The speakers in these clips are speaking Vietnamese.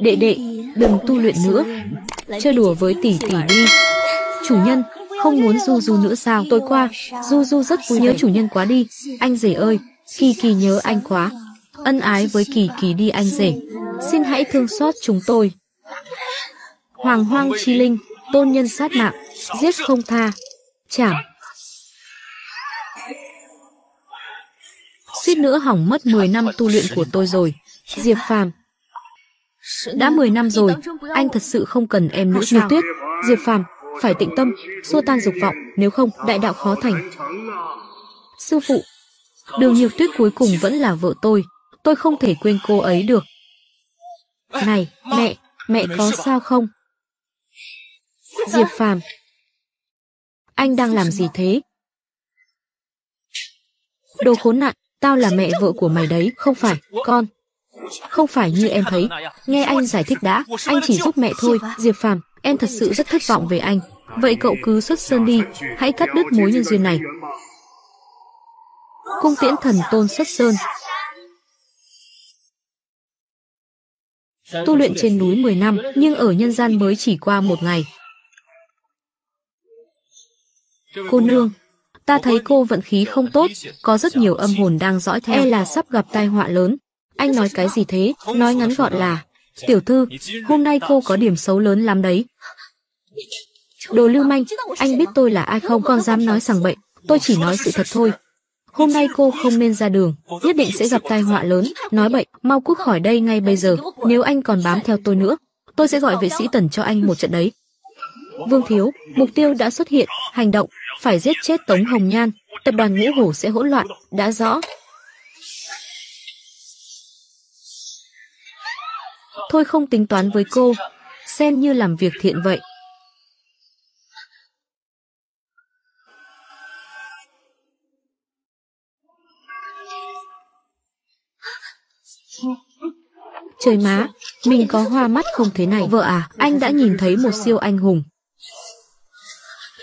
Đệ đệ, đừng tu luyện nữa. Chơi đùa với tỷ tỷ đi. Chủ nhân, không muốn Du Du nữa sao? Tối qua, Du Du rất vui nhớ chủ nhân quá đi. Anh rể ơi, Kỳ Kỳ nhớ anh quá. Ân ái với Kỳ Kỳ đi anh rể. Xin hãy thương xót chúng tôi. Hoàng hoang chi linh, tôn nhân sát mạng, giết không tha. Chảm. Suýt nữa hỏng mất 10 năm tu luyện của tôi rồi. Diệp Phàm. Đã 10 năm rồi, anh thật sự không cần em nữa sao? Tuyết, Diệp Phàm, phải tĩnh tâm, xua tan dục vọng, nếu không, đại đạo khó thành. Sư phụ, đường Nhiệt Tuyết cuối cùng vẫn là vợ tôi, tôi không thể quên cô ấy được. Này, mẹ, mẹ có sao không? Diệp Phàm, anh đang làm gì thế? Đồ khốn nạn, tao là mẹ vợ của mày đấy, không phải, con. Không phải như em thấy. Nghe anh giải thích đã, anh chỉ giúp mẹ thôi, Diệp Phàm, em thật sự rất thất vọng về anh. Vậy cậu cứ xuất sơn đi, hãy cắt đứt mối nhân duyên này. Cung tiễn thần tôn xuất sơn. Tu luyện trên núi 10 năm, nhưng ở nhân gian mới chỉ qua một ngày. Cô nương, ta thấy cô vận khí không tốt, có rất nhiều âm hồn đang dõi theo, e là sắp gặp tai họa lớn. Anh nói cái gì thế? Nói ngắn gọn là, tiểu thư, hôm nay cô có điểm xấu lớn lắm đấy. Đồ lưu manh, anh biết tôi là ai không? Còn dám nói sằng bệnh, tôi chỉ nói sự thật thôi. Hôm nay cô không nên ra đường, nhất định sẽ gặp tai họa lớn. Nói bệnh, mau cút khỏi đây ngay bây giờ. Nếu anh còn bám theo tôi nữa, tôi sẽ gọi vệ sĩ tần cho anh một trận đấy. Vương Thiếu, mục tiêu đã xuất hiện, hành động, phải giết chết Tống Hồng Nhan, tập đoàn ngũ hổ sẽ hỗn loạn, đã rõ. Thôi không tính toán với cô, xem như làm việc thiện vậy. Trời má, mình có hoa mắt không thế này. Vợ à, anh đã nhìn thấy một siêu anh hùng.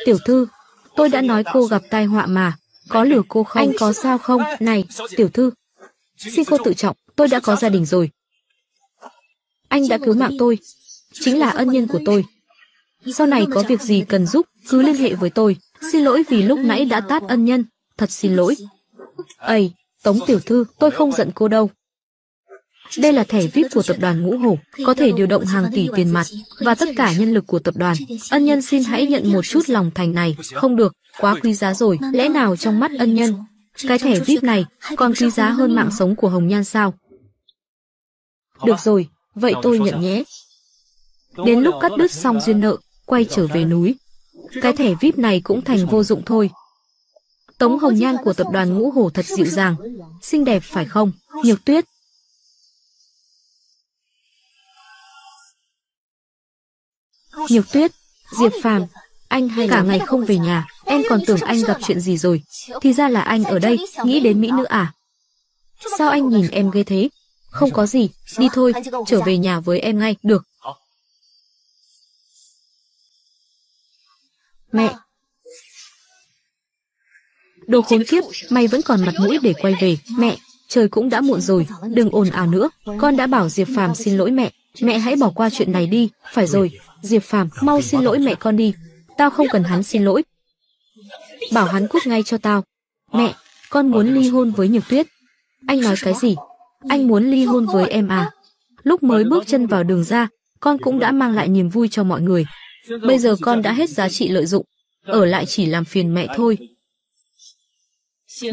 Tiểu thư, tôi đã nói cô gặp tai họa mà. Có lừa cô không? Anh có sao không? Này, tiểu thư, xin cô tự trọng, tôi đã có gia đình rồi. Anh đã cứu mạng tôi, chính là ân nhân của tôi. Sau này có việc gì cần giúp, cứ liên hệ với tôi. Xin lỗi vì lúc nãy đã tát ân nhân, thật xin lỗi. Ây, Tống tiểu thư, tôi không giận cô đâu. Đây là thẻ VIP của tập đoàn Ngũ Hổ, có thể điều động hàng tỷ tiền mặt và tất cả nhân lực của tập đoàn. Ân nhân xin hãy nhận một chút lòng thành này, không được, quá quý giá rồi, lẽ nào trong mắt ân nhân, cái thẻ VIP này còn quý giá hơn mạng sống của Hồng Nhan sao? Được rồi, vậy tôi nhận nhé. Đến lúc cắt đứt xong duyên nợ, quay trở về núi. Cái thẻ VIP này cũng thành vô dụng thôi. Tống Hồng Nhan của tập đoàn Ngũ Hổ thật dịu dàng, xinh đẹp phải không? Nhược tuyết, Nhược tuyết, Diệp Phàm, anh hay cả ngày không về nhà, em còn tưởng anh gặp chuyện gì rồi. Thì ra là anh ở đây, nghĩ đến Mỹ nữ à? Sao anh nhìn em ghê thế? Không có gì, đi thôi, trở về nhà với em ngay, được. Mẹ! Đồ khốn kiếp, mày vẫn còn mặt mũi để quay về. Mẹ, trời cũng đã muộn rồi, đừng ồn ào nữa. Con đã bảo Diệp Phàm xin lỗi mẹ. Mẹ hãy bỏ qua chuyện này đi, phải rồi, Diệp Phàm, mau xin lỗi mẹ con đi. Tao không cần hắn xin lỗi. Bảo hắn cút ngay cho tao. Mẹ, con muốn ly hôn với Nhược Tuyết. Anh nói cái gì? Anh muốn ly hôn với em à? Lúc mới bước chân vào đường ra, con cũng đã mang lại niềm vui cho mọi người. Bây giờ con đã hết giá trị lợi dụng, ở lại chỉ làm phiền mẹ thôi.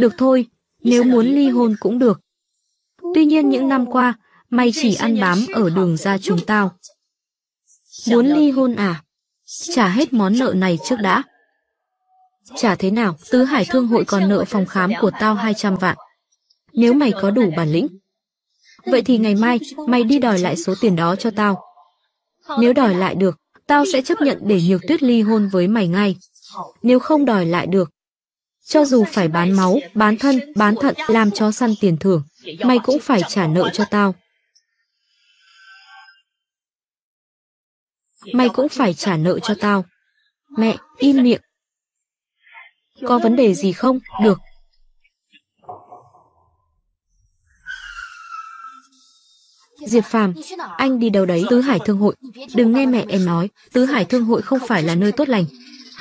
Được thôi, nếu muốn ly hôn cũng được. Tuy nhiên những năm qua, mày chỉ ăn bám ở đường ra chúng tao. Muốn ly hôn à? Trả hết món nợ này trước đã. Trả thế nào, Tứ Hải Thương hội còn nợ phòng khám của tao 200 vạn. Nếu mày có đủ bản lĩnh. Vậy thì ngày mai, mày đi đòi lại số tiền đó cho tao. Nếu đòi lại được, tao sẽ chấp nhận để Nhược Tuyết ly hôn với mày ngay. Nếu không đòi lại được, cho dù phải bán máu, bán thân, bán thận, làm cho săn tiền thưởng, mày cũng phải trả nợ cho tao. Mày cũng phải trả nợ cho tao. Mẹ, im miệng. Có vấn đề gì không? Được. Diệp Phàm, anh đi đâu đấy? Tứ Hải Thương hội. Đừng nghe mẹ em nói, Tứ Hải Thương hội không phải là nơi tốt lành.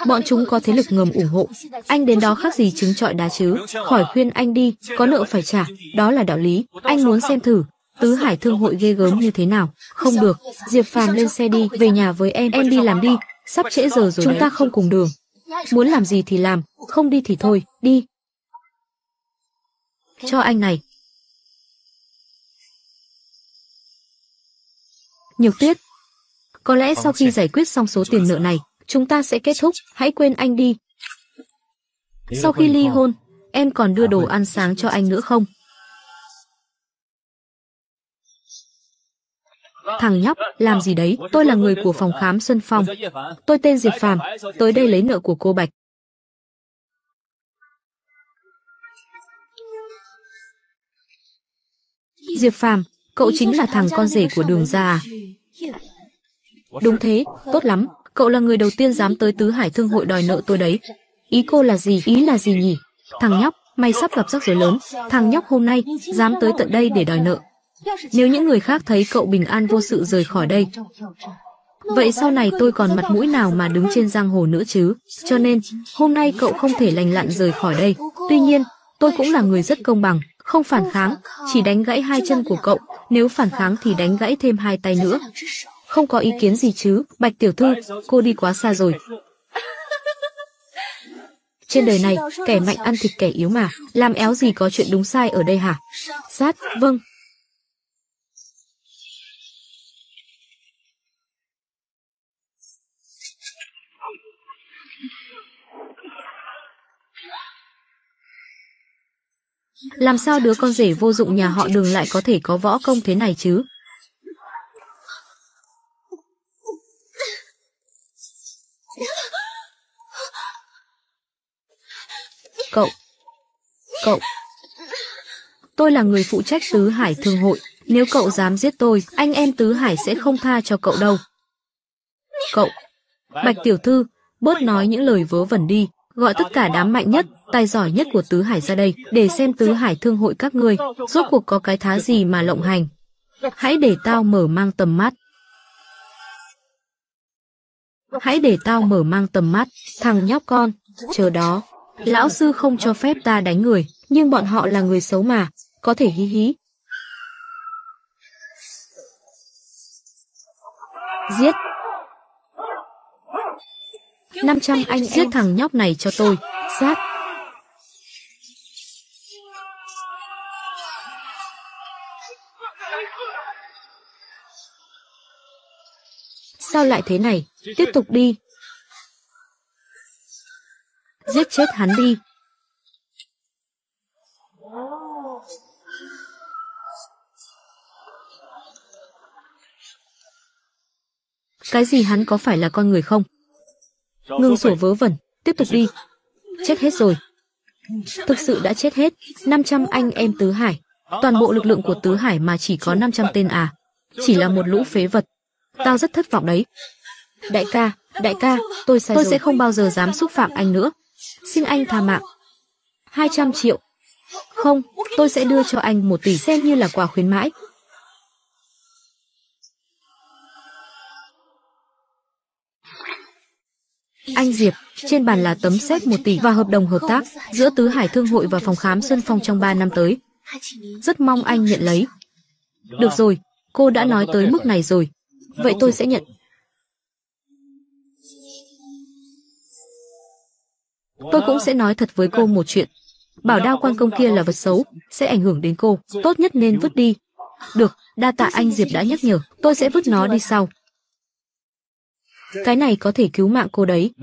Bọn chúng có thế lực ngầm ủng hộ. Anh đến đó khác gì trứng trọi đá chứ? Khỏi khuyên anh đi, có nợ phải trả, đó là đạo lý. Anh muốn xem thử, Tứ Hải Thương hội ghê gớm như thế nào? Không được, Diệp Phàm lên xe đi, về nhà với em, em đi làm đi. Sắp trễ giờ rồi, chúng ta không cùng đường. Muốn làm gì thì làm, không đi thì thôi, đi. Cho anh này. Nhiều tiết. Có lẽ sau khi giải quyết xong số tiền nợ này, chúng ta sẽ kết thúc, hãy quên anh đi. Sau khi ly hôn, em còn đưa đồ ăn sáng cho anh nữa không? Thằng nhóc, làm gì đấy? Tôi là người của phòng khám Xuân Phong. Tôi tên Diệp Phàm, tới đây lấy nợ của cô Bạch. Diệp Phàm, cậu chính là thằng con rể của đường gia? Đúng thế, tốt lắm, cậu là người đầu tiên dám tới Tứ Hải Thương hội đòi nợ tôi đấy. Ý cô là gì, ý là gì nhỉ? Thằng nhóc, mày sắp gặp rắc rối lớn, thằng nhóc hôm nay dám tới tận đây để đòi nợ. Nếu những người khác thấy cậu bình an vô sự rời khỏi đây, vậy sau này tôi còn mặt mũi nào mà đứng trên giang hồ nữa chứ? Cho nên, hôm nay cậu không thể lành lặn rời khỏi đây. Tuy nhiên, tôi cũng là người rất công bằng, không phản kháng, chỉ đánh gãy hai chân của cậu, nếu phản kháng thì đánh gãy thêm hai tay nữa. Không có ý kiến gì chứ, Bạch Tiểu Thư, cô đi quá xa rồi. Trên đời này, kẻ mạnh ăn thịt kẻ yếu mà, làm éo gì có chuyện đúng sai ở đây hả? Sát, vâng, Làm sao đứa con rể vô dụng nhà họ đường lại có thể có võ công thế này chứ? Cậu, cậu, tôi là người phụ trách Tứ Hải Thương hội. Nếu cậu dám giết tôi, anh em Tứ Hải sẽ không tha cho cậu đâu. Cậu, Bạch Tiểu Thư, bớt nói những lời vớ vẩn đi, gọi tất cả đám mạnh nhất, tài giỏi nhất của Tứ Hải ra đây, để xem Tứ Hải thương hội các ngươi, rốt cuộc có cái thá gì mà lộng hành. Hãy để tao mở mang tầm mắt. Hãy để tao mở mang tầm mắt, thằng nhóc con, chờ đó. Lão sư không cho phép ta đánh người, nhưng bọn họ là người xấu mà, có thể hí hí. Giết! 500 anh giết thằng nhóc này cho tôi. Sát. Sao lại thế này? Tiếp tục đi. Giết chết hắn đi. Cái gì hắn có phải là con người không? Ngưng sổ vớ vẩn, tiếp tục đi. Chết hết rồi. Thực sự đã chết hết, 500 anh em Tứ Hải. Toàn bộ lực lượng của Tứ Hải mà chỉ có 500 tên à. Chỉ là một lũ phế vật. Tao rất thất vọng đấy. Đại ca, đại ca, tôi sai Tôi rồi. sẽ không bao giờ dám xúc phạm anh nữa. Xin anh tha mạng. 200 triệu. Không, tôi sẽ đưa cho anh một tỷ xem như là quà khuyến mãi. Anh Diệp, trên bàn là tấm séc 1 tỷ và hợp đồng hợp tác giữa Tứ Hải Thương hội và phòng khám Xuân Phong trong 3 năm tới. Rất mong anh nhận lấy. Được rồi, cô đã nói tới mức này rồi. Vậy tôi sẽ nhận. Tôi cũng sẽ nói thật với cô một chuyện. Bảo đao quan công kia là vật xấu, sẽ ảnh hưởng đến cô. Tốt nhất nên vứt đi. Được, đa tạ anh Diệp đã nhắc nhở, tôi sẽ vứt nó đi sau. Cái này có thể cứu mạng cô đấy.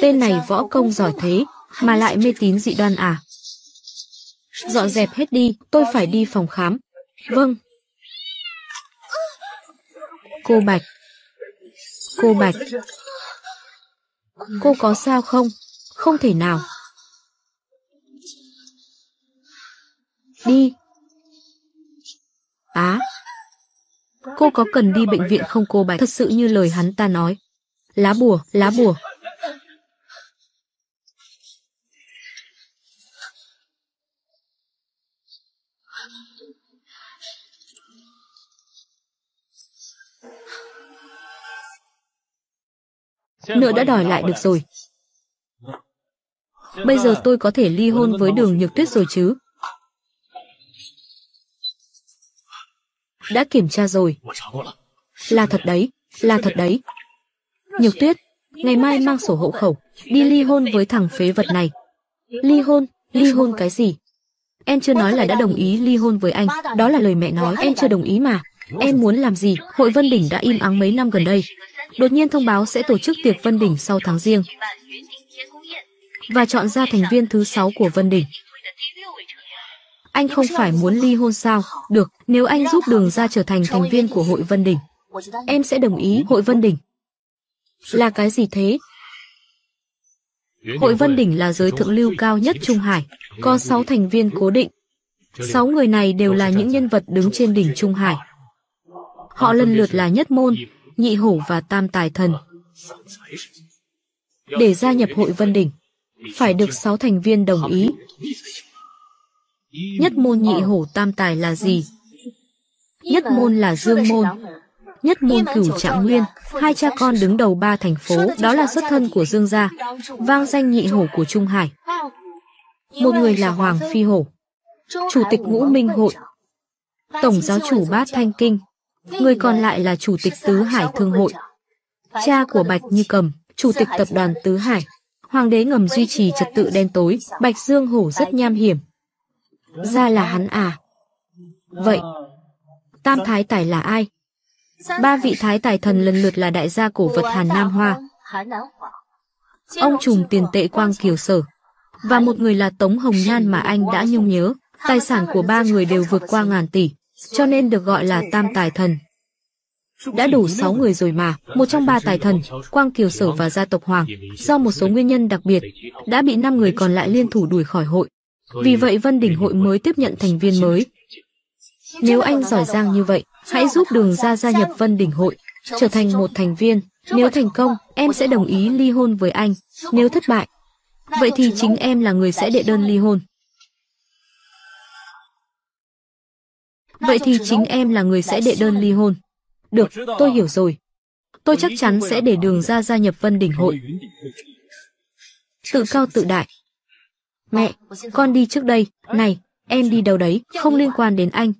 Tên này võ công giỏi thế, mà lại mê tín dị đoan à? Dọn dẹp hết đi, tôi phải đi phòng khám. Vâng. Cô Bạch. Cô Bạch. Cô có sao không? Không thể nào. Đi, Á! À, cô có cần đi bệnh viện không cô Bạch? Thật sự như lời hắn ta nói. Lá bùa, lá bùa. Nợ đã đòi lại được rồi. Bây giờ tôi có thể ly hôn với đường nhược tuyết rồi chứ? Đã kiểm tra rồi. Là thật đấy, là thật đấy. Nhược tuyết, ngày mai mang sổ hộ khẩu, đi ly hôn với thằng phế vật này. Ly hôn, ly hôn cái gì? Em chưa nói là đã đồng ý ly hôn với anh, đó là lời mẹ nói, em chưa đồng ý mà. Em muốn làm gì? Hội Vân Đỉnh đã im ắng mấy năm gần đây. Đột nhiên thông báo sẽ tổ chức tiệc Vân Đỉnh sau tháng riêng. Và chọn ra thành viên thứ sáu của Vân Đỉnh. Anh không phải muốn ly hôn sao? Được, nếu anh giúp đường ra trở thành thành viên của hội Vân Đỉnh. Em sẽ đồng ý hội Vân Đỉnh. Là cái gì thế? Hội Vân Đỉnh là giới thượng lưu cao nhất Trung Hải, có 6 thành viên cố định. 6 người này đều là những nhân vật đứng trên đỉnh Trung Hải. Họ lần lượt là Nhất Môn, Nhị Hổ và Tam Tài Thần. Để gia nhập hội Vân Đỉnh, phải được 6 thành viên đồng ý. Nhất Môn Nhị Hổ Tam Tài là gì? Nhất Môn là Dương Môn, nhất môn cửu trạng nguyên, hai cha con đứng đầu ba thành phố, đó là xuất thân của Dương gia, vang danh nhị hổ của Trung Hải. Một người là Hoàng Phi Hổ, chủ tịch ngũ minh hội, tổng giáo chủ bát thanh kinh, người còn lại là chủ tịch tứ hải thương hội, cha của Bạch Như Cầm, chủ tịch tập đoàn tứ hải. Hoàng đế ngầm duy trì trật tự đen tối, Bạch Dương Hổ rất nham hiểm. Ra là hắn à? Vậy, Tam Thái Tài là ai? Ba vị thái tài thần lần lượt là đại gia cổ vật Hàn Nam Hoa, ông trùm tiền tệ Quang Kiều Sở, và một người là Tống Hồng Nhan mà anh đã nhung nhớ. Tài sản của ba người đều vượt qua ngàn tỷ, cho nên được gọi là Tam Tài Thần. Đã đủ 6 người rồi mà, một trong ba tài thần, Quang Kiều Sở và gia tộc Hoàng, do một số nguyên nhân đặc biệt, đã bị 5 người còn lại liên thủ đuổi khỏi hội. Vì vậy Vân Đỉnh hội mới tiếp nhận thành viên mới. Nếu anh giỏi giang như vậy, hãy giúp đường ra gia nhập Vân Đỉnh hội, trở thành một thành viên. Nếu thành công, em sẽ đồng ý ly hôn với anh. Nếu thất bại, vậy thì chính em là người sẽ đệ đơn ly hôn. Vậy thì chính em là người sẽ đệ đơn ly hôn. Được, tôi hiểu rồi. Tôi chắc chắn sẽ để đường ra gia nhập Vân Đỉnh hội. Tự cao tự đại. Mẹ, con đi trước đây. Này, em đi đâu đấy, không liên quan đến anh.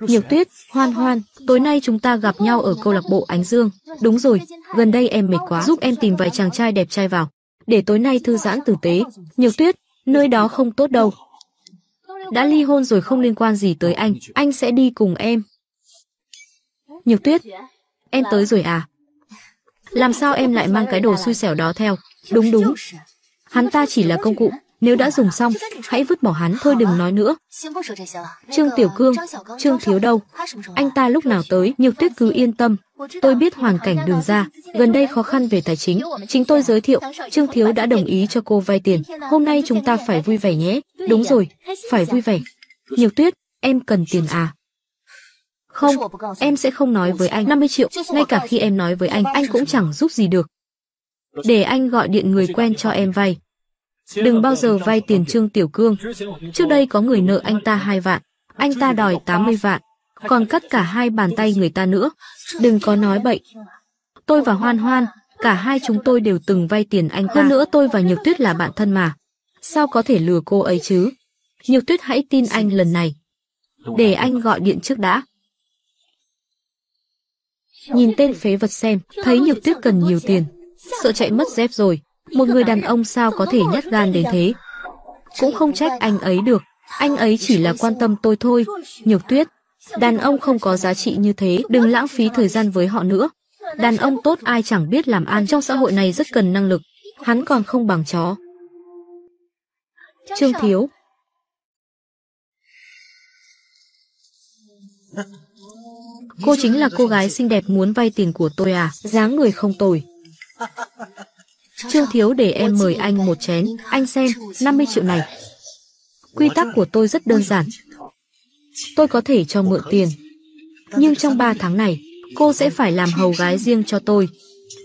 Nhiều tuyết, hoan hoan, tối nay chúng ta gặp nhau ở câu lạc bộ Ánh Dương. Đúng rồi, gần đây em mệt quá, giúp em tìm vài chàng trai đẹp trai vào. Để tối nay thư giãn tử tế. Nhiều tuyết, nơi đó không tốt đâu. Đã ly hôn rồi không liên quan gì tới anh, anh sẽ đi cùng em. Nhiều tuyết, em tới rồi à? Làm sao em lại mang cái đồ xui xẻo đó theo? Đúng đúng. Hắn ta chỉ là công cụ, nếu đã dùng xong, hãy vứt bỏ hắn thôi đừng nói nữa. Trương Tiểu Cương, Trương Thiếu đâu? Anh ta lúc nào tới, Nhược tuyết cứ yên tâm. Tôi biết hoàn cảnh đường ra, gần đây khó khăn về tài chính. Chính tôi giới thiệu, Trương Thiếu đã đồng ý cho cô vay tiền. Hôm nay chúng ta phải vui vẻ nhé. Đúng rồi, phải vui vẻ. Nhược tuyết, em cần tiền à? Không, em sẽ không nói với anh 50 triệu, ngay cả khi em nói với anh, anh cũng chẳng giúp gì được. Để anh gọi điện người quen cho em vay. Đừng bao giờ vay tiền Trương Tiểu Cương. Trước đây có người nợ anh ta hai vạn, anh ta đòi 80 vạn, còn cắt cả hai bàn tay người ta nữa. Đừng có nói bậy. Tôi và Hoan Hoan, cả hai chúng tôi đều từng vay tiền anh ta. Hơn nữa tôi và Nhược Tuyết là bạn thân mà. Sao có thể lừa cô ấy chứ? Nhược Tuyết hãy tin anh lần này. Để anh gọi điện trước đã. Nhìn tên phế vật xem, thấy Nhược Tuyết cần nhiều tiền. Sợ chạy mất dép rồi. Một người đàn ông sao có thể nhát gan đến thế? Cũng không trách anh ấy được, anh ấy chỉ là quan tâm tôi thôi. Nhược tuyết, đàn ông không có giá trị như thế, đừng lãng phí thời gian với họ nữa. Đàn ông tốt ai chẳng biết làm ăn trong xã hội này rất cần năng lực, hắn còn không bằng chó. Trương Thiếu Cô chính là cô gái xinh đẹp muốn vay tiền của tôi à, dáng người không tồi. Trương Thiếu để em mời anh một chén, anh xem, 50 triệu này. Quy tắc của tôi rất đơn giản. Tôi có thể cho mượn tiền. Nhưng trong 3 tháng này, cô sẽ phải làm hầu gái riêng cho tôi.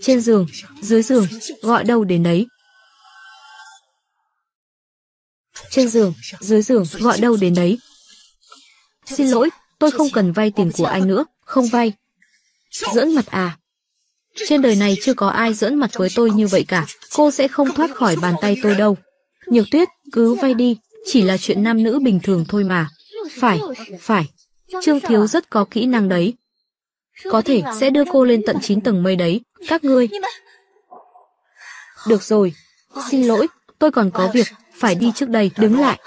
Trên giường, dưới giường, gọi đâu đến đấy. Trên giường, dưới giường, gọi đâu đến đấy. Xin lỗi, tôi không cần vay tiền của anh nữa, không vay. Giỡn mặt à. Trên đời này chưa có ai giỡn mặt với tôi như vậy cả. Cô sẽ không thoát khỏi bàn tay tôi đâu. Nhược tuyết, cứ vay đi. Chỉ là chuyện nam nữ bình thường thôi mà. Phải, phải. Trương Thiếu rất có kỹ năng đấy. Có thể sẽ đưa cô lên tận 9 tầng mây đấy. Các ngươi. Được rồi. Xin lỗi, tôi còn có việc. Phải đi trước đây, đứng lại.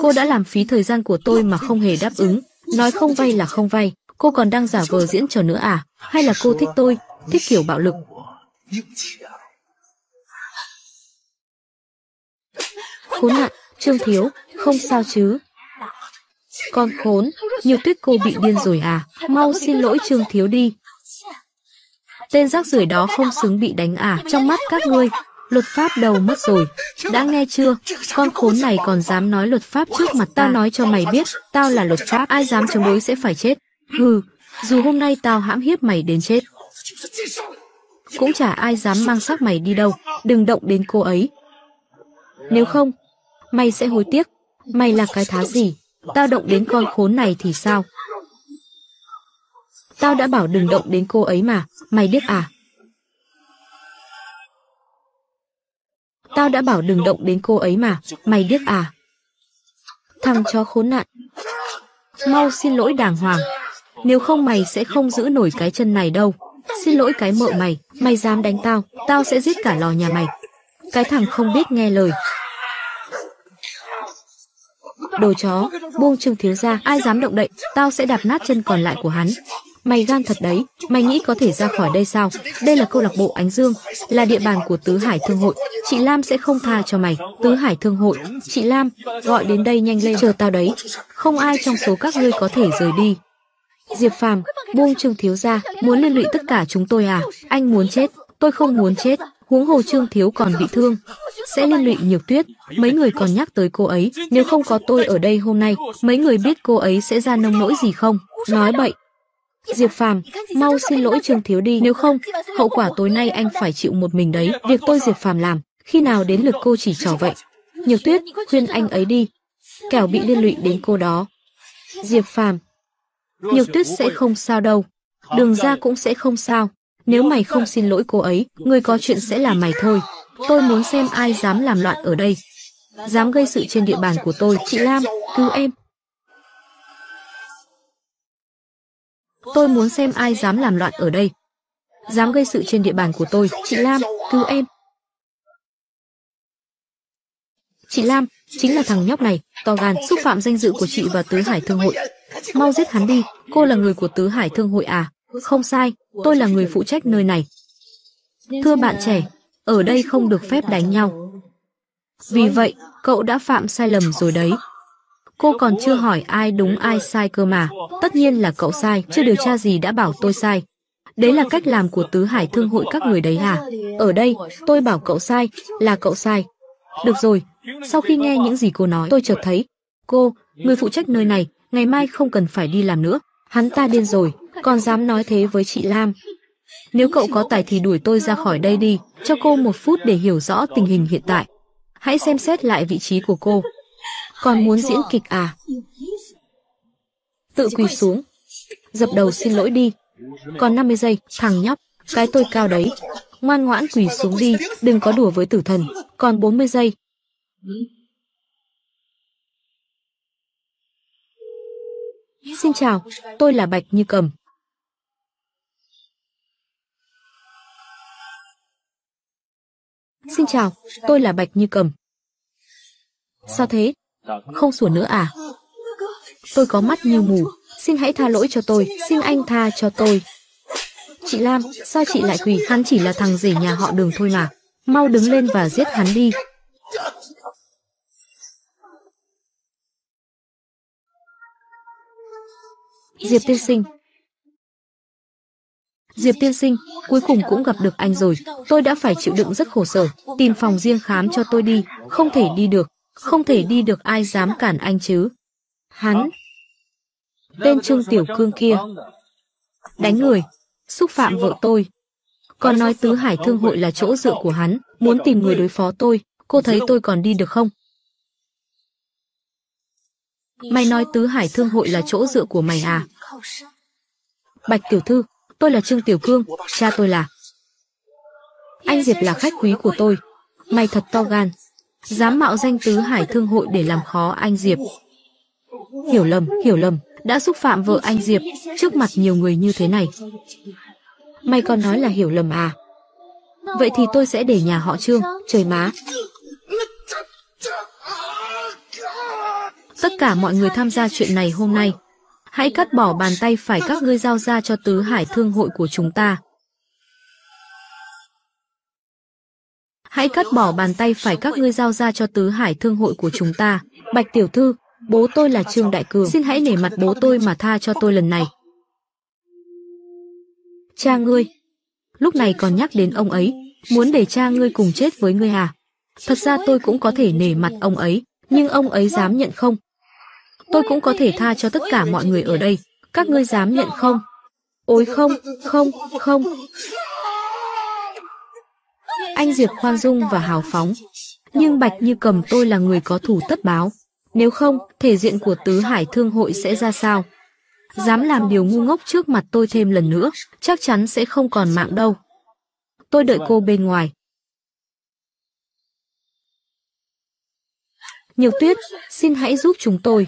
Cô đã làm phí thời gian của tôi mà không hề đáp ứng. Nói không vay là không vay. Cô còn đang giả vờ diễn trò nữa à? Hay là cô thích tôi, thích kiểu bạo lực? Khốn nạn, Trương Thiếu, không sao chứ? Con khốn, nhiều tuyết cô bị điên rồi à? Mau xin lỗi Trương Thiếu đi. Tên rác rưởi đó không xứng bị đánh à? Trong mắt các ngươi, luật pháp đầu mất rồi. Đã nghe chưa? Con khốn này còn dám nói luật pháp trước mặt tao nói cho mày biết, tao là luật pháp, ai dám chống đối sẽ phải chết. Hừ, dù hôm nay tao hãm hiếp mày đến chết. Cũng chả ai dám mang xác mày đi đâu, đừng động đến cô ấy. Nếu không, mày sẽ hối tiếc. Mày là cái thá gì? Tao động đến con khốn này thì sao? Tao đã bảo đừng động đến cô ấy mà, mày biết à? Tao đã bảo đừng động đến cô ấy mà, mày biết à? Thằng chó khốn nạn. Mau xin lỗi đàng hoàng. Nếu không mày sẽ không giữ nổi cái chân này đâu. Xin lỗi cái mợ mày, mày dám đánh tao, tao sẽ giết cả lò nhà mày. Cái thằng không biết nghe lời. Đồ chó, buông Trương Thiếu ra, ai dám động đậy, tao sẽ đạp nát chân còn lại của hắn. Mày gan thật đấy, mày nghĩ có thể ra khỏi đây sao? Đây là câu lạc bộ Ánh Dương, là địa bàn của Tứ Hải Thương hội. Chị Lam sẽ không tha cho mày. Tứ Hải Thương hội, chị Lam, gọi đến đây nhanh lên, chờ tao đấy. Không ai trong số các ngươi có thể rời đi. Diệp Phàm, buông Trương Thiếu ra, muốn liên lụy tất cả chúng tôi à? Anh muốn chết, tôi không muốn chết. Huống hồ Trương Thiếu còn bị thương, sẽ liên lụy Nhược Tuyết. Mấy người còn nhắc tới cô ấy, nếu không có tôi ở đây hôm nay, mấy người biết cô ấy sẽ ra nông nỗi gì không? Nói bậy. Diệp Phàm, mau xin lỗi Trương Thiếu đi, nếu không, hậu quả tối nay anh phải chịu một mình đấy. Việc tôi Diệp Phàm làm, khi nào đến lượt cô chỉ trò vậy. Nhược Tuyết, khuyên anh ấy đi, kẻo bị liên lụy đến cô đó. Diệp Phàm, Nhược Tuyết sẽ không sao đâu, đường ra cũng sẽ không sao. Nếu mày không xin lỗi cô ấy, người có chuyện sẽ là mày thôi. Tôi muốn xem ai dám làm loạn ở đây. Dám gây sự trên địa bàn của tôi. Chị Lam, cứu em. Tôi muốn xem ai dám làm loạn ở đây. Dám gây sự trên địa bàn của tôi. Chị Lam, cứu em. Chị Lam, chính là thằng nhóc này, to gan, xúc phạm danh dự của chị và Tứ Hải Thương hội. Mau giết hắn đi, cô là người của Tứ Hải Thương hội à? Không sai, tôi là người phụ trách nơi này. Thưa bạn trẻ, ở đây không được phép đánh nhau. Vì vậy, cậu đã phạm sai lầm rồi đấy. Cô còn chưa hỏi ai đúng ai sai cơ mà. Tất nhiên là cậu sai, chưa điều tra gì đã bảo tôi sai. Đấy là cách làm của Tứ Hải Thương hội các người đấy à? Ở đây, tôi bảo cậu sai, là cậu sai. Được rồi, sau khi nghe những gì cô nói, tôi chợt thấy, cô, người phụ trách nơi này, ngày mai không cần phải đi làm nữa. Hắn ta điên rồi, còn dám nói thế với chị Lam. Nếu cậu có tài thì đuổi tôi ra khỏi đây đi, cho cô một phút để hiểu rõ tình hình hiện tại. Hãy xem xét lại vị trí của cô. Còn muốn diễn kịch à? Tự quỳ xuống. Dập đầu xin lỗi đi. Còn 50 giây, thằng nhóc, cái tôi cao đấy. Ngoan ngoãn quỳ xuống đi, đừng có đùa với tử thần. Còn 40 giây. Xin chào, tôi là Bạch Như Cầm. Xin chào, tôi là Bạch Như Cầm. Sao thế? Không sủa nữa à? Tôi có mắt như mù, xin hãy tha lỗi cho tôi, xin anh tha cho tôi. Chị Lam, sao chị lại quỳ? Hắn chỉ là thằng rể nhà họ đường thôi mà. Mau đứng lên và giết hắn đi. Diệp tiên sinh, Diệp tiên sinh, cuối cùng cũng gặp được anh rồi. Tôi đã phải chịu đựng rất khổ sở. Tìm phòng riêng khám cho tôi đi. Không thể đi được. Không thể đi được ai dám cản anh chứ. Hắn. Tên Trương Tiểu Cương kia. Đánh người. Xúc phạm vợ tôi. Còn nói Tứ Hải Thương hội là chỗ dựa của hắn. Muốn tìm người đối phó tôi. Cô thấy tôi còn đi được không? Mày nói Tứ Hải Thương hội là chỗ dựa của mày à? Bạch Tiểu Thư, Tôi là Trương Tiểu Cương, cha tôi là... Anh Diệp là khách quý của tôi. Mày thật to gan. Dám mạo danh tứ hải thương hội để làm khó anh Diệp. Hiểu lầm, hiểu lầm, đã xúc phạm vợ anh Diệp trước mặt nhiều người như thế này. Mày còn nói là hiểu lầm à? Vậy thì tôi sẽ để nhà họ Trương, trời má. Tất cả mọi người tham gia chuyện này hôm nay, hãy cắt bỏ bàn tay phải các ngươi giao ra cho tứ hải thương hội của chúng ta. Hãy cắt bỏ bàn tay phải các ngươi giao ra cho tứ hải thương hội của chúng ta. Bạch tiểu thư, bố tôi là Trương Đại Cường, xin hãy nể mặt bố tôi mà tha cho tôi lần này. Cha ngươi, lúc này còn nhắc đến ông ấy, muốn để cha ngươi cùng chết với ngươi à? Thật ra tôi cũng có thể nể mặt ông ấy, nhưng ông ấy dám nhận không? Tôi cũng có thể tha cho tất cả mọi người ở đây, các ngươi dám nhận không? Ôi không, không, không. Anh Diệp khoan dung và hào phóng, nhưng Bạch Như Cầm tôi là người có thủ tất báo. Nếu không, thể diện của Tứ Hải Thương hội sẽ ra sao? Dám làm điều ngu ngốc trước mặt tôi thêm lần nữa, chắc chắn sẽ không còn mạng đâu. Tôi đợi cô bên ngoài. Nhiều tuyết, xin hãy giúp chúng tôi.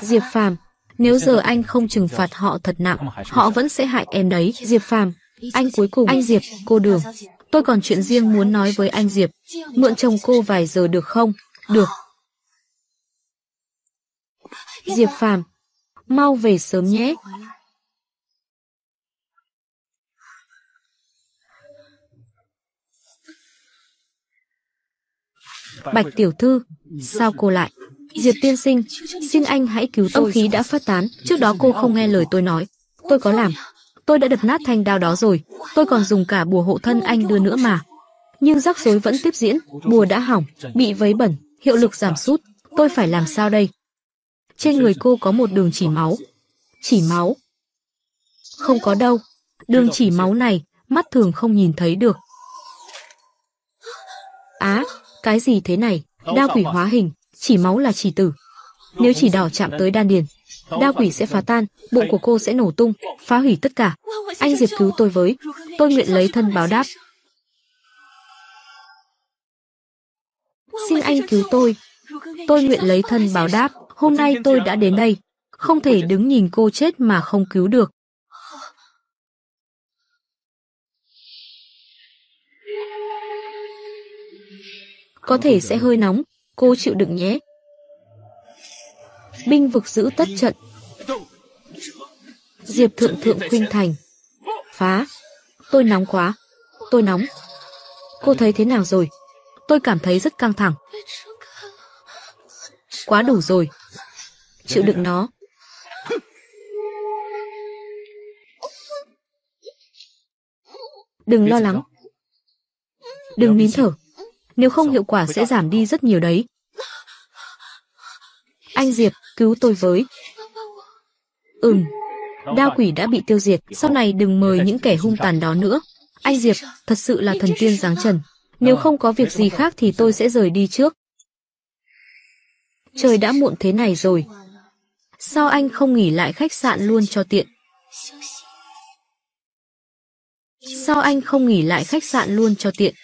Diệp Phàm, nếu giờ anh không trừng phạt họ thật nặng, họ vẫn sẽ hại em đấy. Diệp Phàm, anh cuối cùng, anh Diệp, cô Đường, tôi còn chuyện riêng muốn nói với anh Diệp. Mượn chồng cô vài giờ được không? Được. Diệp Phàm, mau về sớm nhé. Bạch tiểu thư, sao cô lại? Diệp tiên sinh, xin anh hãy cứu tôi. Âm khí đã phát tán, trước đó cô không nghe lời tôi nói. Tôi có làm. Tôi đã đập nát thanh đao đó rồi. Tôi còn dùng cả bùa hộ thân anh đưa nữa mà. Nhưng rắc rối vẫn tiếp diễn, bùa đã hỏng, bị vấy bẩn, hiệu lực giảm sút. Tôi phải làm sao đây? Trên người cô có một đường chỉ máu. Chỉ máu? Không có đâu. Đường chỉ máu này, mắt thường không nhìn thấy được. Á, cái gì thế này? Đao quỷ hóa hình, chỉ máu là chỉ tử. Nếu chỉ đỏ chạm tới đan điền, đao quỷ sẽ phá tan, bụng của cô sẽ nổ tung, phá hủy tất cả. Anh Diệp cứu tôi với, tôi nguyện lấy thân báo đáp. Xin anh cứu tôi, tôi nguyện lấy thân báo đáp. Hôm nay tôi đã đến đây, không thể đứng nhìn cô chết mà không cứu được. Có thể sẽ hơi nóng, cô chịu đựng nhé. Binh vực giữ tất trận. Diệp thượng thượng khuynh thành. Phá. Tôi nóng quá. Tôi nóng. Cô thấy thế nào rồi? Tôi cảm thấy rất căng thẳng. Quá đủ rồi. Chịu đựng nó. Đừng lo lắng. Đừng nín thở. Nếu không hiệu quả sẽ giảm đi rất nhiều đấy. Anh Diệp, cứu tôi với. Ừm, đao quỷ đã bị tiêu diệt, sau này đừng mời những kẻ hung tàn đó nữa. Anh Diệp, thật sự là thần tiên giáng trần. Nếu không có việc gì khác thì tôi sẽ rời đi trước. Trời đã muộn thế này rồi. Sao anh không nghỉ lại khách sạn luôn cho tiện? Sao anh không nghỉ lại khách sạn luôn cho tiện?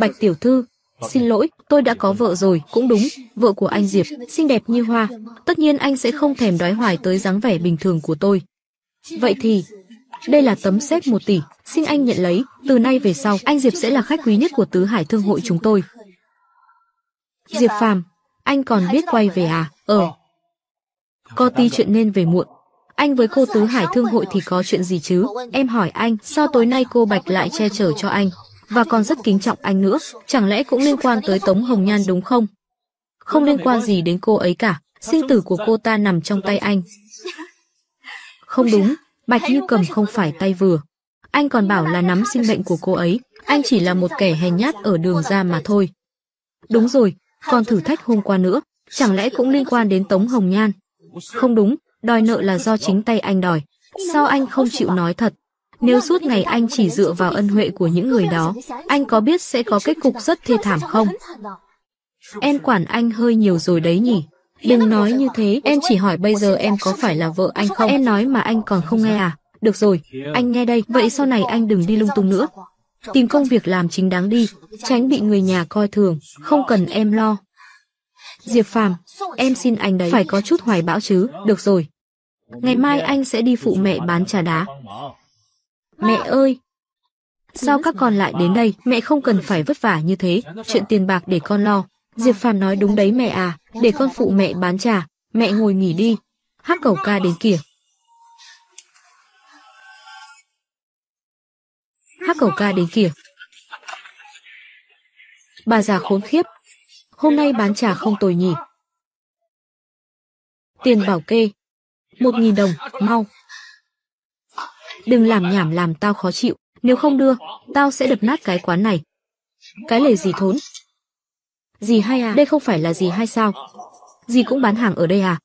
Bạch tiểu thư, Xin lỗi, tôi đã có vợ rồi, cũng đúng, vợ của anh Diệp, xinh đẹp như hoa. Tất nhiên anh sẽ không thèm đói hoài tới dáng vẻ bình thường của tôi. Vậy thì, đây là tấm séc một tỷ, xin anh nhận lấy, từ nay về sau, anh Diệp sẽ là khách quý nhất của Tứ Hải Thương hội chúng tôi. Diệp Phàm, anh còn biết quay về à? Ờ. Có tí chuyện nên về muộn. Anh với cô Tứ Hải Thương hội thì có chuyện gì chứ? Em hỏi anh, sao tối nay cô Bạch lại che chở cho anh? Và còn rất kính trọng anh nữa, chẳng lẽ cũng liên quan tới Tống Hồng Nhan đúng không? Không liên quan gì đến cô ấy cả, sinh tử của cô ta nằm trong tay anh. Không đúng, Bạch Như Cầm không phải tay vừa. Anh còn bảo là nắm sinh mệnh của cô ấy, anh chỉ là một kẻ hèn nhát ở đường ra mà thôi. Đúng rồi, còn thử thách hôm qua nữa, chẳng lẽ cũng liên quan đến Tống Hồng Nhan? Không đúng, đòi nợ là do chính tay anh đòi. Sao anh không chịu nói thật? Nếu suốt ngày anh chỉ dựa vào ân huệ của những người đó, anh có biết sẽ có kết cục rất thê thảm không? em quản anh hơi nhiều rồi đấy nhỉ. Đừng nói như thế, em chỉ hỏi bây giờ em có phải là vợ anh không? Em nói mà anh còn không nghe à? Được rồi, anh nghe đây, vậy sau này anh đừng đi lung tung nữa. Tìm công việc làm chính đáng đi, tránh bị người nhà coi thường, không cần em lo. Diệp Phàm, em xin anh đấy, phải có chút hoài bão chứ, được rồi. Ngày mai anh sẽ đi phụ mẹ bán trà đá. Mẹ ơi! Sao các con lại đến đây? Mẹ không cần phải vất vả như thế, chuyện tiền bạc để con lo. Diệp Phàm nói đúng đấy mẹ à, để con phụ mẹ bán trà, mẹ ngồi nghỉ đi. Hát cầu ca đến kìa. Hát cầu ca đến kìa. Bà già khốn khiếp. Hôm nay bán trà không tồi nhỉ. Tiền bảo kê. Một nghìn đồng, mau. Đừng làm nhảm làm tao khó chịu. Nếu không đưa, tao sẽ đập nát cái quán này. Cái lề gì thốn? Gì hay à? Đây không phải là gì hay sao? Gì cũng bán hàng ở đây à?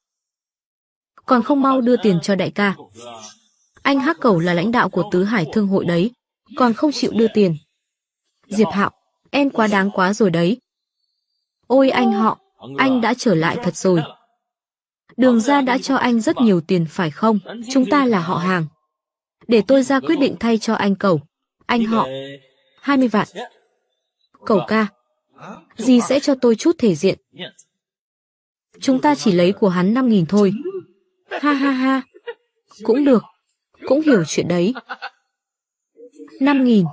Còn không mau đưa tiền cho đại ca. Anh Hắc Cầu là lãnh đạo của Tứ Hải Thương hội đấy, còn không chịu đưa tiền. Diệp Hạo, em quá đáng quá rồi đấy. Ôi anh họ, anh đã trở lại thật rồi. Đường ra đã cho anh rất nhiều tiền phải không? Chúng ta là họ hàng. Để tôi ra quyết định thay cho anh cầu. Anh họ. 20 vạn. Cầu ca. Dì sẽ cho tôi chút thể diện. Chúng ta chỉ lấy của hắn 5.000 thôi. Ha ha ha. Cũng được. Cũng hiểu chuyện đấy. 5.000.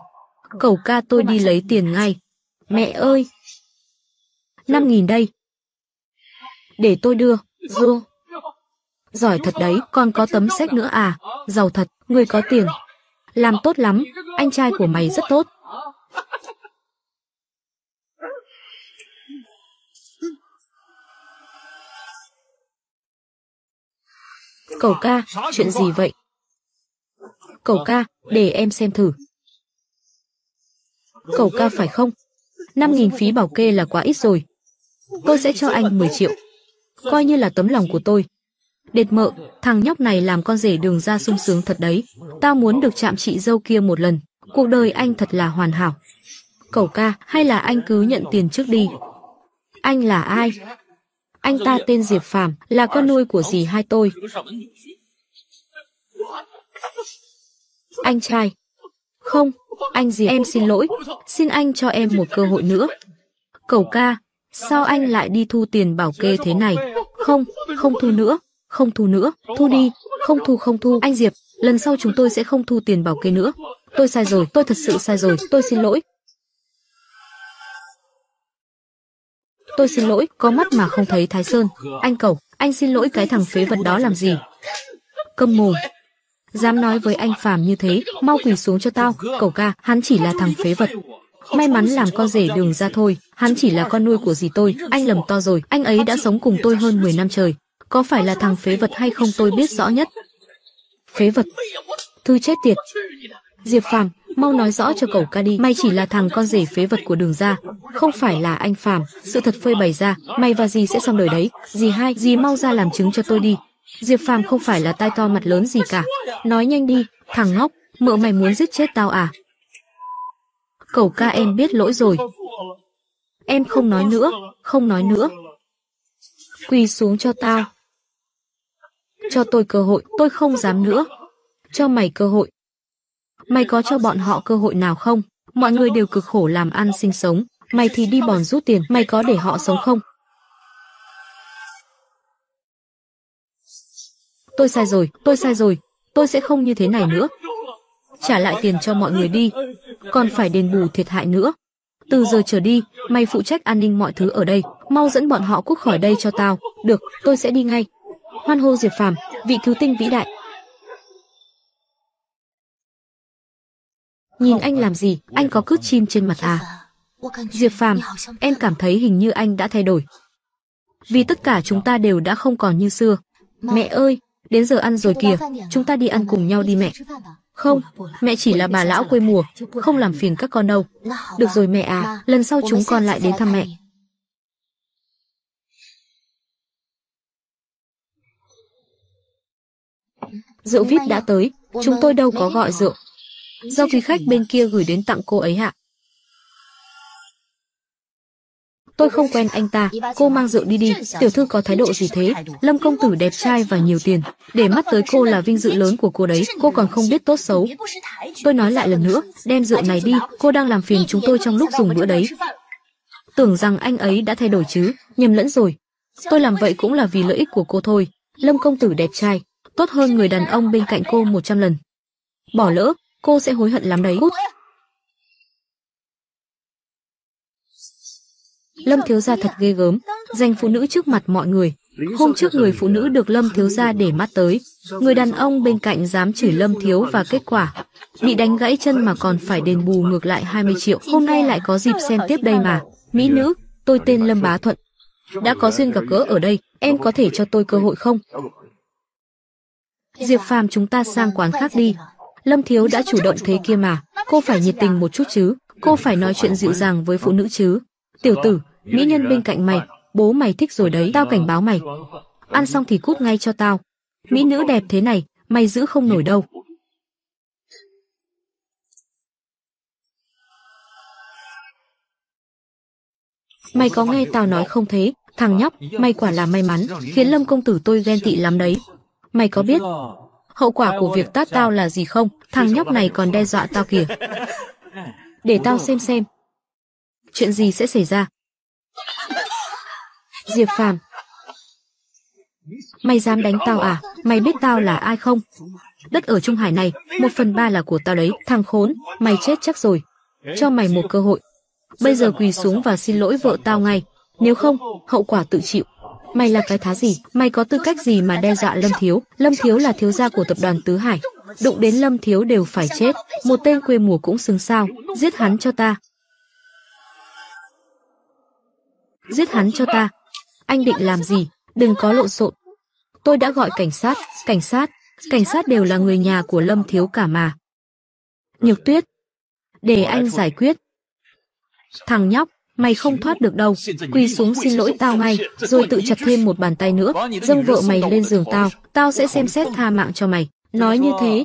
Cầu ca tôi đi lấy tiền ngay. Mẹ ơi. 5.000 đây. Để tôi đưa. Dô. Giỏi thật đấy, còn có tấm sách nữa à, giàu thật, người có tiền. Làm tốt lắm, anh trai của mày rất tốt. Cậu ca, chuyện gì vậy? Cậu ca, để em xem thử. Cậu ca phải không? 5.000 phí bảo kê là quá ít rồi. Tôi sẽ cho anh 10 triệu. Coi như là tấm lòng của tôi. Đệt mợ, thằng nhóc này làm con rể đường ra sung sướng thật đấy. Tao muốn được chạm chị dâu kia một lần. Cuộc đời anh thật là hoàn hảo. Cầu ca, hay là anh cứ nhận tiền trước đi. Anh là ai? Anh ta tên Diệp Phàm, là con nuôi của dì hai tôi. Anh trai. Không, anh gì em xin lỗi. Xin anh cho em một cơ hội nữa. Cầu ca, sao anh lại đi thu tiền bảo kê thế này? Không, không thu nữa. Không thu nữa, thu đi, không thu không thu. Anh Diệp, lần sau chúng tôi sẽ không thu tiền bảo kê nữa. Tôi sai rồi, tôi thật sự sai rồi, tôi xin lỗi. Tôi xin lỗi, có mắt mà không thấy Thái Sơn. Anh cẩu, anh xin lỗi cái thằng phế vật đó làm gì? Câm mồm. Dám nói với anh Phạm như thế, mau quỳ xuống cho tao. Cẩu ca, hắn chỉ là thằng phế vật. May mắn làm con rể đường ra thôi, hắn chỉ là con nuôi của dì tôi, anh lầm to rồi, anh ấy đã sống cùng tôi hơn 10 năm trời, có phải là thằng phế vật hay không tôi biết rõ nhất. Phế vật. Thư chết tiệt. Diệp Phàm, mau nói rõ cho cậu ca đi. Mày chỉ là thằng con rể phế vật của đường ra. Không phải là anh Phàm. Sự thật phơi bày ra. Mày và dì sẽ xong đời đấy. Dì hai, dì mau ra làm chứng cho tôi đi. Diệp Phàm không phải là tai to mặt lớn gì cả. Nói nhanh đi, thằng ngốc. Mợ mày muốn giết chết tao à? Cậu ca em biết lỗi rồi. Em không nói nữa, không nói nữa. Quỳ xuống cho tao. Cho tôi cơ hội, tôi không dám nữa. Cho mày cơ hội. Mày có cho bọn họ cơ hội nào không? Mọi người đều cực khổ làm ăn sinh sống. Mày thì đi bòn rút tiền, mày có để họ sống không? Tôi sai rồi, tôi sai rồi. Tôi sẽ không như thế này nữa. Trả lại tiền cho mọi người đi. Còn phải đền bù thiệt hại nữa. Từ giờ trở đi, mày phụ trách an ninh mọi thứ ở đây. Mau dẫn bọn họ cút khỏi đây cho tao. Được, tôi sẽ đi ngay hoan hô Diệp Phàm, vị cứu tinh vĩ đại. Nhìn anh làm gì, anh có cướp chim trên mặt à? Diệp Phàm, em cảm thấy hình như anh đã thay đổi. Vì tất cả chúng ta đều đã không còn như xưa. Mẹ ơi, đến giờ ăn rồi kìa, chúng ta đi ăn cùng nhau đi mẹ. Không, mẹ chỉ là bà lão quê mùa, không làm phiền các con đâu. Được rồi mẹ à, lần sau chúng con lại đến thăm mẹ. Rượu VIP đã tới, chúng tôi đâu có gọi rượu. Do quý khách bên kia gửi đến tặng cô ấy hạ. tôi không quen anh ta, cô mang rượu đi đi, tiểu thư có thái độ gì thế? Lâm công tử đẹp trai và nhiều tiền, để mắt tới cô là vinh dự lớn của cô đấy, cô còn không biết tốt xấu. Tôi nói lại lần nữa, đem rượu này đi, cô đang làm phiền chúng tôi trong lúc dùng bữa đấy. Tưởng rằng anh ấy đã thay đổi chứ, nhầm lẫn rồi. Tôi làm vậy cũng là vì lợi ích của cô thôi. Lâm công tử đẹp trai, tốt hơn người đàn ông bên cạnh cô 100 lần. Bỏ lỡ, cô sẽ hối hận lắm đấy. Cút. Lâm thiếu gia thật ghê gớm, giành phụ nữ trước mặt mọi người. Hôm trước người phụ nữ được Lâm thiếu gia để mắt tới, người đàn ông bên cạnh dám chửi Lâm thiếu và kết quả bị đánh gãy chân mà còn phải đền bù ngược lại 20 triệu. Hôm nay lại có dịp xem tiếp đây mà. Mỹ nữ, tôi tên Lâm Bá Thuận. Đã có duyên gặp gỡ ở đây, em có thể cho tôi cơ hội không? Diệp Phàm chúng ta sang quán khác đi. Lâm Thiếu đã chủ động thế kia mà, cô phải nhiệt tình một chút chứ, cô phải nói chuyện dịu dàng với phụ nữ chứ. Tiểu tử, mỹ nhân bên cạnh mày, bố mày thích rồi đấy, tao cảnh báo mày. Ăn xong thì cút ngay cho tao. Mỹ nữ đẹp thế này, mày giữ không nổi đâu. Mày có nghe tao nói không thế, thằng nhóc, mày quả là may mắn, khiến Lâm công tử tôi ghen tị lắm đấy. Mày có biết hậu quả của việc tát tao là gì không? Thằng nhóc này còn đe dọa tao kìa. Để tao xem xem. Chuyện gì sẽ xảy ra? Diệp Phàm, Mày dám đánh tao à? Mày biết tao là ai không? Đất ở Trung Hải này, một phần ba là của tao đấy. Thằng khốn, mày chết chắc rồi. Cho mày một cơ hội. Bây giờ quỳ xuống và xin lỗi vợ tao ngay. Nếu không, hậu quả tự chịu. Mày là cái thá gì? Mày có tư cách gì mà đe dọa Lâm Thiếu? Lâm Thiếu là thiếu gia của tập đoàn Tứ Hải. Đụng đến Lâm Thiếu đều phải chết. Một tên quê mùa cũng xứng sao. Giết hắn cho ta. Giết hắn cho ta. Anh định làm gì? Đừng có lộn xộn. Tôi đã gọi cảnh sát. Cảnh sát. Cảnh sát đều là người nhà của Lâm Thiếu cả mà. Nhược tuyết. Để anh giải quyết. Thằng nhóc, mày không thoát được đâu. Quỳ xuống xin lỗi tao ngay, rồi tự chặt thêm một bàn tay nữa, dâng vợ mày lên giường tao, tao sẽ xem xét tha mạng cho mày. Nói như thế,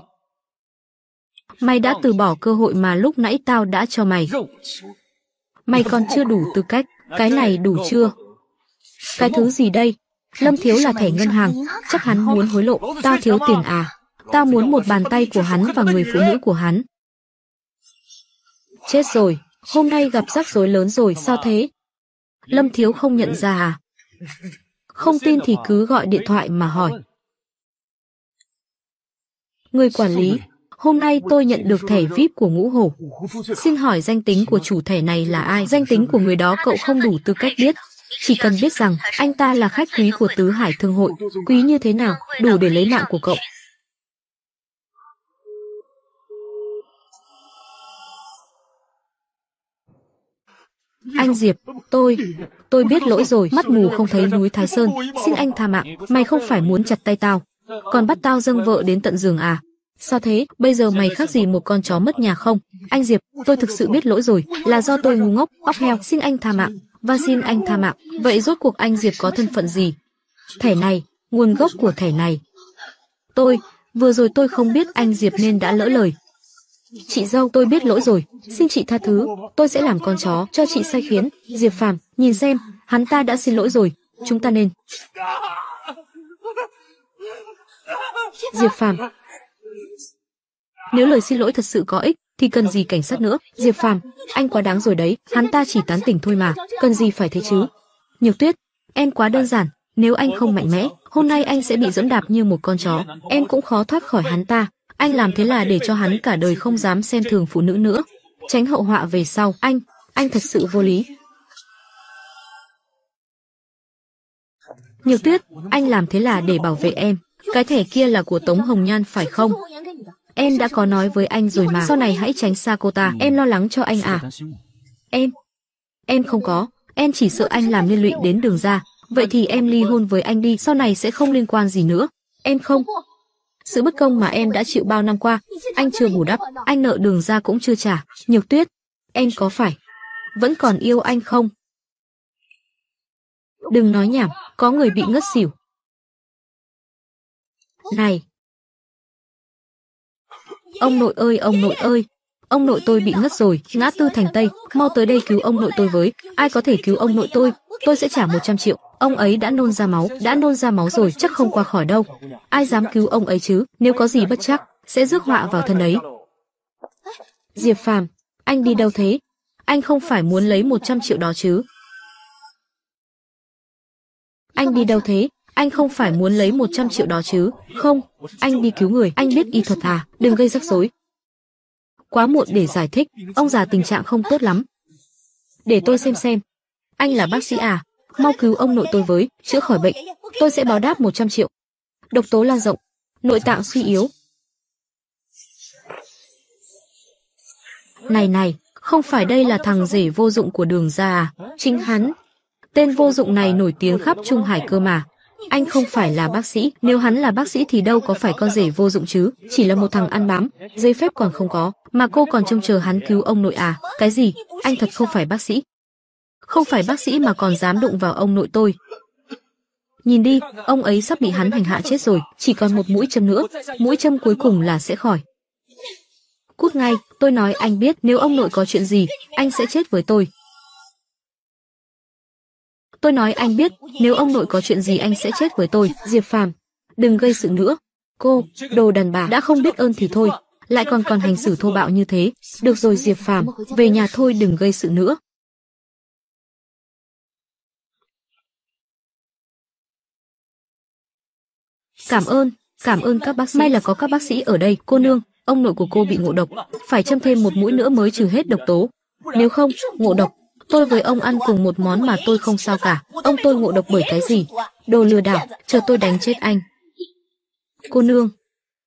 mày đã từ bỏ cơ hội mà lúc nãy tao đã cho mày. Mày còn chưa đủ tư cách, cái này đủ chưa? Cái thứ gì đây? Lâm Thiếu là thẻ ngân hàng, chắc hắn muốn hối lộ, tao thiếu tiền à? Tao muốn một bàn tay của hắn và người phụ nữ của hắn. Chết rồi, Hôm nay gặp rắc rối lớn rồi, sao thế? Lâm Thiếu không nhận ra à? Không tin thì cứ gọi điện thoại mà hỏi. Người quản lý, hôm nay tôi nhận được thẻ VIP của ngũ hổ. Xin hỏi danh tính của chủ thẻ này là ai? Danh tính của người đó cậu không đủ tư cách biết. Chỉ cần biết rằng anh ta là khách quý của Tứ Hải Thương hội, quý như thế nào, đủ để lấy mạng của cậu. Anh Diệp, tôi, tôi biết lỗi rồi, mắt mù không thấy núi Thái Sơn, xin anh tha mạng, mày không phải muốn chặt tay tao, còn bắt tao dâng vợ đến tận giường à? Sao thế, bây giờ mày khác gì một con chó mất nhà không? Anh Diệp, tôi thực sự biết lỗi rồi, là do tôi ngu ngốc, óc heo, xin anh tha mạng, và xin anh tha mạng. Vậy rốt cuộc anh Diệp có thân phận gì? Thẻ này, nguồn gốc của thẻ này. Tôi, vừa rồi tôi không biết anh Diệp nên đã lỡ lời, Chị dâu tôi biết lỗi rồi, xin chị tha thứ, tôi sẽ làm con chó cho chị sai khiến. Diệp Phàm, nhìn xem, hắn ta đã xin lỗi rồi, chúng ta nên. Diệp Phàm, nếu lời xin lỗi thật sự có ích, thì cần gì cảnh sát nữa? Diệp Phàm, anh quá đáng rồi đấy, hắn ta chỉ tán tỉnh thôi mà, cần gì phải thế chứ? Nhược Tuyết, em quá đơn giản, nếu anh không mạnh mẽ, hôm nay anh sẽ bị dẫm đạp như một con chó, em cũng khó thoát khỏi hắn ta. Anh làm thế là để cho hắn cả đời không dám xem thường phụ nữ nữa. Tránh hậu họa về sau. Anh, anh thật sự vô lý. Nhược tuyết, anh làm thế là để bảo vệ em. Cái thẻ kia là của Tống Hồng Nhan phải không? Em đã có nói với anh rồi mà. Sau này hãy tránh xa cô ta. Em lo lắng cho anh à? Em. Em không có. Em chỉ sợ anh làm liên lụy đến đường ra. Vậy thì em ly hôn với anh đi. Sau này sẽ không liên quan gì nữa. Em không. Sự bất công mà em đã chịu bao năm qua, anh chưa bù đắp, anh nợ đường ra cũng chưa trả. Nhược tuyết, em có phải vẫn còn yêu anh không? Đừng nói nhảm, có người bị ngất xỉu. Này! Ông nội ơi, ông nội ơi! Ông nội tôi bị ngất rồi, ngã tư thành Tây, mau tới đây cứu ông nội tôi với, ai có thể cứu ông nội tôi, tôi sẽ trả 100 triệu. Ông ấy đã nôn ra máu, đã nôn ra máu rồi, chắc không qua khỏi đâu. Ai dám cứu ông ấy chứ, nếu có gì bất chắc, sẽ rước họa vào thân ấy. Diệp Phàm, anh đi đâu thế? Anh không phải muốn lấy 100 triệu đó chứ? Anh đi đâu thế? Anh không phải muốn lấy 100 triệu đó chứ? Không, anh đi cứu người, anh biết y thuật à, đừng gây rắc rối. Quá muộn để giải thích, ông già tình trạng không tốt lắm. Để tôi xem xem. Anh là bác sĩ à? Mau cứu ông nội tôi với, chữa khỏi bệnh. Tôi sẽ báo đáp 100 triệu. Độc tố lan rộng, nội tạng suy yếu. Này này, không phải đây là thằng rể vô dụng của đường ra à? Chính hắn. Tên vô dụng này nổi tiếng khắp Trung Hải cơ mà. Anh không phải là bác sĩ, nếu hắn là bác sĩ thì đâu có phải con rể vô dụng chứ, chỉ là một thằng ăn bám, giấy phép còn không có, mà cô còn trông chờ hắn cứu ông nội à, cái gì, anh thật không phải bác sĩ. Không phải bác sĩ mà còn dám đụng vào ông nội tôi. Nhìn đi, ông ấy sắp bị hắn hành hạ chết rồi, chỉ còn một mũi châm nữa, mũi châm cuối cùng là sẽ khỏi. Cút ngay, tôi nói anh biết nếu ông nội có chuyện gì, anh sẽ chết với tôi. Tôi nói anh biết, nếu ông nội có chuyện gì anh sẽ chết với tôi, Diệp Phàm. Đừng gây sự nữa. Cô, đồ đàn bà đã không biết ơn thì thôi, lại còn còn hành xử thô bạo như thế. Được rồi Diệp Phàm, về nhà thôi đừng gây sự nữa. Cảm ơn, cảm ơn các bác sĩ. May là có các bác sĩ ở đây, cô nương, ông nội của cô bị ngộ độc, phải châm thêm một mũi nữa mới trừ hết độc tố. Nếu không, ngộ độc, tôi với ông ăn cùng một món mà tôi không sao cả. Ông tôi ngộ độc bởi cái gì? Đồ lừa đảo, chờ tôi đánh chết anh. Cô nương,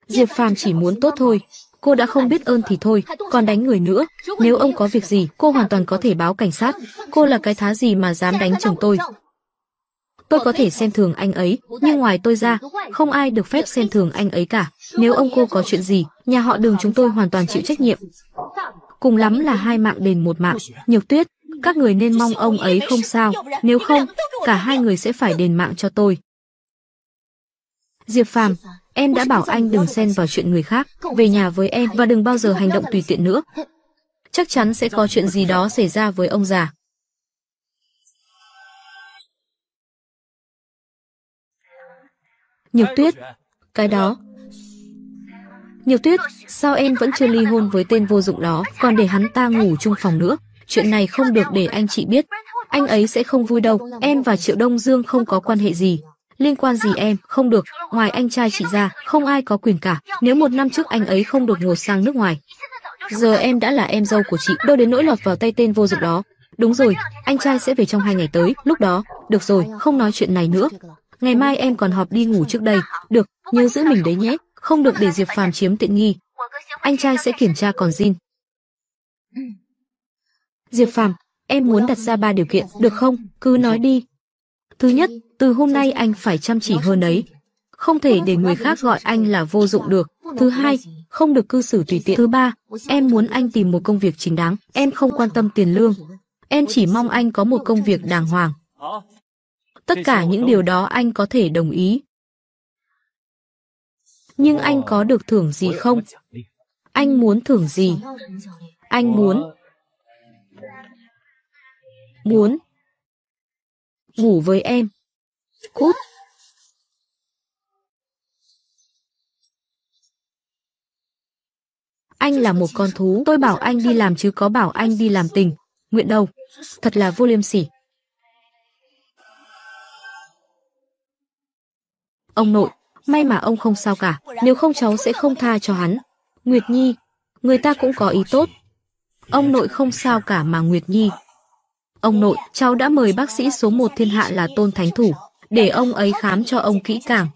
Diệp Phàm chỉ muốn tốt thôi. Cô đã không biết ơn thì thôi, còn đánh người nữa. Nếu ông có việc gì, cô hoàn toàn có thể báo cảnh sát. Cô là cái thá gì mà dám đánh chồng tôi? Tôi có thể xem thường anh ấy, nhưng ngoài tôi ra, không ai được phép xem thường anh ấy cả. Nếu ông cô có chuyện gì, nhà họ đường chúng tôi hoàn toàn chịu trách nhiệm. Cùng lắm là hai mạng đền một mạng. Nhược tuyết, các người nên mong ông ấy không sao, nếu không, cả hai người sẽ phải đền mạng cho tôi. Diệp Phàm, em đã bảo anh đừng xen vào chuyện người khác, về nhà với em và đừng bao giờ hành động tùy tiện nữa. Chắc chắn sẽ có chuyện gì đó xảy ra với ông già. Nhược tuyết, cái đó. Nhược tuyết, sao em vẫn chưa ly hôn với tên vô dụng đó, còn để hắn ta ngủ chung phòng nữa? Chuyện này không được để anh chị biết. Anh ấy sẽ không vui đâu, em và Triệu Đông Dương không có quan hệ gì. Liên quan gì em, không được, ngoài anh trai chị ra, không ai có quyền cả. Nếu một năm trước anh ấy không đột ngột sang nước ngoài. Giờ em đã là em dâu của chị, đâu đến nỗi lọt vào tay tên vô dụng đó. Đúng rồi, anh trai sẽ về trong hai ngày tới, lúc đó, được rồi, không nói chuyện này nữa. Ngày mai em còn họp đi ngủ trước đây. Được, nhớ giữ mình đấy nhé. Không được để Diệp Phàm chiếm tiện nghi. Anh trai sẽ kiểm tra còn Jin. Diệp Phàm, em muốn đặt ra ba điều kiện, được không? Cứ nói đi. Thứ nhất, từ hôm nay anh phải chăm chỉ hơn đấy, Không thể để người khác gọi anh là vô dụng được. Thứ hai, không được cư xử tùy tiện. Thứ ba, em muốn anh tìm một công việc chính đáng. Em không quan tâm tiền lương. Em chỉ mong anh có một công việc đàng hoàng. Tất cả những điều đó anh có thể đồng ý. Nhưng anh có được thưởng gì không? Anh muốn thưởng gì? Anh muốn... Muốn... Ngủ với em. Cút. Anh là một con thú, tôi bảo anh đi làm chứ có bảo anh đi làm tình. Nguyện đâu? Thật là vô liêm sỉ. Ông nội, may mà ông không sao cả, nếu không cháu sẽ không tha cho hắn. Nguyệt Nhi, người ta cũng có ý tốt. Ông nội không sao cả mà Nguyệt Nhi. Ông nội, cháu đã mời bác sĩ số một thiên hạ là Tôn Thánh Thủ, để ông ấy khám cho ông kỹ càng.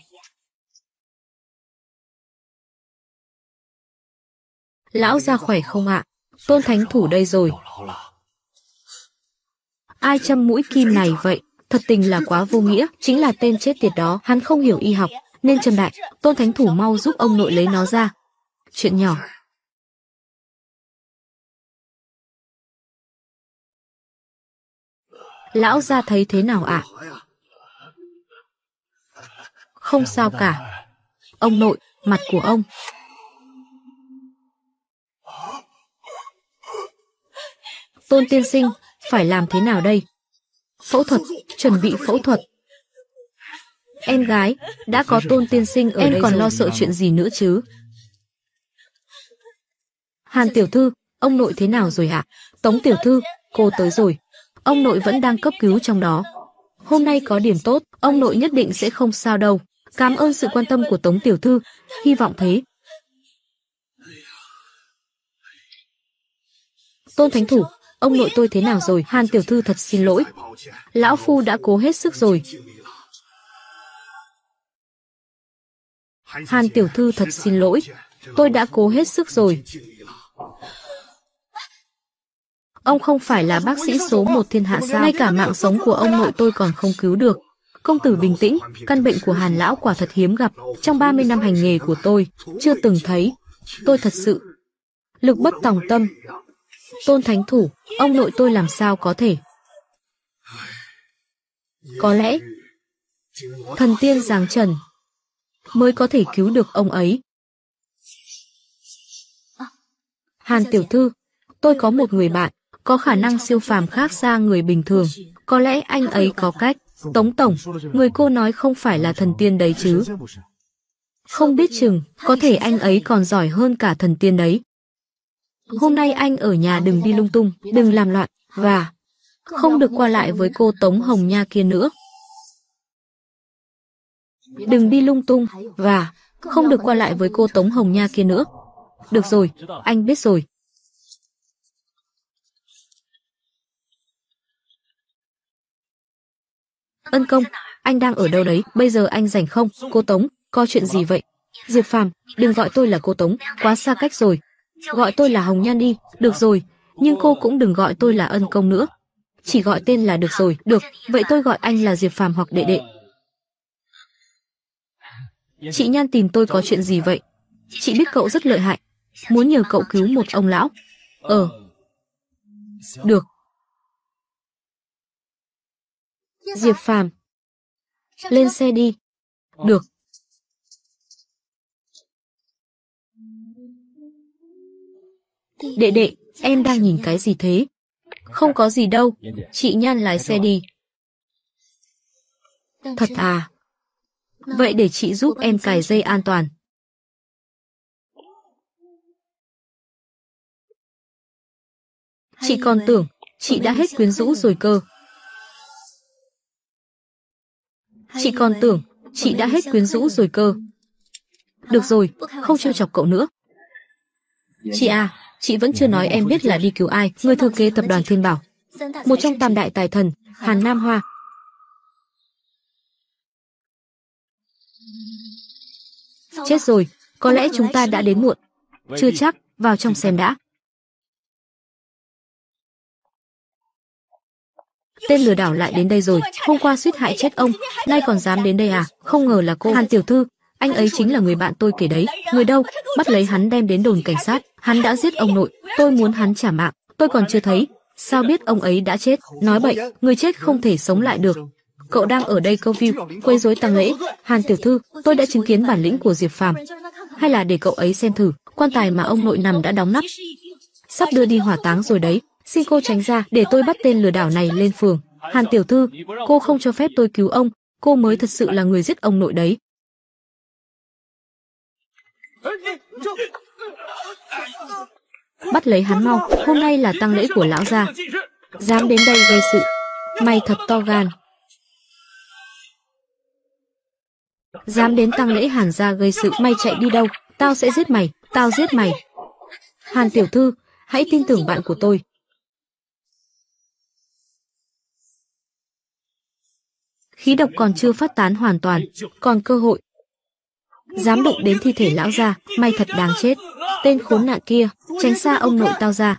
Lão ra khỏe không ạ? Tôn Thánh Thủ đây rồi. Ai châm mũi kim này vậy? Thật tình là quá vô nghĩa, chính là tên chết tiệt đó, hắn không hiểu y học, nên Trần Đại, Tôn Thánh Thủ mau giúp ông nội lấy nó ra. Chuyện nhỏ. Lão ra thấy thế nào ạ? Không sao cả. Ông nội, mặt của ông. Tôn tiên sinh, phải làm thế nào đây? Phẫu thuật, chuẩn bị phẫu thuật. Em gái, đã có tôn tiên sinh ở em đây còn rồi. lo sợ chuyện gì nữa chứ? Hàn tiểu thư, ông nội thế nào rồi ạ? Tống tiểu thư, cô tới rồi. Ông nội vẫn đang cấp cứu trong đó. Hôm nay có điểm tốt, ông nội nhất định sẽ không sao đâu. Cảm ơn sự quan tâm của Tống tiểu thư, hy vọng thế. Tôn Thánh Thủ, ông nội tôi thế nào rồi? Hàn tiểu thư thật xin lỗi. Lão Phu đã cố hết sức rồi. Hàn tiểu thư thật xin lỗi. Tôi đã cố hết sức rồi. Ông không phải là bác sĩ số một thiên hạ sao? Ngay cả mạng sống của ông nội tôi còn không cứu được. Công tử bình tĩnh, căn bệnh của Hàn lão quả thật hiếm gặp. Trong 30 năm hành nghề của tôi, chưa từng thấy. Tôi thật sự lực bất tòng tâm. Tôn Thánh Thủ, ông nội tôi làm sao có thể? Có lẽ thần tiên giáng trần mới có thể cứu được ông ấy. Hàn tiểu thư, tôi có một người bạn, có khả năng siêu phàm khác xa người bình thường. Có lẽ anh ấy có cách. Tống Tổng, người cô nói không phải là thần tiên đấy chứ. Không biết chừng, có thể anh ấy còn giỏi hơn cả thần tiên đấy. Hôm nay anh ở nhà đừng đi lung tung, đừng làm loạn, và không được qua lại với cô Tống Hồng Nha kia nữa. Đừng đi lung tung, và không được qua lại với cô Tống Hồng Nha kia nữa. Được rồi, anh biết rồi. Ân công, anh đang ở đâu đấy? Bây giờ anh rảnh không? Cô Tống, có chuyện gì vậy? Diệp Phàm, đừng gọi tôi là cô Tống, quá xa cách rồi. Gọi tôi là Hồng Nhan đi, được rồi, nhưng cô cũng đừng gọi tôi là ân công nữa. Chỉ gọi tên là được rồi, được, vậy tôi gọi anh là Diệp Phàm hoặc đệ đệ. Chị Nhan tìm tôi có chuyện gì vậy? Chị biết cậu rất lợi hại, muốn nhờ cậu cứu một ông lão. Ờ. Được. Diệp Phàm. Lên xe đi. Được. Đệ đệ, em đang nhìn cái gì thế? Không có gì đâu, chị Nhan lái xe đi. Thật à? Vậy để chị giúp em cài dây an toàn. Chị còn tưởng chị đã hết quyến rũ rồi cơ. Chị còn tưởng chị đã hết quyến rũ rồi cơ. Được rồi, không trêu chọc cậu nữa. Chị à, chị vẫn chưa nói em biết là đi cứu ai, người thừa kế tập đoàn Thiên Bảo. Một trong tam đại tài thần, Hàn Nam Hoa. Chết rồi, có lẽ chúng ta đã đến muộn. Chưa chắc, vào trong xem đã. Tên lừa đảo lại đến đây rồi, hôm qua suýt hại chết ông, nay còn dám đến đây à? Không ngờ là cô Hàn tiểu thư, anh ấy chính là người bạn tôi kể đấy. Người đâu? Bắt lấy hắn đem đến đồn cảnh sát. Hắn đã giết ông nội, tôi muốn hắn trả mạng. Tôi còn chưa thấy. Sao biết ông ấy đã chết? Nói bậy, người chết không thể sống lại được. Cậu đang ở đây câu view, quấy rối tang lễ. Hàn tiểu thư, tôi đã chứng kiến bản lĩnh của Diệp Phàm. Hay là để cậu ấy xem thử, quan tài mà ông nội nằm đã đóng nắp. Sắp đưa đi hỏa táng rồi đấy. Xin cô tránh ra để tôi bắt tên lừa đảo này lên phường. Hàn tiểu thư, cô không cho phép tôi cứu ông, cô mới thật sự là người giết ông nội đấy. Bắt lấy hắn mau, hôm nay là tang lễ của lão gia. Dám đến đây gây sự, mày thật to gan. Dám đến tăng lễ Hàn gia gây sự, mày chạy đi đâu? Tao sẽ giết mày, tao giết mày. Hàn tiểu thư, hãy tin tưởng bạn của tôi. Khí độc còn chưa phát tán hoàn toàn, còn cơ hội. Dám đụng đến thi thể lão gia, may thật đáng chết. Tên khốn nạn kia, tránh xa ông nội tao ra.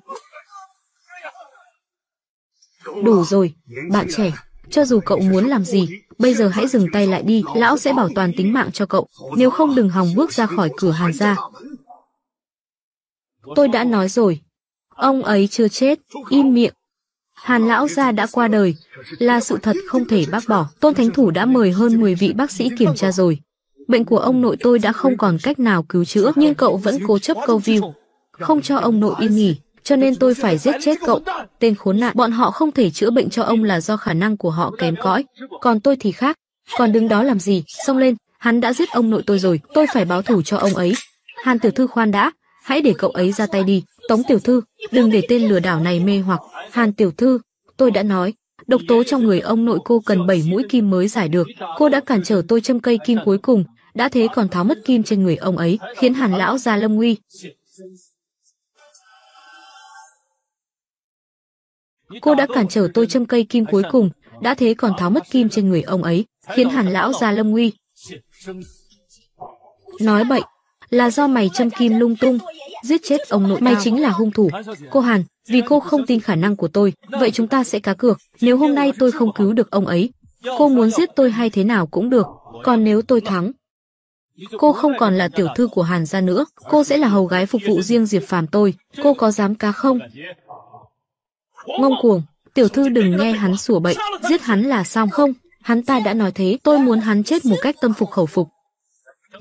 Đủ rồi, bạn trẻ, cho dù cậu muốn làm gì, bây giờ hãy dừng tay lại đi, lão sẽ bảo toàn tính mạng cho cậu, nếu không đừng hòng bước ra khỏi cửa Hàn ra. Tôi đã nói rồi, ông ấy chưa chết, im miệng. Hàn lão gia đã qua đời, là sự thật không thể bác bỏ. Tôn Thánh Thủ đã mời hơn 10 vị bác sĩ kiểm tra rồi. Bệnh của ông nội tôi đã không còn cách nào cứu chữa, nhưng cậu vẫn cố chấp câu view, không cho ông nội yên nghỉ. cho nên tôi phải giết chết cậu. Tên khốn nạn, bọn họ không thể chữa bệnh cho ông là do khả năng của họ kém cỏi. Còn tôi thì khác. Còn đứng đó làm gì, xông lên, hắn đã giết ông nội tôi rồi, tôi phải báo thù cho ông ấy. Hàn tiểu thư khoan đã, hãy để cậu ấy ra tay đi. Tống tiểu thư, đừng để tên lừa đảo này mê hoặc. Hàn tiểu thư, tôi đã nói, độc tố trong người ông nội cô cần 7 mũi kim mới giải được. Cô đã cản trở tôi châm cây kim cuối cùng, đã thế còn tháo mất kim trên người ông ấy, khiến Hàn lão ra lâm nguy. Cô đã cản trở tôi châm cây kim cuối cùng, đã thế còn tháo mất kim trên người ông ấy, khiến Hàn lão ra lâm nguy. Nói bậy, là do mày châm kim lung tung, giết chết ông nội mày chính là hung thủ. Cô Hàn, vì cô không tin khả năng của tôi, vậy chúng ta sẽ cá cược, nếu hôm nay tôi không cứu được ông ấy, cô muốn giết tôi hay thế nào cũng được, còn nếu tôi thắng, cô không còn là tiểu thư của Hàn gia nữa, cô sẽ là hầu gái phục vụ riêng Diệp Phàm tôi, cô có dám cá không? Ngông cuồng, tiểu thư đừng nghe hắn sủa bậy, giết hắn là xong không? Hắn ta đã nói thế, tôi muốn hắn chết một cách tâm phục khẩu phục.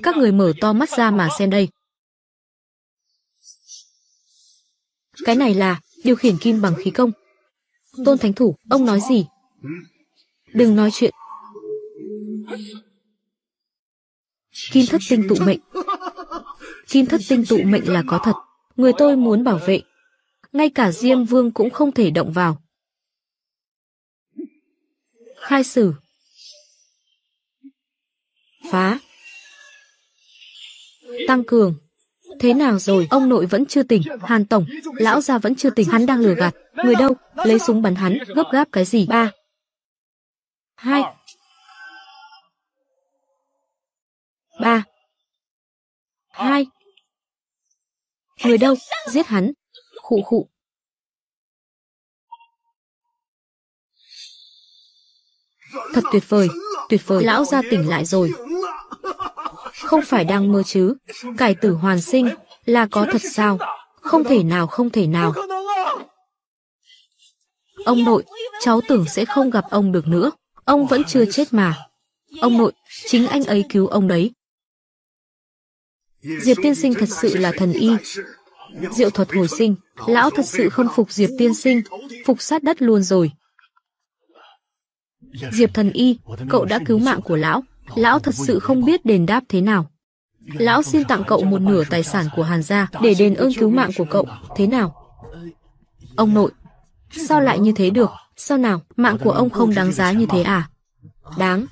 Các người mở to mắt ra mà xem đây. Cái này là điều khiển kim bằng khí công. Tôn Thánh Thủ, ông nói gì? Đừng nói chuyện. Kim thất tinh tụ mệnh. Kim thất tinh tụ mệnh là có thật. Người tôi muốn bảo vệ. Ngay cả Diêm Vương cũng không thể động vào. Khai sử. Phá. Tăng cường. Thế nào rồi, ông nội vẫn chưa tỉnh, Hàn Tổng, lão gia vẫn chưa tỉnh, hắn đang lừa gạt. Người đâu, lấy súng bắn hắn, gấp gáp cái gì? Ba. Hai. Ba. Hai. Người đâu, giết hắn. Khụ khụ. Thật tuyệt vời, tuyệt vời, lão gia tỉnh lại rồi không phải đang mơ chứ. Cải tử hoàn sinh là có thật sao? Không thể nào, không thể nào. Ông nội, cháu tưởng sẽ không gặp ông được nữa. Ông vẫn chưa chết mà. Ông nội, chính anh ấy cứu ông đấy. Diệp tiên sinh thật sự là thần y. Diệu thuật hồi sinh, lão thật sự không phục Diệp tiên sinh, phục sát đất luôn rồi. Diệp thần y, cậu đã cứu mạng của lão. Lão thật sự không biết đền đáp thế nào. Lão xin tặng cậu một nửa tài sản của Hàn gia để đền ơn cứu mạng của cậu. Thế nào? Ông nội, sao lại như thế được? Sao nào, mạng của ông không đáng giá như thế à? Đáng.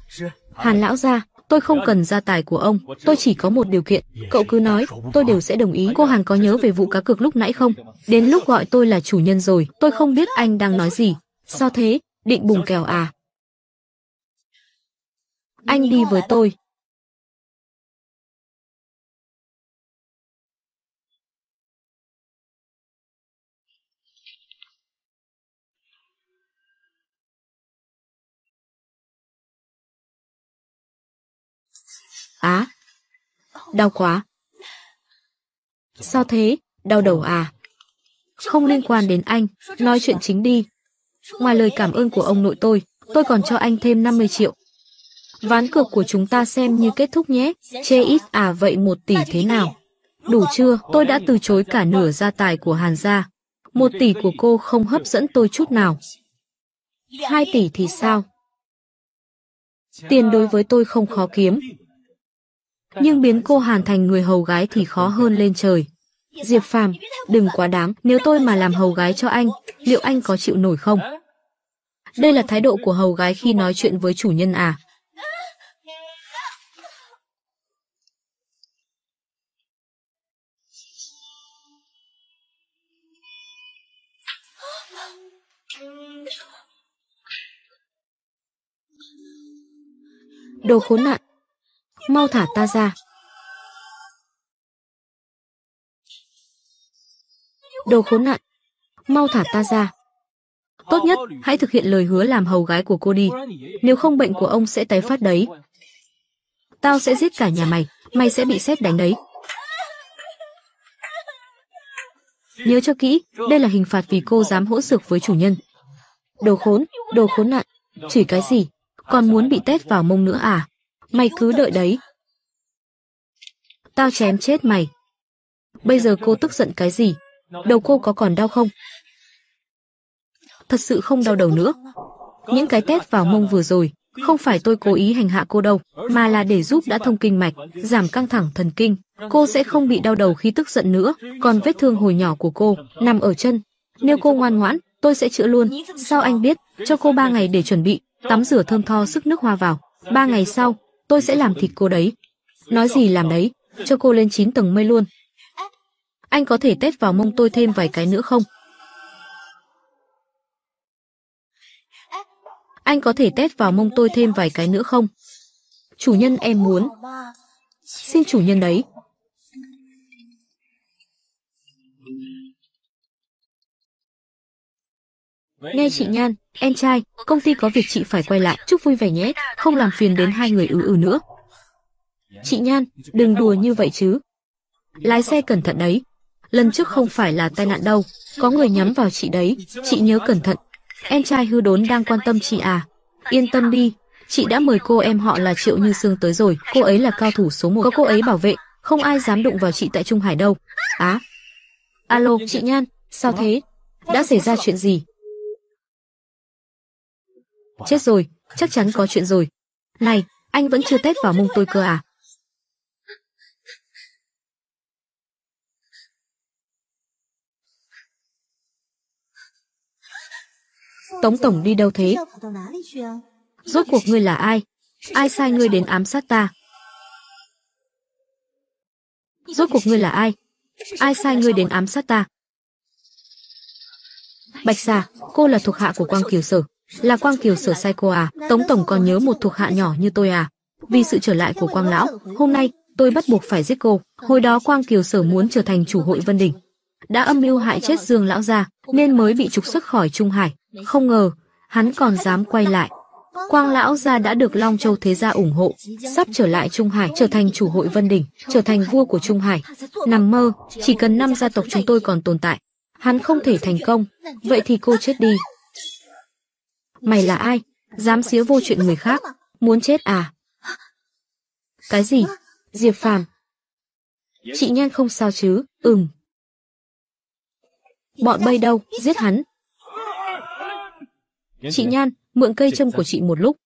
Hàn lão gia, tôi không cần gia tài của ông, tôi chỉ có một điều kiện. Cậu cứ nói, tôi đều sẽ đồng ý. Cô hàng có nhớ về vụ cá cược lúc nãy không? Đến lúc gọi tôi là chủ nhân rồi, tôi không biết anh đang nói gì. Sao thế? Định bùng kèo à? Anh đi với tôi. Đau quá. Sao thế, đau đầu à? Không liên quan đến anh, nói chuyện chính đi. Ngoài lời cảm ơn của ông nội tôi, tôi còn cho anh thêm 50 triệu. Ván cược của chúng ta xem như kết thúc nhé. Chê ít à vậy một tỷ thế nào? Đủ chưa, tôi đã từ chối cả nửa gia tài của Hàn gia. Một tỷ của cô không hấp dẫn tôi chút nào. Hai tỷ thì sao? Tiền đối với tôi không khó kiếm. Nhưng biến cô Hàn thành người hầu gái thì khó hơn lên trời. Diệp Phàm, đừng quá đáng, nếu tôi mà làm hầu gái cho anh, liệu anh có chịu nổi không? Đây là thái độ của hầu gái khi nói chuyện với chủ nhân à? Đồ khốn nạn! Mau thả ta ra! Đồ khốn nạn! Mau thả ta ra! Tốt nhất, hãy thực hiện lời hứa làm hầu gái của cô đi. Nếu không bệnh của ông sẽ tái phát đấy. Tao sẽ giết cả nhà mày, mày sẽ bị xét đánh đấy. Nhớ cho kỹ, đây là hình phạt vì cô dám hỗn xược với chủ nhân. Đồ khốn, đồ khốn nạn, chửi cái gì, còn muốn bị tét vào mông nữa à? Mày cứ đợi đấy. Tao chém chết mày. Bây giờ cô tức giận cái gì? đầu cô có còn đau không? Thật sự không đau đầu nữa. Những cái tét vào mông vừa rồi, không phải tôi cố ý hành hạ cô đâu, mà là để giúp đã thông kinh mạch, giảm căng thẳng thần kinh. Cô sẽ không bị đau đầu khi tức giận nữa, còn vết thương hồi nhỏ của cô nằm ở chân. Nếu cô ngoan ngoãn, tôi sẽ chữa luôn. Sao anh biết? Cho cô ba ngày để chuẩn bị, tắm rửa thơm tho sức nước hoa vào. Ba ngày sau, tôi sẽ làm thịt cô đấy. Nói gì làm đấy, cho cô lên 9 tầng mây luôn. Anh có thể tết vào mông tôi thêm vài cái nữa không? Anh có thể tét vào mông tôi thêm vài cái nữa không? Chủ nhân em muốn. Xin chủ nhân đấy. Nghe chị Nhan, em trai, công ty có việc chị phải quay lại, chúc vui vẻ nhé, không làm phiền đến hai người ứ ứ nữa. Chị Nhan, đừng đùa như vậy chứ. Lái xe cẩn thận đấy. Lần trước không phải là tai nạn đâu, có người nhắm vào chị đấy, chị nhớ cẩn thận. Em trai hư đốn đang quan tâm chị à? Yên tâm đi, chị đã mời cô em họ là Triệu Như Sương tới rồi, cô ấy là cao thủ số một, có cô ấy bảo vệ, không ai dám đụng vào chị tại Trung Hải đâu. Á, à? alo, chị Nhan, sao thế? Đã xảy ra chuyện gì? Chết rồi, chắc chắn có chuyện rồi. Này, anh vẫn chưa tết vào mông tôi cơ à? Tống Tổng đi đâu thế? Rốt cuộc ngươi là ai? Ai sai ngươi đến ám sát ta? Rốt cuộc ngươi là ai? Ai sai ngươi đến ám sát ta? Bạch Xà, cô là thuộc hạ của Quang Kiều Sở. Là Quang Kiều Sở sai cô à? Tống Tổng còn nhớ một thuộc hạ nhỏ như tôi à? Vì sự trở lại của Quang Lão, hôm nay tôi bắt buộc phải giết cô. Hồi đó Quang Kiều Sở muốn trở thành chủ hội Vân Đình. Đã âm mưu hại chết Dương Lão gia, nên mới bị trục xuất khỏi Trung Hải. Không ngờ, hắn còn dám quay lại. Quang lão gia đã được Long Châu Thế gia ủng hộ, sắp trở lại Trung Hải, trở thành chủ hội Vân Đỉnh, trở thành vua của Trung Hải. Nằm mơ, chỉ cần năm gia tộc chúng tôi còn tồn tại, hắn không thể thành công, vậy thì cô chết đi. Mày là ai? Dám xía vô chuyện người khác, muốn chết à? Cái gì? Diệp Phàm. Chị Nhan không sao chứ? Ừm. Bọn bay đâu? Giết hắn. Chị Nhan, mượn cây châm của chị một lúc.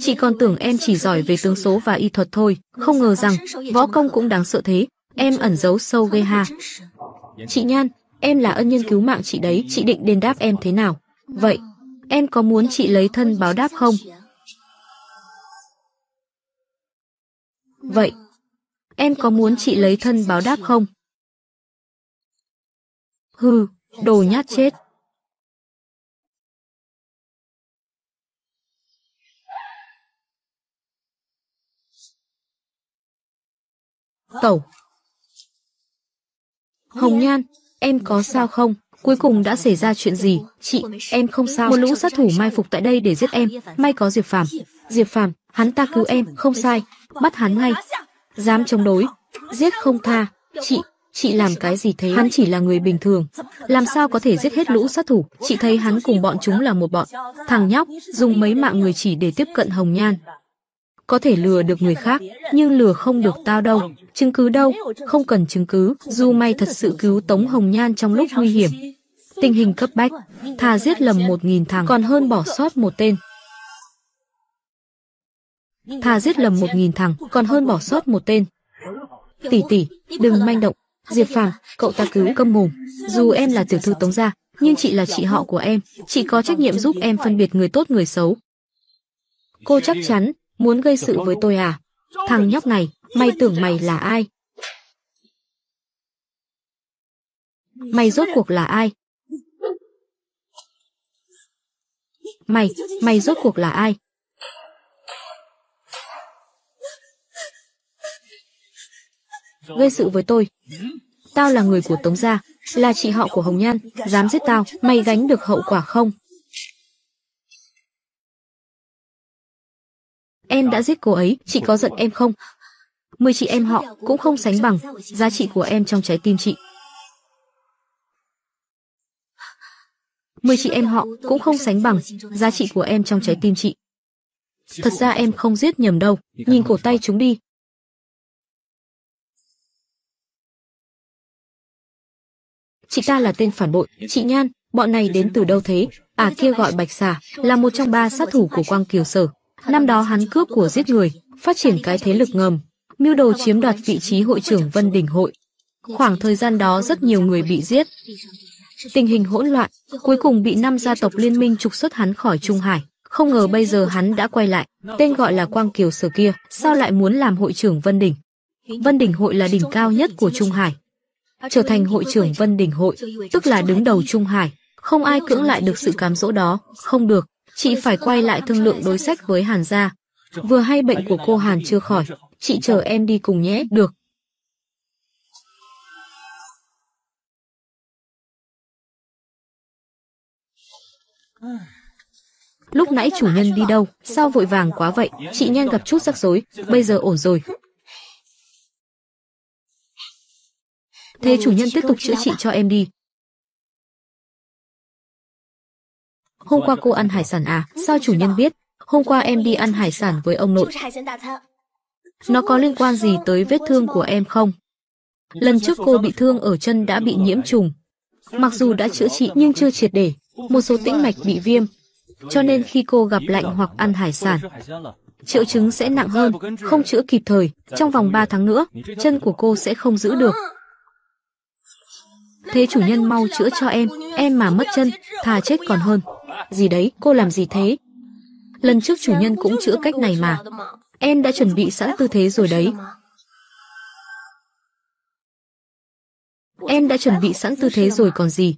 Chị còn tưởng em chỉ giỏi về tướng số và y thuật thôi, không ngờ rằng võ công cũng đáng sợ thế. Em ẩn giấu sâu ghê ha. Chị Nhan, em là ân nhân cứu mạng chị đấy, chị định đền đáp em thế nào? Vậy, Em có muốn chị lấy thân báo đáp không? Vậy, em có muốn chị lấy thân báo đáp không? Hừ, đồ nhát chết. Tẩu. Hồng Nhan, em có sao không? Cuối cùng đã xảy ra chuyện gì? Chị, em không sao. Một lũ sát thủ mai phục tại đây để giết em. May có Diệp Phàm. Diệp Phàm, hắn ta cứu em, không sai. Bắt hắn ngay. Dám chống đối, giết không tha. Chị, chị làm cái gì thế? Hắn chỉ là người bình thường. Làm sao có thể giết hết lũ sát thủ? Chị thấy hắn cùng bọn chúng là một bọn. Thằng nhóc, dùng mấy mạng người chỉ để tiếp cận Hồng Nhan. Có thể lừa được người khác, nhưng lừa không được tao đâu. Chứng cứ đâu, không cần chứng cứ. Dù may thật sự cứu Tống Hồng Nhan trong lúc nguy hiểm, Tình hình cấp bách, thà giết lầm một nghìn thằng còn hơn bỏ sót một tên. Thà giết lầm một nghìn thằng còn hơn bỏ sót một tên. Tỷ tỷ, đừng manh động. Diệp Phàm, cậu ta cứu câm mồm. Dù em là tiểu thư Tống gia, nhưng chị là chị họ của em, chị có trách nhiệm giúp em phân biệt người tốt người xấu. Cô chắc chắn muốn gây sự với tôi à? Thằng nhóc này, mày tưởng mày là ai? Mày rốt cuộc là ai? Mày, mày rốt cuộc là ai? Gây sự với tôi. Tao là người của Tống Gia, là chị họ của Hồng Nhan, dám giết tao, mày gánh được hậu quả không? Em đã giết cô ấy, chị có giận em không? Mười chị em họ cũng không sánh bằng giá trị của em trong trái tim chị. Mười chị em họ cũng không sánh bằng giá trị của em trong trái tim chị. Thật ra em không giết nhầm đâu, nhìn cổ tay chúng đi. Chị ta là tên phản bội, chị Nhan, bọn này đến từ đâu thế? À kia gọi Bạch Xà, là một trong ba sát thủ của Quang Kiều Sở. Năm đó hắn cướp của giết người, phát triển cái thế lực ngầm, mưu đồ chiếm đoạt vị trí hội trưởng Vân Đình Hội. Khoảng thời gian đó rất nhiều người bị giết. Tình hình hỗn loạn, cuối cùng bị năm gia tộc liên minh trục xuất hắn khỏi Trung Hải. Không ngờ bây giờ hắn đã quay lại, tên gọi là Quang Kiều Sở kia, sao lại muốn làm hội trưởng Vân Đình? Vân Đình Hội là đỉnh cao nhất của Trung Hải. Trở thành hội trưởng Vân Đình Hội, tức là đứng đầu Trung Hải. Không ai cưỡng lại được sự cám dỗ đó, không được, chị phải quay lại thương lượng đối sách với Hàn gia. Vừa hay bệnh của cô Hàn chưa khỏi, chị chờ em đi cùng nhé, được. Lúc nãy chủ nhân đi đâu, sao vội vàng quá vậy, chị nhanh gặp chút rắc rối, bây giờ ổn rồi. Thế chủ nhân tiếp tục chữa trị cho em đi. Hôm qua cô ăn hải sản à, sao chủ nhân biết? Hôm qua em đi ăn hải sản với ông nội. Nó có liên quan gì tới vết thương của em không? Lần trước cô bị thương ở chân đã bị nhiễm trùng. Mặc dù đã chữa trị nhưng chưa triệt để, một số tĩnh mạch bị viêm. Cho nên khi cô gặp lạnh hoặc ăn hải sản, triệu chứng sẽ nặng hơn, không chữa kịp thời. Trong vòng 3 tháng nữa, chân của cô sẽ không giữ được. Thế chủ nhân mau chữa cho em, em mà mất chân, thà chết còn hơn. Gì đấy, cô làm gì thế? Lần trước chủ nhân cũng chữa cách này mà. Em đã chuẩn bị sẵn tư thế rồi đấy. Em đã chuẩn bị sẵn tư thế rồi còn gì.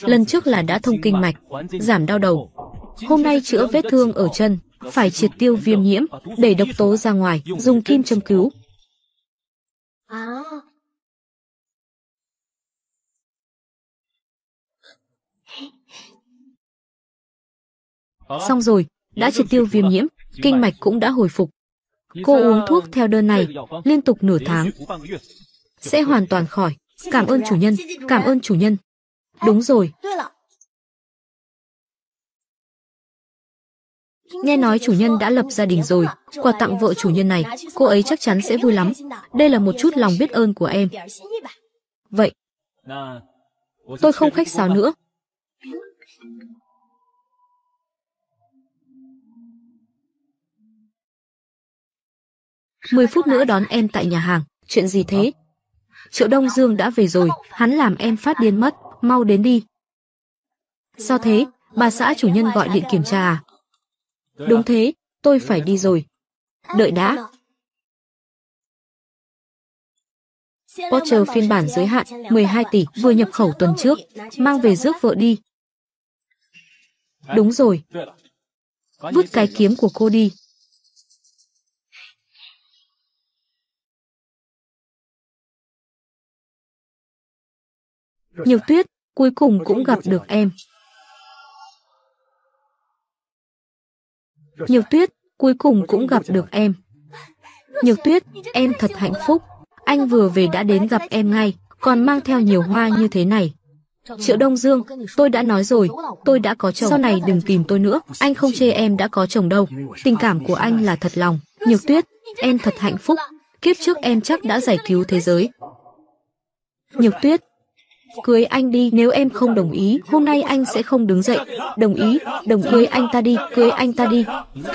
Lần trước là đã thông kinh mạch, giảm đau đầu. Hôm nay chữa vết thương ở chân, phải triệt tiêu viêm nhiễm, đẩy độc tố ra ngoài, dùng kim châm cứu. Xong rồi, đã triệt tiêu viêm nhiễm, kinh mạch cũng đã hồi phục. Cô uống thuốc theo đơn này, liên tục nửa tháng. Sẽ hoàn toàn khỏi. Cảm ơn chủ nhân, cảm ơn chủ nhân. Đúng rồi. Nghe nói chủ nhân đã lập gia đình rồi, quà tặng vợ chủ nhân này, cô ấy chắc chắn sẽ vui lắm. Đây là một chút lòng biết ơn của em. Vậy, tôi không khách sáo nữa. 10 phút nữa đón em tại nhà hàng. Chuyện gì thế? Triệu Đông Dương đã về rồi, hắn làm em phát điên mất, mau đến đi. Sao thế? Bà xã chủ nhân gọi điện kiểm tra à? Đúng thế, tôi phải đi rồi. Đợi đã. Porsche phiên bản giới hạn 12 tỷ vừa nhập khẩu tuần trước, mang về rước vợ đi. Đúng rồi. Vứt cái kiếm của cô đi. Nhiều tuyết, cuối cùng cũng gặp được em. Nhiều tuyết, cuối cùng cũng gặp được em. Nhiều tuyết, em thật hạnh phúc. Anh vừa về đã đến gặp em ngay, còn mang theo nhiều hoa như thế này. Triệu Đông Dương, tôi đã nói rồi, tôi đã có chồng. Sau này đừng tìm tôi nữa, anh không chê em đã có chồng đâu. Tình cảm của anh là thật lòng. Nhiều tuyết, em thật hạnh phúc. Kiếp trước em chắc đã giải cứu thế giới. Nhiều tuyết, Cưới anh đi, nếu em không đồng ý, hôm nay anh sẽ không đứng dậy. Đồng ý, đồng cưới anh ta đi, cưới anh ta đi.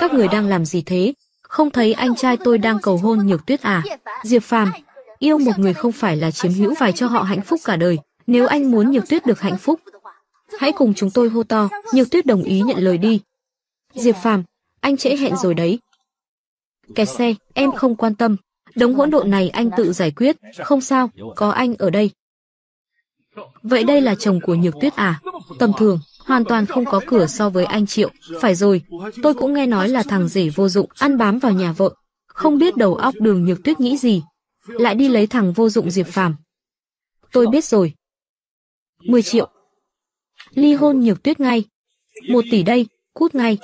Các người đang làm gì thế? Không thấy anh trai tôi đang cầu hôn Nhược Tuyết à? Diệp Phàm, yêu một người không phải là chiếm hữu phải cho họ hạnh phúc cả đời. Nếu anh muốn Nhược Tuyết được hạnh phúc, hãy cùng chúng tôi hô to, Nhược Tuyết đồng ý nhận lời đi. Diệp Phàm, anh trễ hẹn rồi đấy. Kẹt xe, em không quan tâm. Đống hỗn độn này anh tự giải quyết, không sao, có anh ở đây. Vậy đây là chồng của Nhược Tuyết à? Tầm thường, hoàn toàn không có cửa so với anh Triệu. Phải rồi, tôi cũng nghe nói là thằng rể vô dụng, ăn bám vào nhà vợ. Không biết đầu óc đường Nhược Tuyết nghĩ gì. Lại đi lấy thằng vô dụng Diệp Phàm. Tôi biết rồi. 10 triệu. Ly hôn Nhược Tuyết ngay. Một tỷ đây, cút ngay.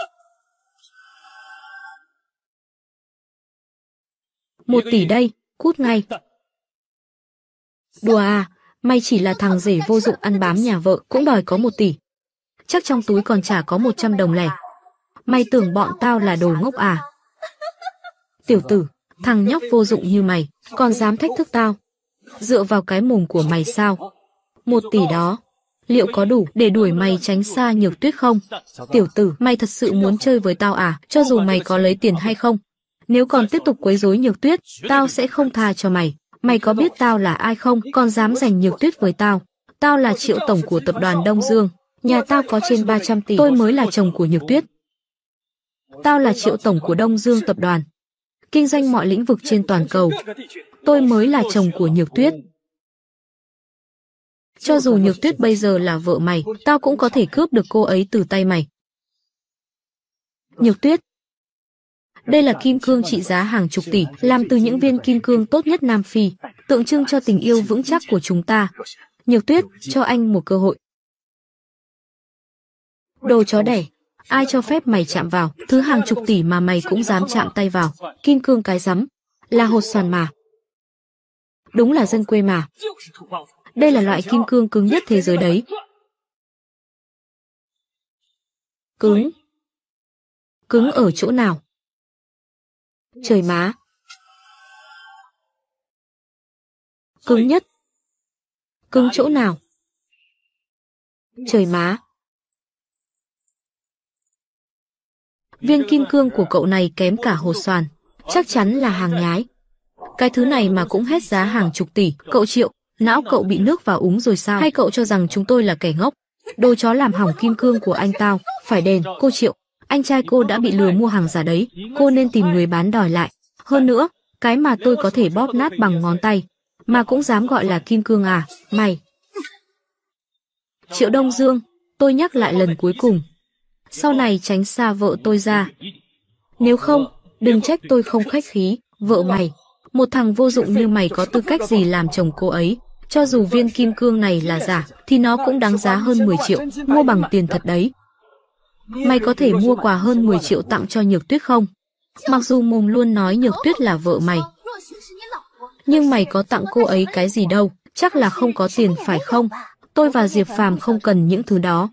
Một tỷ đây, cút ngay. Đùa à, May chỉ là thằng rể vô dụng ăn bám nhà vợ cũng đòi có một tỷ. chắc trong túi còn chả có 100 đồng lẻ. Mày tưởng bọn tao là đồ ngốc à? Tiểu tử, thằng nhóc vô dụng như mày, còn dám thách thức tao. Dựa vào cái mồm của mày sao? Một tỷ đó, liệu có đủ để đuổi mày tránh xa nhược tuyết không? Tiểu tử, mày thật sự muốn chơi với tao à, cho dù mày có lấy tiền hay không? Nếu còn tiếp tục quấy rối nhược tuyết, tao sẽ không tha cho mày. Mày có biết tao là ai không, còn dám giành nhược tuyết với tao? Tao là triệu tổng của tập đoàn Đông Dương. Nhà tao có trên 300 tỷ, tôi mới là chồng của nhược tuyết. Tao là triệu tổng của Đông Dương tập đoàn. Kinh doanh mọi lĩnh vực trên toàn cầu. Tôi mới là chồng của nhược tuyết. Cho dù nhược tuyết bây giờ là vợ mày, tao cũng có thể cướp được cô ấy từ tay mày. Nhược tuyết, đây là kim cương trị giá hàng chục tỷ, làm từ những viên kim cương tốt nhất Nam Phi, tượng trưng cho tình yêu vững chắc của chúng ta. Nhược tuyết, cho anh một cơ hội. Đồ chó đẻ, ai cho phép mày chạm vào, thứ hàng chục tỷ mà mày cũng dám chạm tay vào, kim cương cái rắm, là hột xoàn mà. Đúng là dân quê mà. Đây là loại kim cương cứng nhất thế giới đấy. Cứng. Cứng ở chỗ nào? Trời má. Cứng nhất. Cứng chỗ nào? Trời má. Viên kim cương của cậu này kém cả hồ xoàn. Chắc chắn là hàng nhái. Cái thứ này mà cũng hết giá hàng chục tỷ. Cậu Triệu, não cậu bị nước vào úng rồi sao? Hay cậu cho rằng chúng tôi là kẻ ngốc? Đồ chó làm hỏng kim cương của anh tao. Phải đền, cô Triệu. Anh trai cô đã bị lừa mua hàng giả đấy. Cô nên tìm người bán đòi lại. Hơn nữa, cái mà tôi có thể bóp nát bằng ngón tay. Mà cũng dám gọi là kim cương à? Mày! Triệu Đông Dương, tôi nhắc lại lần cuối cùng. Sau này tránh xa vợ tôi ra. Nếu không, đừng trách tôi không khách khí, vợ mày. Một thằng vô dụng như mày có tư cách gì làm chồng cô ấy? Cho dù viên kim cương này là giả, thì nó cũng đáng giá hơn 10 triệu, mua bằng tiền thật đấy. Mày có thể mua quà hơn 10 triệu tặng cho Nhược Tuyết không? Mặc dù mồm luôn nói Nhược Tuyết là vợ mày. Nhưng mày có tặng cô ấy cái gì đâu, chắc là không có tiền phải không? Tôi và Diệp Phàm không cần những thứ đó.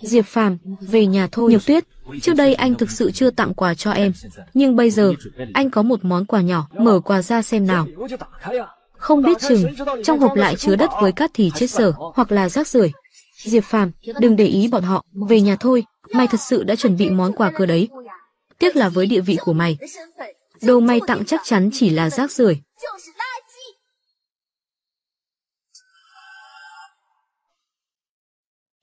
Diệp Phàm, về nhà thôi. Nhược Tuyết, trước đây anh thực sự chưa tặng quà cho em, nhưng bây giờ anh có một món quà nhỏ, mở quà ra xem nào. Không biết chừng trong hộp lại chứa đất với cát thì chết sở hoặc là rác rưởi. Diệp Phàm, đừng để ý bọn họ, về nhà thôi, mày thật sự đã chuẩn bị món quà cơ đấy. Tiếc là với địa vị của mày, đồ mày tặng chắc chắn chỉ là rác rưởi.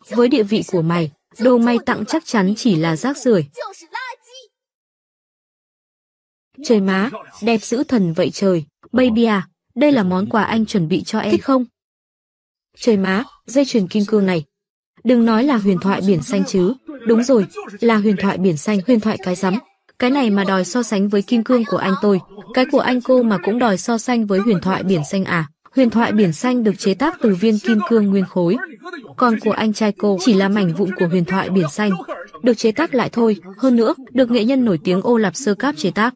Với địa vị của mày, đồ mày tặng chắc chắn chỉ là rác rưởi. Trời má, đẹp dữ thần vậy trời. Baby à, đây là món quà anh chuẩn bị cho em. Thích không? Trời má, dây chuyền kim cương này. Đừng nói là huyền thoại biển xanh chứ. Đúng rồi, là huyền thoại biển xanh, huyền thoại cái rắm. Cái này mà đòi so sánh với kim cương của anh tôi, cái của anh cô mà cũng đòi so sánh với huyền thoại biển xanh à. Huyền thoại biển xanh được chế tác từ viên kim cương nguyên khối, còn của anh trai cô chỉ là mảnh vụn của huyền thoại biển xanh, được chế tác lại thôi, hơn nữa, được nghệ nhân nổi tiếng Ô Lạp Sơ Cáp chế tác.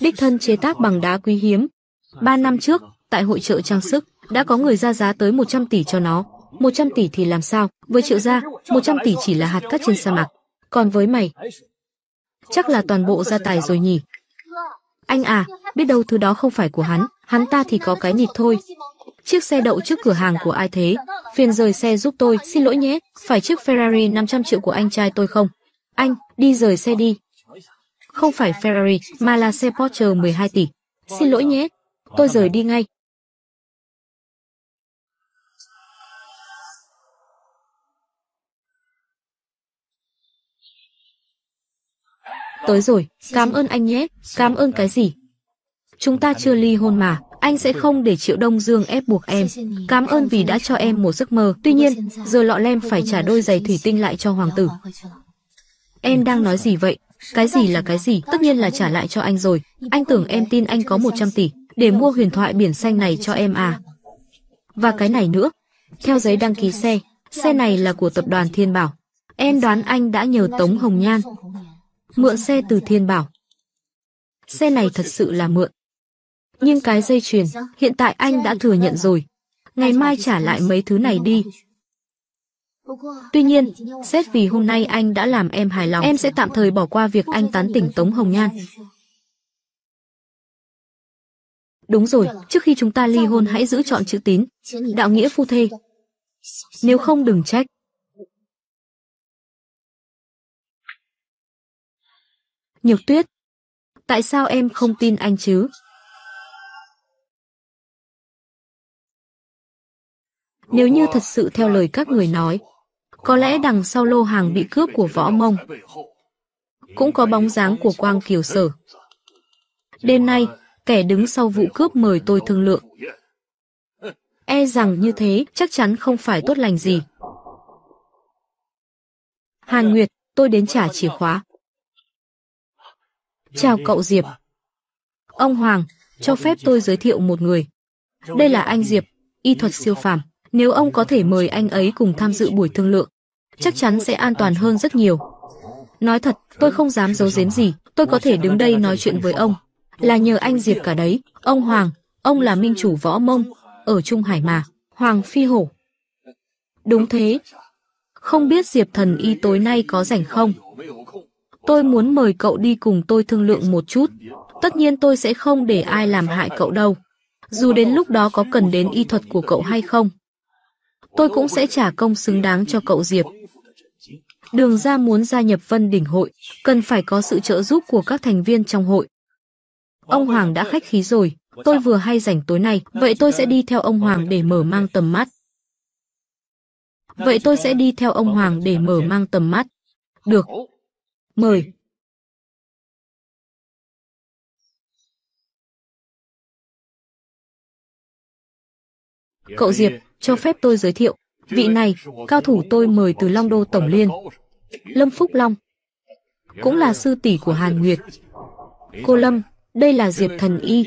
Đích thân chế tác bằng đá quý hiếm. Ba năm trước, tại hội trợ trang sức, đã có người ra giá tới 100 tỷ cho nó. 100 tỷ thì làm sao? Với triệu gia, 100 tỷ chỉ là hạt cát trên sa mạc. Còn với mày, chắc là toàn bộ gia tài rồi nhỉ? Anh à, biết đâu thứ đó không phải của hắn, hắn ta thì có cái nịt thôi. Chiếc xe đậu trước cửa hàng của ai thế? Phiền rời xe giúp tôi, xin lỗi nhé. Phải chiếc Ferrari 500 triệu của anh trai tôi không? Anh, đi rời xe đi. Không phải Ferrari, mà là xe Porsche 12 tỷ. Xin lỗi nhé. Tôi rời đi ngay. Tới rồi, cảm ơn anh nhé. Cảm ơn cái gì? Chúng ta chưa ly hôn mà, anh sẽ không để Triệu Đông Dương ép buộc em. Cảm ơn vì đã cho em một giấc mơ. Tuy nhiên, giờ lọ lem phải trả đôi giày thủy tinh lại cho hoàng tử. Em đang nói gì vậy? Cái gì là cái gì? Tất nhiên là trả lại cho anh rồi. Anh tưởng em tin anh có 100 tỷ để mua huyền thoại biển xanh này cho em à? Và cái này nữa. Theo giấy đăng ký xe, xe này là của tập đoàn Thiên Bảo. Em đoán anh đã nhờ Tống Hồng Nhan mượn xe từ Thiên Bảo. Xe này thật sự là mượn. Nhưng cái dây chuyền, hiện tại anh đã thừa nhận rồi. Ngày mai trả lại mấy thứ này đi. Tuy nhiên, xét vì hôm nay anh đã làm em hài lòng, em sẽ tạm thời bỏ qua việc anh tán tỉnh Tống Hồng Nhan. Đúng rồi, trước khi chúng ta ly hôn hãy giữ chọn chữ tín, đạo nghĩa phu thê. Nếu không đừng trách. Nhược tuyết, tại sao em không tin anh chứ? Nếu như thật sự theo lời các người nói, có lẽ đằng sau lô hàng bị cướp của võ mông, cũng có bóng dáng của Quang Kiều Sở. Đêm nay, kẻ đứng sau vụ cướp mời tôi thương lượng. E rằng như thế chắc chắn không phải tốt lành gì. Hàn Nguyệt, tôi đến trả chìa khóa. Chào cậu Diệp. Ông Hoàng, cho phép tôi giới thiệu một người. Đây là anh Diệp, y thuật siêu phàm. Nếu ông có thể mời anh ấy cùng tham dự buổi thương lượng, chắc chắn sẽ an toàn hơn rất nhiều. Nói thật, tôi không dám giấu giếm gì, tôi có thể đứng đây nói chuyện với ông. Là nhờ anh Diệp cả đấy, ông Hoàng, ông là minh chủ võ mông, ở Trung Hải mà, Hoàng Phi Hổ. Đúng thế. Không biết Diệp thần y tối nay có rảnh không? Tôi muốn mời cậu đi cùng tôi thương lượng một chút. Tất nhiên tôi sẽ không để ai làm hại cậu đâu. Dù đến lúc đó có cần đến y thuật của cậu hay không tôi cũng sẽ trả công xứng đáng cho cậu Diệp. Đường ra muốn gia nhập Vân Đỉnh hội, cần phải có sự trợ giúp của các thành viên trong hội. Ông Hoàng đã khách khí rồi, tôi vừa hay rảnh tối nay, vậy tôi sẽ đi theo ông Hoàng để mở mang tầm mắt. Vậy tôi sẽ đi theo ông Hoàng để mở mang tầm mắt. Được. Mời. Cậu Diệp, cho phép tôi giới thiệu, vị này, cao thủ tôi mời từ Long Đô Tổng Liên. Lâm Phúc Long, cũng là sư tỷ của Hàn Nguyệt. Cô Lâm, đây là Diệp Thần Y,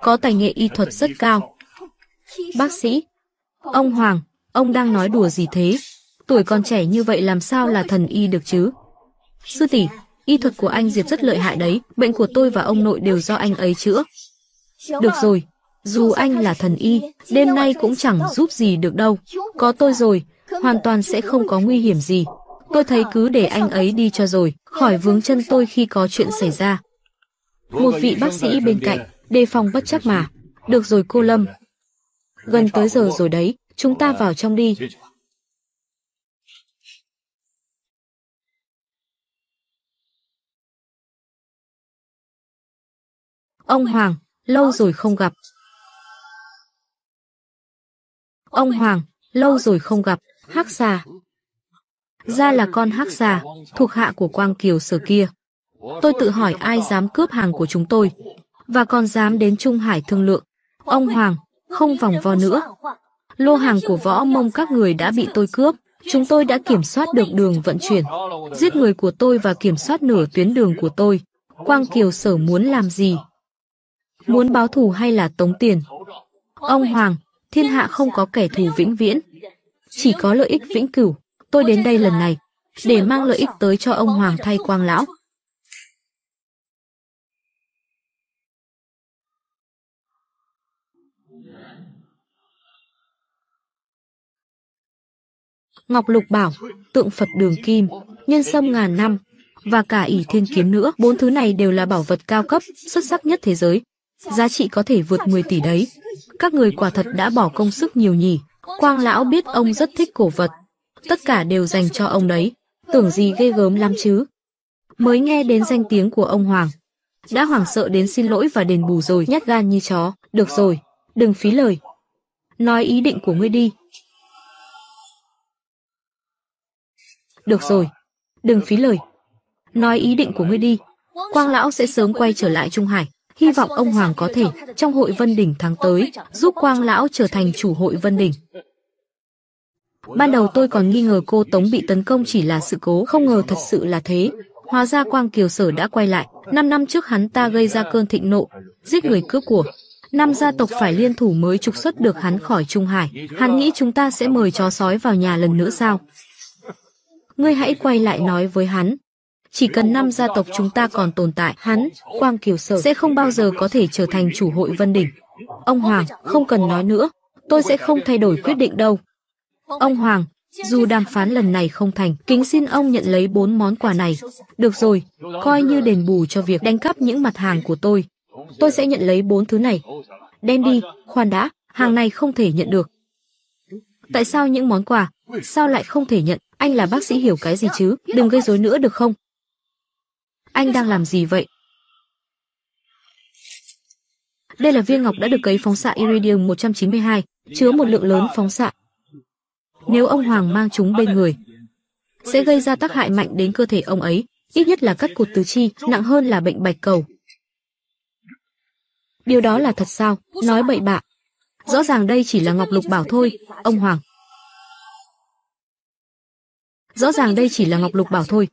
có tài nghệ y thuật rất cao. Bác sĩ, ông Hoàng, ông đang nói đùa gì thế? Tuổi còn trẻ như vậy làm sao là thần y được chứ? Sư tỷ, y thuật của anh Diệp rất lợi hại đấy, bệnh của tôi và ông nội đều do anh ấy chữa. Được rồi, dù anh là thần y, đêm nay cũng chẳng giúp gì được đâu. Có tôi rồi, hoàn toàn sẽ không có nguy hiểm gì. Tôi thấy cứ để anh ấy đi cho rồi, khỏi vướng chân tôi khi có chuyện xảy ra. Một vị bác sĩ bên cạnh, đề phòng bất chắc mà. Được rồi cô Lâm. Gần tới giờ rồi đấy, chúng ta vào trong đi. Ông Hoàng, lâu rồi không gặp. Ông Hoàng, lâu rồi không gặp, hắc xà. Ra là con hắc xà, thuộc hạ của Quang Kiều sở kia. Tôi tự hỏi ai dám cướp hàng của chúng tôi, và còn dám đến Trung Hải thương lượng. Ông Hoàng, không vòng vo nữa. Lô hàng của võ mông các người đã bị tôi cướp. Chúng tôi đã kiểm soát được đường vận chuyển, giết người của tôi và kiểm soát nửa tuyến đường của tôi. Quang Kiều sở muốn làm gì? Muốn báo thù hay là tống tiền? Ông Hoàng, thiên hạ không có kẻ thù vĩnh viễn, chỉ có lợi ích vĩnh cửu. Tôi đến đây lần này, để mang lợi ích tới cho ông Hoàng thay quang lão. Ngọc Lục Bảo, tượng Phật Đường Kim, nhân sâm ngàn năm, và cả ỷ thiên kiếm nữa. Bốn thứ này đều là bảo vật cao cấp, xuất sắc nhất thế giới. Giá trị có thể vượt 10 tỷ đấy. Các người quả thật đã bỏ công sức nhiều nhỉ. Quang lão biết ông rất thích cổ vật. Tất cả đều dành cho ông đấy. Tưởng gì ghê gớm lắm chứ. Mới nghe đến danh tiếng của ông Hoàng. Đã hoảng sợ đến xin lỗi và đền bù rồi, nhát gan như chó. Được rồi, đừng phí lời. Nói ý định của ngươi đi. Được rồi, đừng phí lời. Nói ý định của ngươi đi. Quang lão sẽ sớm quay trở lại Trung Hải. Hy vọng ông Hoàng có thể, trong hội Vân Đỉnh tháng tới, giúp Quang Lão trở thành chủ hội Vân Đỉnh. Ban đầu tôi còn nghi ngờ cô Tống bị tấn công chỉ là sự cố, không ngờ thật sự là thế. Hóa ra Quang Kiều Sở đã quay lại, năm năm trước hắn ta gây ra cơn thịnh nộ, giết người cướp của. Năm gia tộc phải liên thủ mới trục xuất được hắn khỏi Trung Hải. Hắn nghĩ chúng ta sẽ mời chó sói vào nhà lần nữa sao? Ngươi hãy quay lại nói với hắn, chỉ cần năm gia tộc chúng ta còn tồn tại, hắn, Quang Kiều Sở, sẽ không bao giờ có thể trở thành chủ hội Vân Đỉnh. Ông Hoàng, không cần nói nữa, tôi sẽ không thay đổi quyết định đâu. Ông Hoàng, Dù đàm phán lần này không thành, kính xin ông nhận lấy bốn món quà này. Được rồi, coi như đền bù cho việc đánh cắp những mặt hàng của tôi. Tôi sẽ nhận lấy bốn thứ này. Đem đi, khoan đã, hàng này không thể nhận được. Tại sao những món quà, sao lại không thể nhận? Anh là bác sĩ hiểu cái gì chứ, đừng gây rối nữa được không? Anh đang làm gì vậy? Đây là viên ngọc đã được cấy phóng xạ iridium 192, chứa một lượng lớn phóng xạ. Nếu ông Hoàng mang chúng bên người, sẽ gây ra tác hại mạnh đến cơ thể ông ấy, ít nhất là cắt cụt tứ chi, nặng hơn là bệnh bạch cầu. Điều đó là thật sao? Nói bậy bạ. Rõ ràng đây chỉ là Ngọc Lục Bảo thôi, ông Hoàng. Rõ ràng đây chỉ là Ngọc Lục Bảo thôi.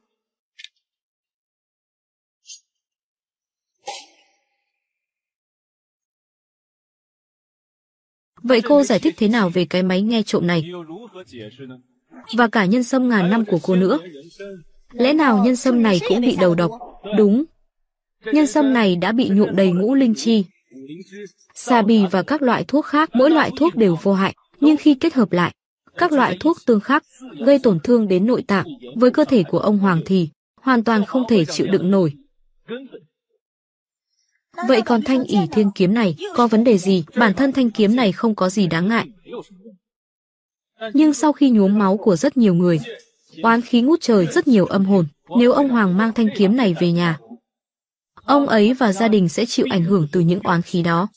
Vậy cô giải thích thế nào về cái máy nghe trộm này? Và cả nhân sâm ngàn năm của cô nữa. Lẽ nào nhân sâm này cũng bị đầu độc? Đúng. Nhân sâm này đã bị nhuộm đầy ngũ linh chi. Xà bì và các loại thuốc khác, mỗi loại thuốc đều vô hại, nhưng khi kết hợp lại, các loại thuốc tương khắc gây tổn thương đến nội tạng, với cơ thể của ông Hoàng thì hoàn toàn không thể chịu đựng nổi. Vậy còn thanh ỷ thiên kiếm này có vấn đề gì? Bản thân thanh kiếm này không có gì đáng ngại. Nhưng sau khi nhuốm máu của rất nhiều người, oán khí ngút trời rất nhiều âm hồn, nếu ông Hoàng mang thanh kiếm này về nhà, ông ấy và gia đình sẽ chịu ảnh hưởng từ những oán khí đó.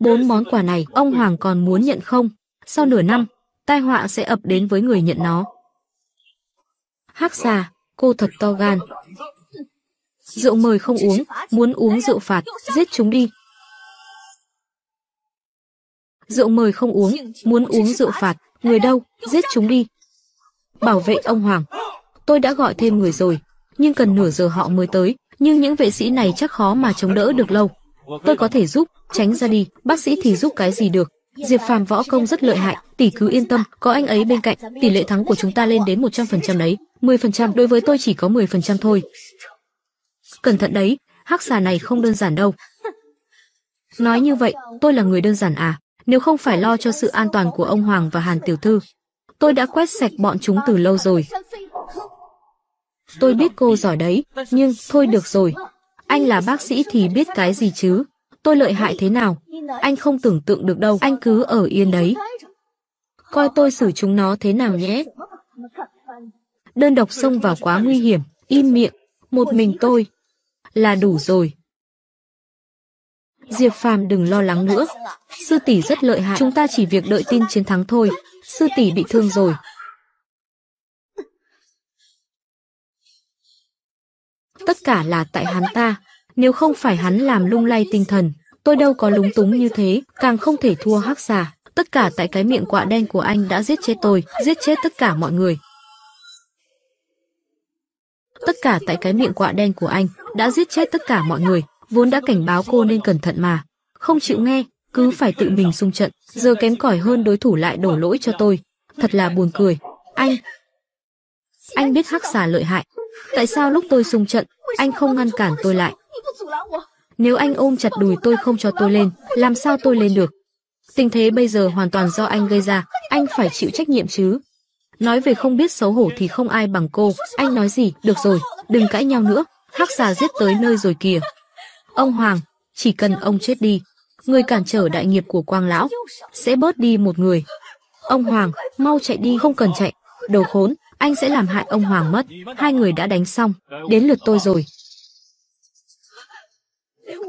Bốn món quà này ông Hoàng còn muốn nhận không? Sau nửa năm, tai họa sẽ ập đến với người nhận nó. Hắc xà, cô thật to gan. Rượu mời không uống, muốn uống rượu phạt, giết chúng đi. Rượu mời không uống, muốn uống rượu phạt, người đâu, giết chúng đi. Bảo vệ ông Hoàng. Tôi đã gọi thêm người rồi, nhưng cần nửa giờ họ mới tới, nhưng những vệ sĩ này chắc khó mà chống đỡ được lâu. Tôi có thể giúp, tránh ra đi, bác sĩ thì giúp cái gì được. Diệp Phàm võ công rất lợi hại, tỷ cứ yên tâm, có anh ấy bên cạnh, tỷ lệ thắng của chúng ta lên đến 100% đấy. 10% đối với tôi chỉ có 10% thôi. Cẩn thận đấy, hắc xà này không đơn giản đâu. Nói như vậy, tôi là người đơn giản à? Nếu không phải lo cho sự an toàn của ông Hoàng và Hàn Tiểu Thư, tôi đã quét sạch bọn chúng từ lâu rồi. Tôi biết cô giỏi đấy, nhưng thôi được rồi. Anh là bác sĩ thì biết cái gì chứ? Tôi lợi hại thế nào? Anh không tưởng tượng được đâu, anh cứ ở yên đấy. Coi tôi xử chúng nó thế nào nhé. Đơn độc xông vào quá nguy hiểm, im miệng, một mình tôi là đủ rồi. Diệp Phàm đừng lo lắng nữa. Sư tỷ rất lợi hại, chúng ta chỉ việc đợi tin chiến thắng thôi. Sư tỷ bị thương rồi. Tất cả là tại hắn ta. Nếu không phải hắn làm lung lay tinh thần, tôi đâu có lúng túng như thế, càng không thể thua hắc xà. Tất cả tại cái miệng quạ đen của anh đã giết chết tôi, giết chết tất cả mọi người. Tất cả tại cái miệng quạ đen của anh đã giết chết tất cả mọi người, vốn đã cảnh báo cô nên cẩn thận mà. Không chịu nghe, cứ phải tự mình xung trận, giờ kém cỏi hơn đối thủ lại đổ lỗi cho tôi. Thật là buồn cười. Anh... Anh biết hắc xà lợi hại. Tại sao lúc tôi xung trận, anh không ngăn cản tôi lại? Nếu anh ôm chặt đùi tôi không cho tôi lên, làm sao tôi lên được? Tình thế bây giờ hoàn toàn do anh gây ra, anh phải chịu trách nhiệm chứ. Nói về không biết xấu hổ thì không ai bằng cô. Anh nói gì? Được rồi, đừng cãi nhau nữa. Hắc xà giết tới nơi rồi kìa. Ông Hoàng, chỉ cần ông chết đi, người cản trở đại nghiệp của Quang Lão, sẽ bớt đi một người. Ông Hoàng, mau chạy đi không cần chạy. Đồ khốn, anh sẽ làm hại ông Hoàng mất. Hai người đã đánh xong, đến lượt tôi rồi.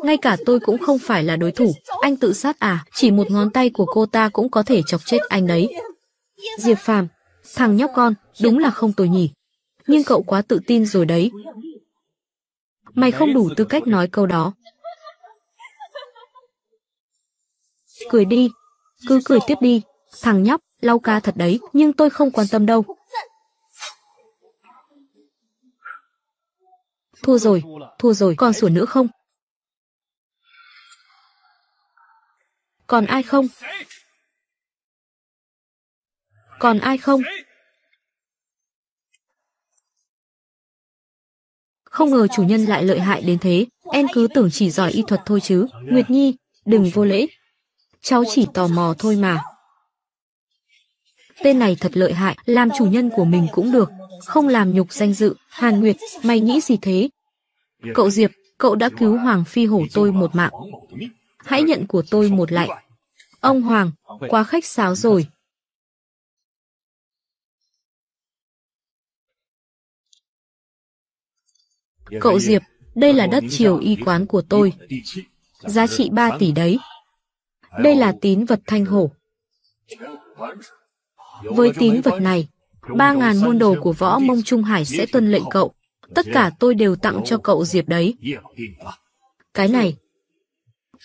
Ngay cả tôi cũng không phải là đối thủ. Anh tự sát à, chỉ một ngón tay của cô ta cũng có thể chọc chết anh đấy. Diệp Phàm, Thằng nhóc con, đúng là không tồi nhỉ. Nhưng cậu quá tự tin rồi đấy. Mày không đủ tư cách nói câu đó. Cười đi, cứ cười tiếp đi. Thằng nhóc, lau ca thật đấy, nhưng tôi không quan tâm đâu. Thua rồi, thua rồi, còn sủa nữa không? Còn ai không? Còn ai không? Không ngờ chủ nhân lại lợi hại đến thế, em cứ tưởng chỉ giỏi y thuật thôi chứ. Nguyệt Nhi, đừng vô lễ. Cháu chỉ tò mò thôi mà. tên này thật lợi hại, làm chủ nhân của mình cũng được, không làm nhục danh dự. Hàn Nguyệt, mày nghĩ gì thế? Cậu Diệp, cậu đã cứu Hoàng Phi Hổ tôi một mạng. Hãy nhận của tôi một lại. Ông Hoàng, quá khách sáo rồi. Cậu Diệp, đây là đất triều y quán của tôi. Giá trị 3 tỷ đấy. Đây là tín vật thanh hổ. Với tín vật này, 3.000 môn đồ của võ mông Trung Hải sẽ tuân lệnh cậu. Tất cả tôi đều tặng cho cậu Diệp đấy. Cái này,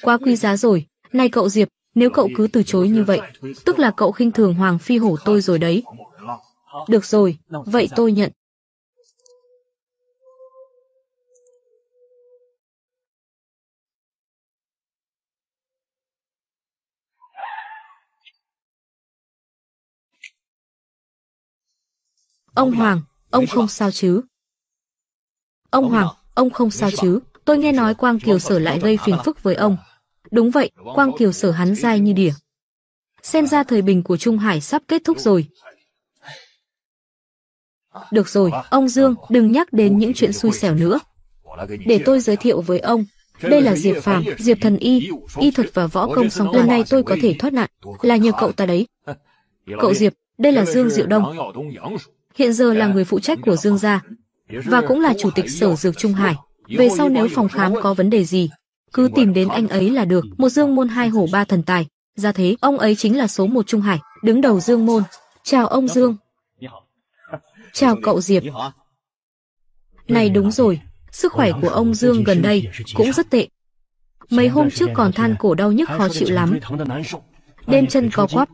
quá quý giá rồi. Này cậu Diệp, nếu cậu cứ từ chối như vậy, tức là cậu khinh thường Hoàng Phi Hổ tôi rồi đấy. Được rồi, vậy tôi nhận. Ông Hoàng, ông không sao chứ? Ông Hoàng, ông không sao chứ? Tôi nghe nói Quang Kiều Sở lại gây phiền phức với ông. Đúng vậy, Quang Kiều Sở hắn dai như đỉa. Xem ra thời bình của Trung Hải sắp kết thúc rồi. Được rồi, ông Dương, đừng nhắc đến những chuyện xui xẻo nữa. Để tôi giới thiệu với ông. Đây là Diệp Phàm, Diệp Thần Y, y thuật và võ công song lần này tôi có thể thoát nạn, là nhờ cậu ta đấy. Cậu Diệp, đây là Dương Diệu Đông hiện giờ là người phụ trách của Dương gia và cũng là chủ tịch sở dược Trung Hải. Về sau nếu phòng khám có vấn đề gì, cứ tìm đến anh ấy là được. Một Dương môn hai hổ ba thần tài. Ra thế, ông ấy chính là số một Trung Hải, đứng đầu Dương môn. Chào ông Dương. Chào cậu Diệp. Này đúng rồi, sức khỏe của ông Dương gần đây cũng rất tệ. Mấy hôm trước còn than cổ đau nhức khó chịu lắm. Đêm chân co quắp.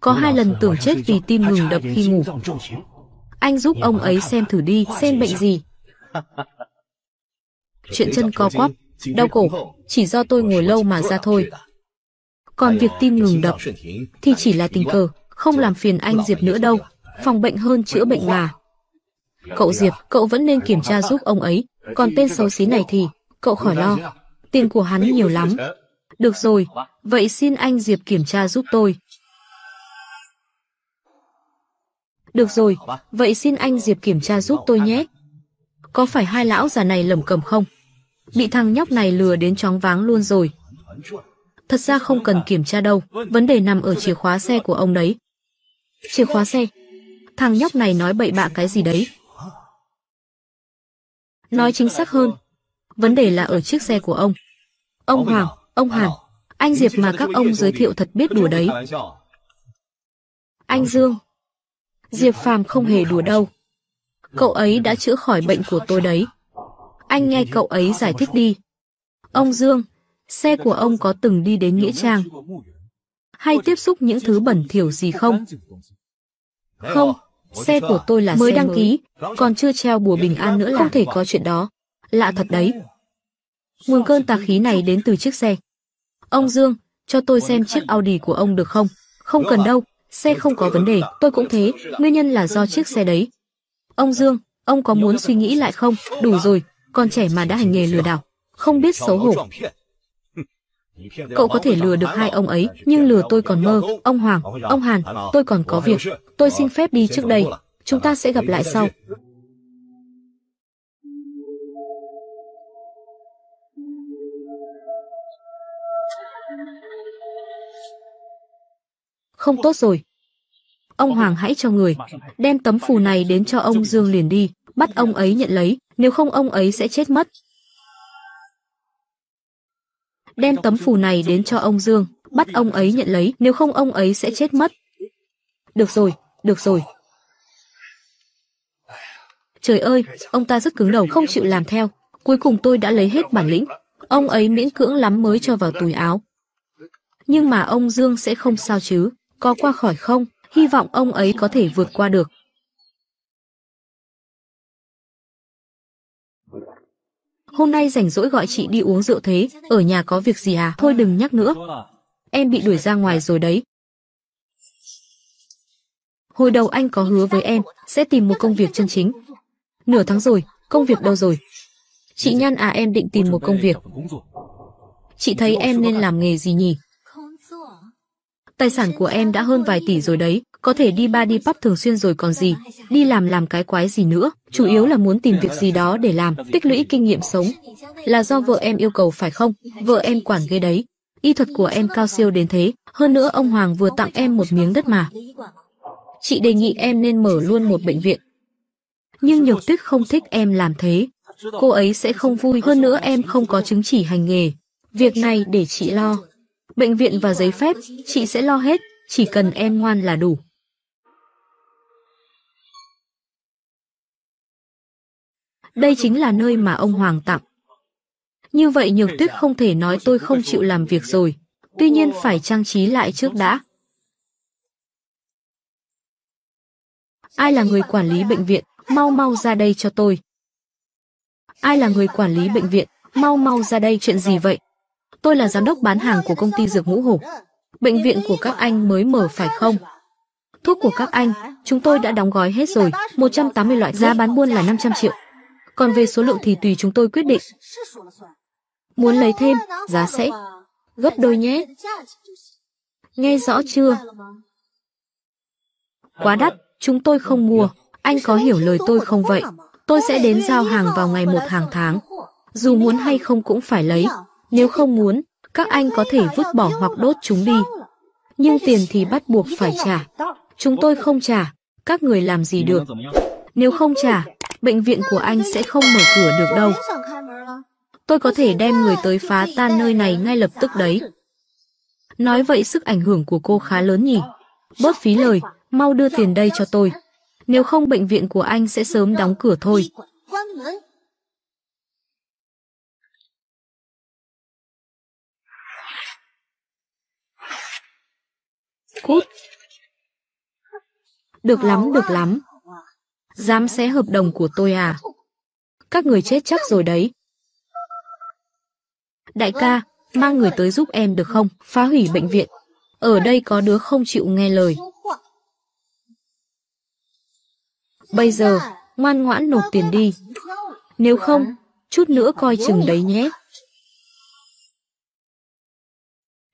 Có hai lần tưởng chết vì tim ngừng đập khi ngủ. Anh giúp ông ấy xem thử đi, xem bệnh gì. Chuyện chân co quắp, đau cổ, chỉ do tôi ngồi lâu mà ra thôi. Còn việc tim ngừng đập thì chỉ là tình cờ, không làm phiền anh Diệp nữa đâu. Phòng bệnh hơn chữa bệnh mà. Cậu Diệp, cậu vẫn nên kiểm tra giúp ông ấy. Còn tên xấu xí này thì, cậu khỏi lo. Tiền của hắn nhiều lắm. Được rồi, vậy xin anh Diệp kiểm tra giúp tôi. Được rồi, vậy xin anh Diệp kiểm tra giúp tôi nhé. Có phải hai lão già này lầm cầm không? Bị thằng nhóc này lừa đến chóng váng luôn rồi. Thật ra không cần kiểm tra đâu, vấn đề nằm ở chìa khóa xe của ông đấy. Chìa khóa xe? Thằng nhóc này nói bậy bạ cái gì đấy? Nói chính xác hơn, vấn đề là ở chiếc xe của ông. Ông Hoàng, ông Hàn, anh Diệp mà các ông giới thiệu thật biết đùa đấy. Anh Dương, Diệp Phàm không hề đùa đâu. Cậu ấy đã chữa khỏi bệnh của tôi đấy. Anh nghe cậu ấy giải thích đi. Ông Dương, xe của ông có từng đi đến Nghĩa Trang? Hay tiếp xúc những thứ bẩn thỉu gì không? Không, xe của tôi là mới đăng ký, còn chưa treo bùa bình an nữa là không thể có chuyện đó. Lạ thật đấy. Nguồn cơn tà khí này đến từ chiếc xe. Ông Dương, cho tôi xem chiếc Audi của ông được không? Không cần đâu, Xe không có vấn đề, tôi cũng thế, nguyên nhân là do chiếc xe đấy. Ông Dương, ông có muốn suy nghĩ lại không? Đủ rồi, con trẻ mà đã hành nghề lừa đảo, không biết xấu hổ. Cậu có thể lừa được hai ông ấy, nhưng lừa tôi còn mơ. Ông Hoàng, ông Hàn, tôi còn có việc. Tôi xin phép đi trước đây. Chúng ta sẽ gặp lại sau. Không tốt rồi. Ông Hoàng hãy cho người, đem tấm phù này đến cho ông Dương liền đi, bắt ông ấy nhận lấy, nếu không ông ấy sẽ chết mất. Đem tấm phù này đến cho ông Dương, bắt ông ấy nhận lấy, nếu không ông ấy sẽ chết mất. Được rồi, được rồi. Trời ơi, ông ta rất cứng đầu không chịu làm theo. Cuối cùng tôi đã lấy hết bản lĩnh. Ông ấy miễn cưỡng lắm mới cho vào túi áo. Nhưng mà ông Dương sẽ không sao chứ có qua khỏi không, hy vọng ông ấy có thể vượt qua được. Hôm nay rảnh rỗi gọi chị đi uống rượu thế, ở nhà có việc gì à? Thôi đừng nhắc nữa. Em bị đuổi ra ngoài rồi đấy. Hồi đầu anh có hứa với em, sẽ tìm một công việc chân chính. Nửa tháng rồi, công việc đâu rồi? Chị Nhan à em định tìm một công việc. Chị thấy em nên làm nghề gì nhỉ? Tài sản của em đã hơn vài tỷ rồi đấy, có thể đi ba đi pub thường xuyên rồi còn gì, đi làm làm cái quái gì nữa, chủ yếu là muốn tìm việc gì đó để làm, tích lũy kinh nghiệm sống. Là do vợ em yêu cầu phải không? Vợ em quản ghê đấy. Y thuật của em cao siêu đến thế, hơn nữa ông Hoàng vừa tặng em một miếng đất mà. Chị đề nghị em nên mở luôn một bệnh viện. Nhưng Nhược Tuyết không thích em làm thế. Cô ấy sẽ không vui, hơn nữa em không có chứng chỉ hành nghề. Việc này để chị lo. Bệnh viện và giấy phép, chị sẽ lo hết, chỉ cần em ngoan là đủ. Đây chính là nơi mà ông Hoàng tặng. Như vậy Nhược Tuyết không thể nói tôi không chịu làm việc rồi. Tuy nhiên phải trang trí lại trước đã. Ai là người quản lý bệnh viện, mau mau ra đây cho tôi. Ai là người quản lý bệnh viện, mau mau ra đây chuyện gì vậy? Tôi là giám đốc bán hàng của công ty dược ngũ hổ. Bệnh viện của các anh mới mở phải không? Thuốc của các anh, chúng tôi đã đóng gói hết rồi, 180 loại giá bán buôn là 500 triệu. Còn về số lượng thì tùy chúng tôi quyết định. Muốn lấy thêm, giá sẽ gấp đôi nhé. Nghe rõ chưa? Quá đắt, chúng tôi không mua. Anh có hiểu lời tôi không vậy? Tôi sẽ đến giao hàng vào ngày một hàng tháng. Dù muốn hay không cũng phải lấy. Nếu không muốn, các anh có thể vứt bỏ hoặc đốt chúng đi. Nhưng tiền thì bắt buộc phải trả. Chúng tôi không trả, các người làm gì được. Nếu không trả, bệnh viện của anh sẽ không mở cửa được đâu. Tôi có thể đem người tới phá tan nơi này ngay lập tức đấy. Nói vậy sức ảnh hưởng của cô khá lớn nhỉ. Bớt phí lời, mau đưa tiền đây cho tôi. Nếu không bệnh viện của anh sẽ sớm đóng cửa thôi. Cút. Được lắm, được lắm. Dám xé hợp đồng của tôi à? Các người chết chắc rồi đấy. Đại ca, mang người tới giúp em được không? Phá hủy bệnh viện. Ở đây có đứa không chịu nghe lời. Bây giờ, ngoan ngoãn nộp tiền đi. Nếu không, chút nữa coi chừng đấy nhé.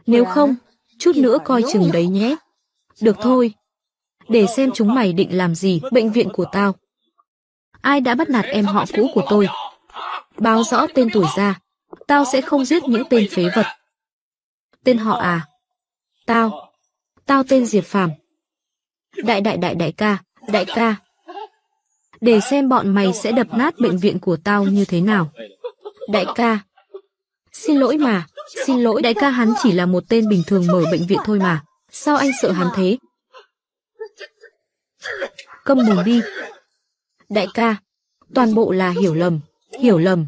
Nếu không, chút nữa coi chừng đấy nhé. Được thôi. Để xem chúng mày định làm gì, bệnh viện của tao. Ai đã bắt nạt em họ cũ của tôi? Báo rõ tên tuổi ra. Tao sẽ không giết những tên phế vật. Tên họ à? Tao. Tao tên Diệp Phàm. Đại đại đại đại ca, đại ca. Để xem bọn mày sẽ đập nát bệnh viện của tao như thế nào. Đại ca. Xin lỗi mà, xin lỗi đại ca hắn chỉ là một tên bình thường mở bệnh viện thôi mà. Sao anh sợ hắn thế? Câm mồm đi. Đại ca, toàn bộ là hiểu lầm, hiểu lầm.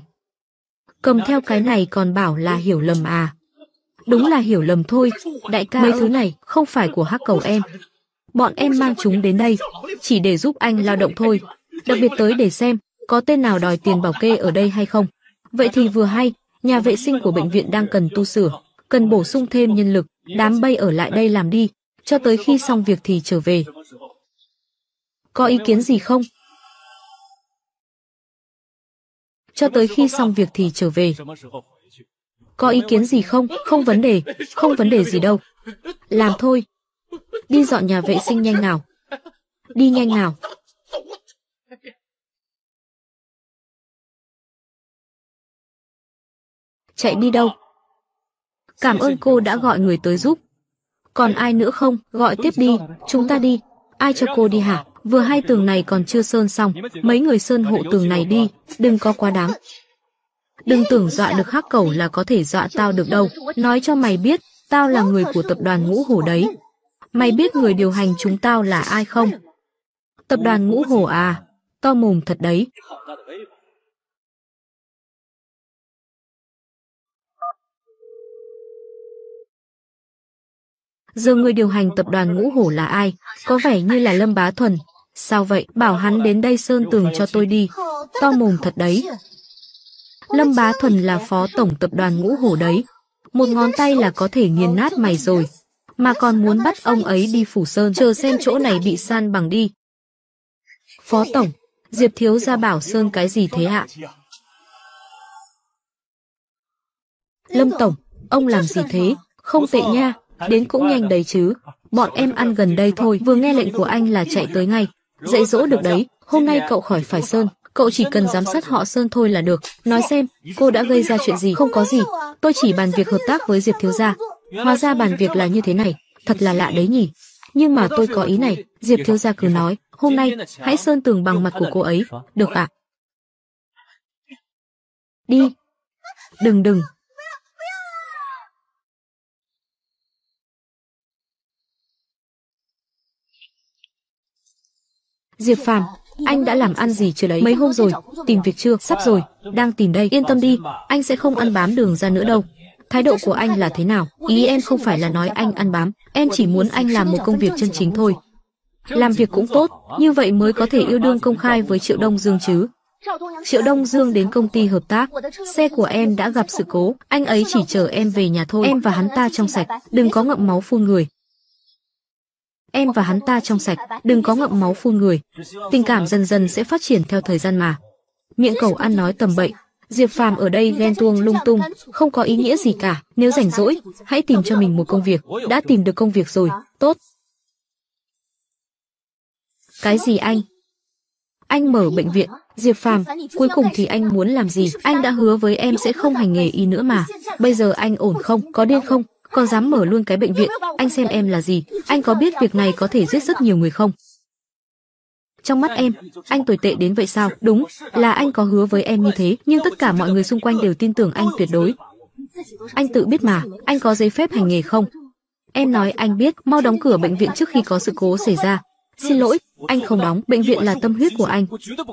Cầm theo cái này còn bảo là hiểu lầm à. Đúng là hiểu lầm thôi, đại ca mấy thứ này không phải của hắc cầu em. Bọn em mang chúng đến đây, chỉ để giúp anh lao động thôi. Đặc biệt tới để xem, có tên nào đòi tiền bảo kê ở đây hay không. Vậy thì vừa hay, nhà vệ sinh của bệnh viện đang cần tu sửa, cần bổ sung thêm nhân lực, đám bay ở lại đây làm đi, cho tới khi xong việc thì trở về. Có ý kiến gì không? Cho tới khi xong việc thì trở về. Có ý kiến gì không? Không vấn đề, không vấn đề gì đâu. Làm thôi. Đi dọn nhà vệ sinh nhanh nào. Đi nhanh nào. Chạy đi đâu? Cảm ơn cô đã gọi người tới giúp. Còn ai nữa không? Gọi tiếp đi, chúng ta đi. Ai cho cô đi hả? Vừa hai tường này còn chưa sơn xong, mấy người sơn hộ tường này đi, đừng có quá đáng. Đừng tưởng dọa được hắc cẩu là có thể dọa tao được đâu. Nói cho mày biết, tao là người của tập đoàn ngũ hổ đấy. Mày biết người điều hành chúng tao là ai không? Tập đoàn ngũ hổ à? To mồm thật đấy. Giờ người điều hành tập đoàn ngũ hổ là ai? Có vẻ như là Lâm Bá Thuần. Sao vậy? Bảo hắn đến đây sơn tường cho tôi đi. To mồm thật đấy. Lâm Bá Thuần là phó tổng tập đoàn ngũ hổ đấy. Một ngón tay là có thể nghiền nát mày rồi. Mà còn muốn bắt ông ấy đi phủ sơn chờ xem chỗ này bị san bằng đi. Phó tổng, Diệp Thiếu ra bảo sơn cái gì thế ạ? Lâm tổng, ông làm gì thế? Không tệ nha, đến cũng nhanh đấy chứ. Bọn em ăn gần đây thôi, vừa nghe lệnh của anh là chạy tới ngay. Dạy dỗ được đấy, hôm nay cậu khỏi phải Sơn, cậu chỉ cần giám sát họ Sơn thôi là được. Nói xem, cô đã gây ra chuyện gì? Không có gì, tôi chỉ bàn việc hợp tác với Diệp Thiếu Gia. Hóa ra bàn việc là như thế này, thật là lạ đấy nhỉ. Nhưng mà tôi có ý này, Diệp Thiếu Gia cứ nói, hôm nay, hãy sơn tường bằng mặt của cô ấy, được ạ? À? Đi. Đừng đừng. Diệp Phàm, anh đã làm ăn gì chưa đấy? Mấy hôm rồi, tìm việc chưa? Sắp rồi, đang tìm đây. Yên tâm đi, anh sẽ không ăn bám đường ra nữa đâu. Thái độ của anh là thế nào? Ý em không phải là nói anh ăn bám, em chỉ muốn anh làm một công việc chân chính thôi. Làm việc cũng tốt, như vậy mới có thể yêu đương công khai với Triệu Đông Dương chứ. Triệu Đông Dương đến công ty hợp tác, xe của em đã gặp sự cố, anh ấy chỉ chờ em về nhà thôi. Em và hắn ta trong sạch, đừng có ngậm máu phun người. Em và hắn ta trong sạch, đừng có ngậm máu phun người. Tình cảm dần dần sẽ phát triển theo thời gian mà. Miệng cầu ăn nói tầm bậy, Diệp Phàm ở đây ghen tuông lung tung, không có ý nghĩa gì cả. Nếu rảnh rỗi, hãy tìm cho mình một công việc. Đã tìm được công việc rồi, tốt. Cái gì anh? Anh mở bệnh viện, Diệp Phàm, cuối cùng thì anh muốn làm gì? Anh đã hứa với em sẽ không hành nghề y nữa mà. Bây giờ anh ổn không? Có điên không? Còn dám mở luôn cái bệnh viện, anh xem em là gì? Anh có biết việc này có thể giết rất nhiều người không? Trong mắt em, anh tồi tệ đến vậy sao? Đúng, là anh có hứa với em như thế, nhưng tất cả mọi người xung quanh đều tin tưởng anh tuyệt đối. Anh tự biết mà, anh có giấy phép hành nghề không? Em nói anh biết, mau đóng cửa bệnh viện trước khi có sự cố xảy ra. Xin lỗi, anh không đóng, bệnh viện là tâm huyết của anh.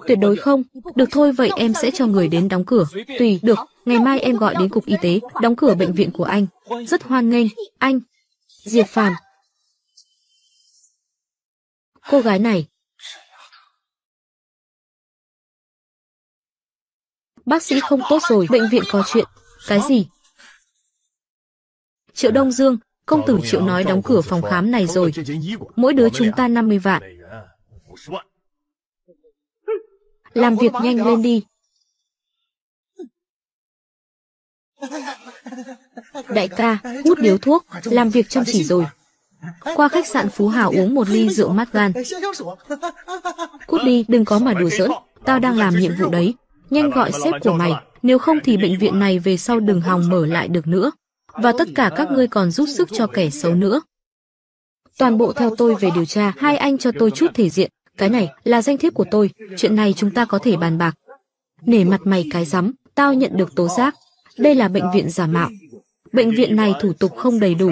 Tuyệt đối không. Được thôi vậy em sẽ cho người đến đóng cửa. Tùy, được, ngày mai em gọi đến cục y tế, đóng cửa bệnh viện của anh. Rất hoan nghênh, anh. Diệp Phàm. Cô gái này. Bác sĩ không tốt rồi, bệnh viện có chuyện. Cái gì? Triệu Đông Dương, công tử Triệu nói đóng cửa phòng khám này rồi. Mỗi đứa chúng ta 50 vạn. Làm việc nhanh lên đi. Đại ca, hút điếu thuốc, làm việc chăm chỉ rồi. Qua khách sạn Phú Hào uống một ly rượu mát gan. Cút đi, đừng có mà đùa giỡn, tao đang làm nhiệm vụ đấy. Nhanh gọi sếp của mày, nếu không thì bệnh viện này về sau đừng hòng mở lại được nữa. Và tất cả các ngươi còn giúp sức cho kẻ xấu nữa. Toàn bộ theo tôi về điều tra, hai anh cho tôi chút thể diện. Cái này là danh thiếp của tôi, chuyện này chúng ta có thể bàn bạc. Nể mặt mày cái rắm, tao nhận được tố giác. Đây là bệnh viện giả mạo. Bệnh viện này thủ tục không đầy đủ.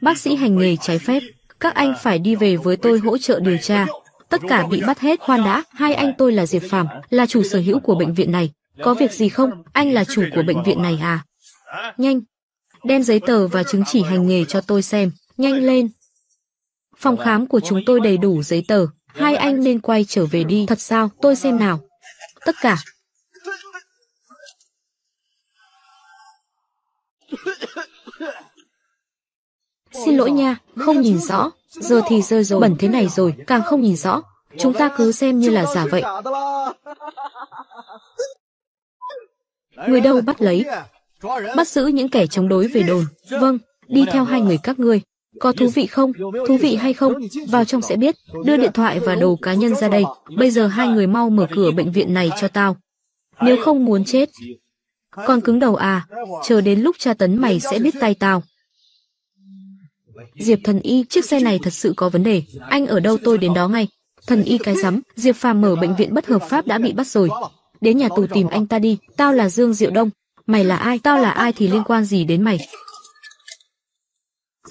Bác sĩ hành nghề trái phép. Các anh phải đi về với tôi hỗ trợ điều tra. Tất cả bị bắt hết. Khoan đã, hai anh tôi là Diệp Phạm, là chủ sở hữu của bệnh viện này. Có việc gì không? Anh là chủ của bệnh viện này à? Nhanh, đem giấy tờ và chứng chỉ hành nghề cho tôi xem. Nhanh lên. Phòng khám của chúng tôi đầy đủ giấy tờ. Hai anh nên quay trở về đi. Thật sao? Tôi xem nào. Tất cả. Xin lỗi nha, không nhìn rõ. Giờ thì rơi rồi, bẩn thế này rồi, càng không nhìn rõ. Chúng ta cứ xem như là giả vậy. Người đâu bắt lấy? Bắt giữ những kẻ chống đối về đồn. Vâng, đi theo hai người các ngươi. Có thú vị không? Thú vị hay không? Vào trong sẽ biết. Đưa điện thoại và đồ cá nhân ra đây. Bây giờ hai người mau mở cửa bệnh viện này cho tao. Nếu không muốn chết. Còn cứng đầu à? Chờ đến lúc tra tấn mày sẽ biết tay tao. Diệp thần y, chiếc xe này thật sự có vấn đề. Anh ở đâu tôi đến đó ngay. Thần y cái rắm, Diệp Phàm mở bệnh viện bất hợp pháp đã bị bắt rồi. Đến nhà tù tìm anh ta đi, tao là Dương Diệu Đông. Mày là ai, tao là ai thì liên quan gì đến mày.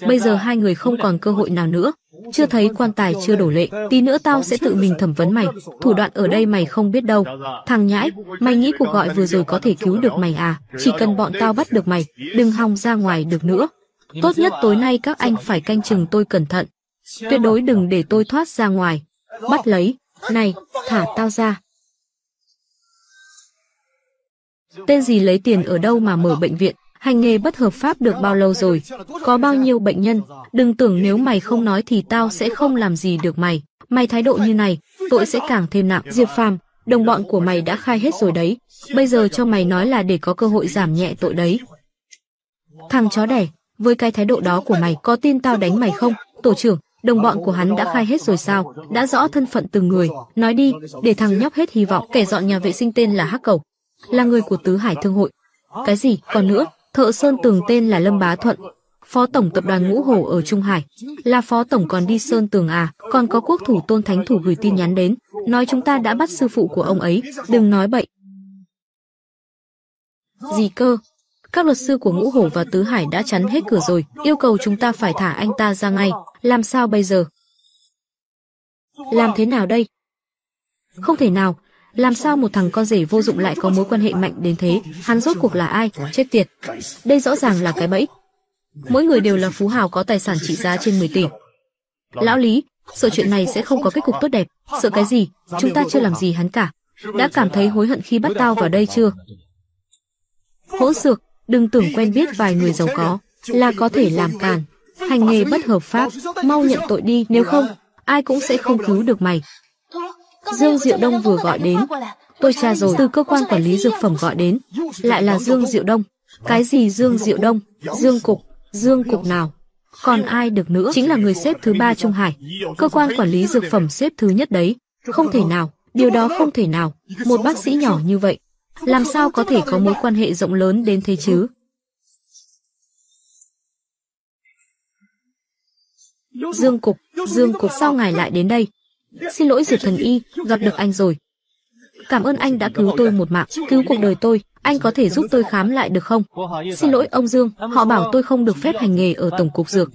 Bây giờ hai người không còn cơ hội nào nữa. Chưa thấy quan tài chưa đổ lệ, tí nữa tao sẽ tự mình thẩm vấn mày. Thủ đoạn ở đây mày không biết đâu. Thằng nhãi, mày nghĩ cuộc gọi vừa rồi có thể cứu được mày à? Chỉ cần bọn tao bắt được mày, đừng hòng ra ngoài được nữa. Tốt nhất tối nay các anh phải canh chừng tôi cẩn thận. Tuyệt đối đừng để tôi thoát ra ngoài. Bắt lấy. Này, thả tao ra. Tên gì lấy tiền ở đâu mà mở bệnh viện? Hành nghề bất hợp pháp được bao lâu rồi? Có bao nhiêu bệnh nhân? Đừng tưởng nếu mày không nói thì tao sẽ không làm gì được mày. Mày thái độ như này, tội sẽ càng thêm nặng. Diệp Phàm, đồng bọn của mày đã khai hết rồi đấy. Bây giờ cho mày nói là để có cơ hội giảm nhẹ tội đấy. Thằng chó đẻ, với cái thái độ đó của mày, có tin tao đánh mày không? Tổ trưởng, đồng bọn của hắn đã khai hết rồi sao? Đã rõ thân phận từng người. Nói đi, để thằng nhóc hết hy vọng. Kẻ dọn nhà vệ sinh tên là Hắc Cầu, là người của Tứ Hải Thương hội. Cái gì? Còn nữa, thợ sơn tường tên là Lâm Bá Thuận, phó tổng tập đoàn Ngũ Hổ ở Trung Hải. Là phó tổng còn đi sơn tường à? Còn có quốc thủ Tôn Thánh Thủ gửi tin nhắn đến, nói chúng ta đã bắt sư phụ của ông ấy. Đừng nói bậy. Gì cơ? Các luật sư của Ngũ Hổ và Tứ Hải đã chắn hết cửa rồi, yêu cầu chúng ta phải thả anh ta ra ngay. Làm sao bây giờ? Làm thế nào đây? Không thể nào. Làm sao một thằng con rể vô dụng lại có mối quan hệ mạnh đến thế? Hắn rốt cuộc là ai? Chết tiệt. Đây rõ ràng là cái bẫy. Mỗi người đều là phú hào có tài sản trị giá trên 10 tỷ. Lão Lý, sợ chuyện này sẽ không có kết cục tốt đẹp. Sợ cái gì? Chúng ta chưa làm gì hắn cả. Đã cảm thấy hối hận khi bắt tao vào đây chưa? Hỗn xược, đừng tưởng quen biết vài người giàu có là có thể làm càn. Hành nghề bất hợp pháp, mau nhận tội đi, nếu không, ai cũng sẽ không cứu được mày. Dương Diệu Đông vừa gọi đến. Tôi tra rồi, từ cơ quan quản lý dược phẩm gọi đến. Lại là Dương Diệu Đông. Cái gì Dương Diệu Đông? Dương Cục, Dương Cục nào? Còn ai được nữa? Chính là người xếp thứ ba Trung Hải. Cơ quan quản lý dược phẩm xếp thứ nhất đấy. Không thể nào, điều đó không thể nào. Một bác sĩ nhỏ như vậy, làm sao có thể có mối quan hệ rộng lớn đến thế chứ? Dương Cục, Dương Cục sao ngài lại đến đây? Xin lỗi Diệp Thần Y, gặp được anh rồi. Cảm ơn anh đã cứu tôi một mạng, cứu cuộc đời tôi. Anh có thể giúp tôi khám lại được không? Xin lỗi ông Dương, họ bảo tôi không được phép hành nghề ở Tổng cục Dược.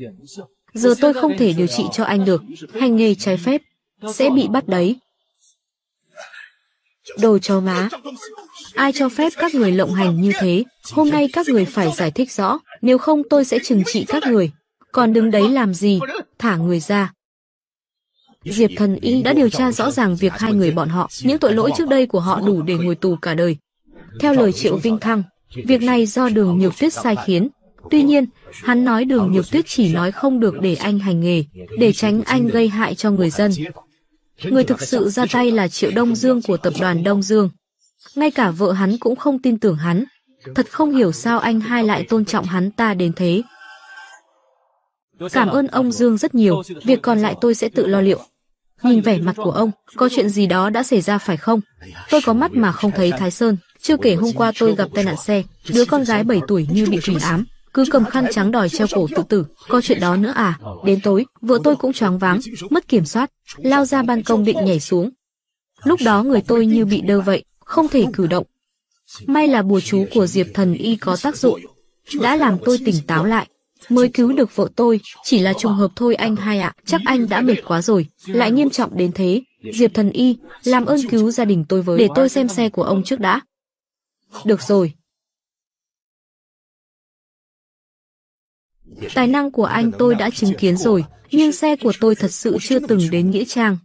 Giờ tôi không thể điều trị cho anh được. Hành nghề trái phép, sẽ bị bắt đấy. Đồ chó má. Ai cho phép các người lộng hành như thế? Hôm nay các người phải giải thích rõ, nếu không tôi sẽ trừng trị các người. Còn đứng đấy làm gì? Thả người ra. Diệp Thần Y đã điều tra rõ ràng việc hai người bọn họ, những tội lỗi trước đây của họ đủ để ngồi tù cả đời. Theo lời Triệu Vinh Thăng, việc này do đường Nhược Tuyết sai khiến. Tuy nhiên, hắn nói đường Nhược Tuyết chỉ nói không được để anh hành nghề, để tránh anh gây hại cho người dân. Người thực sự ra tay là Triệu Đông Dương của tập đoàn Đông Dương. Ngay cả vợ hắn cũng không tin tưởng hắn. Thật không hiểu sao anh hai lại tôn trọng hắn ta đến thế. Cảm ơn ông Dương rất nhiều, việc còn lại tôi sẽ tự lo liệu. Nhìn vẻ mặt của ông, có chuyện gì đó đã xảy ra phải không? Tôi có mắt mà không thấy Thái Sơn. Chưa kể hôm qua tôi gặp tai nạn xe, đứa con gái 7 tuổi như bị quỷ ám, cứ cầm khăn trắng đòi treo cổ tự tử. Có chuyện đó nữa à? Đến tối, vợ tôi cũng choáng váng, mất kiểm soát, lao ra ban công định nhảy xuống. Lúc đó người tôi như bị đơ vậy, không thể cử động. May là bùa chú của Diệp Thần Y có tác dụng, đã làm tôi tỉnh táo lại mới cứu được vợ tôi, chỉ là trùng hợp thôi anh hai ạ, chắc anh đã mệt quá rồi, lại nghiêm trọng đến thế. Diệp thần y, làm ơn cứu gia đình tôi với, để tôi xem xe của ông trước đã. Được rồi. Tài năng của anh tôi đã chứng kiến rồi, nhưng xe của tôi thật sự chưa từng đến Nghĩa Trang.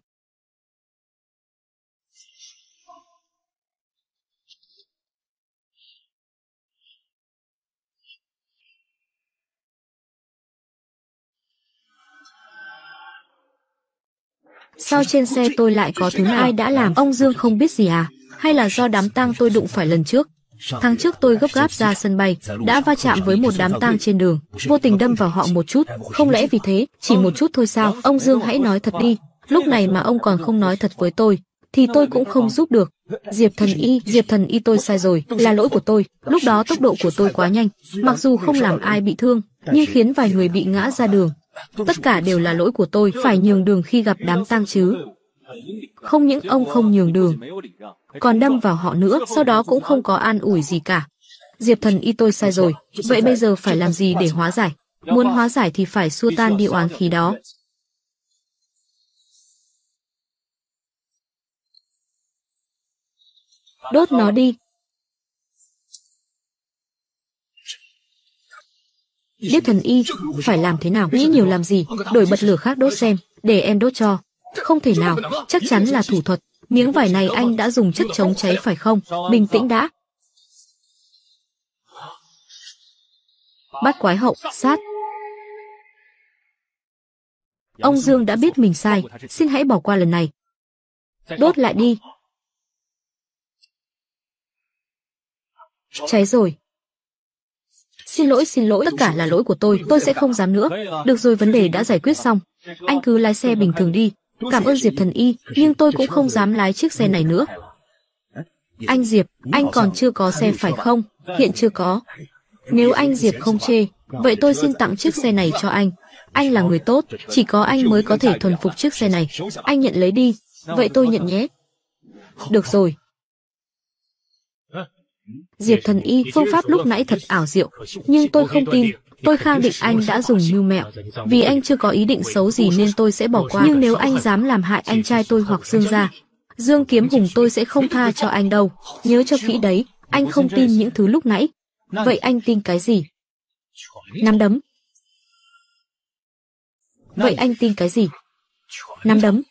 Sao trên xe tôi lại có thứ ai đã làm? Ông Dương không biết gì à? Hay là do đám tang tôi đụng phải lần trước? Tháng trước tôi gấp gáp ra sân bay, đã va chạm với một đám tang trên đường, vô tình đâm vào họ một chút, không lẽ vì thế, chỉ một chút thôi sao? Ông Dương hãy nói thật đi, lúc này mà ông còn không nói thật với tôi, thì tôi cũng không giúp được. Diệp thần y, Diệp thần y tôi sai rồi, là lỗi của tôi, lúc đó tốc độ của tôi quá nhanh, mặc dù không làm ai bị thương, nhưng khiến vài người bị ngã ra đường, Tất cả đều là lỗi của tôi, phải nhường đường khi gặp đám tang chứ. Không những ông không nhường đường, còn đâm vào họ nữa, sau đó cũng không có an ủi gì cả. Diệp thần y tôi sai rồi, vậy bây giờ phải làm gì để hóa giải? Muốn hóa giải thì phải xua tan đi oán khí đó. Đốt nó đi, Điếc thần y, phải làm thế nào? Nghĩ nhiều làm gì? Đổi bật lửa khác đốt xem, để em đốt cho. Không thể nào, chắc chắn là thủ thuật. Miếng vải này anh đã dùng chất chống cháy phải không? Bình tĩnh đã. Bắt quái hậu, sát. Ông Dương đã biết mình sai, xin hãy bỏ qua lần này. Đốt lại đi. cháy rồi. Xin lỗi xin lỗi, tất cả là lỗi của tôi, tôi sẽ không dám nữa. Được rồi vấn đề đã giải quyết xong. Anh cứ lái xe bình thường đi. Cảm ơn Diệp Thần Y, nhưng tôi cũng không dám lái chiếc xe này nữa. Anh Diệp, anh còn chưa có xe phải không? Hiện chưa có. Nếu anh Diệp không chê, vậy tôi xin tặng chiếc xe này cho anh. Anh là người tốt, chỉ có anh mới có thể thuần phục chiếc xe này. Anh nhận lấy đi, vậy tôi nhận nhé. Được rồi. Diệp thần y phương pháp lúc nãy thật ảo diệu, nhưng tôi không tin. Tôi khẳng định anh đã dùng mưu mẹo. Vì anh chưa có ý định xấu gì nên tôi sẽ bỏ qua. Nhưng nếu anh dám làm hại anh trai tôi hoặc Dương gia, Dương Kiếm Hùng tôi sẽ không tha cho anh đâu. Nhớ cho kỹ đấy, anh không tin những thứ lúc nãy. Vậy anh tin cái gì? Nắm đấm. Vậy anh tin cái gì? Nắm đấm.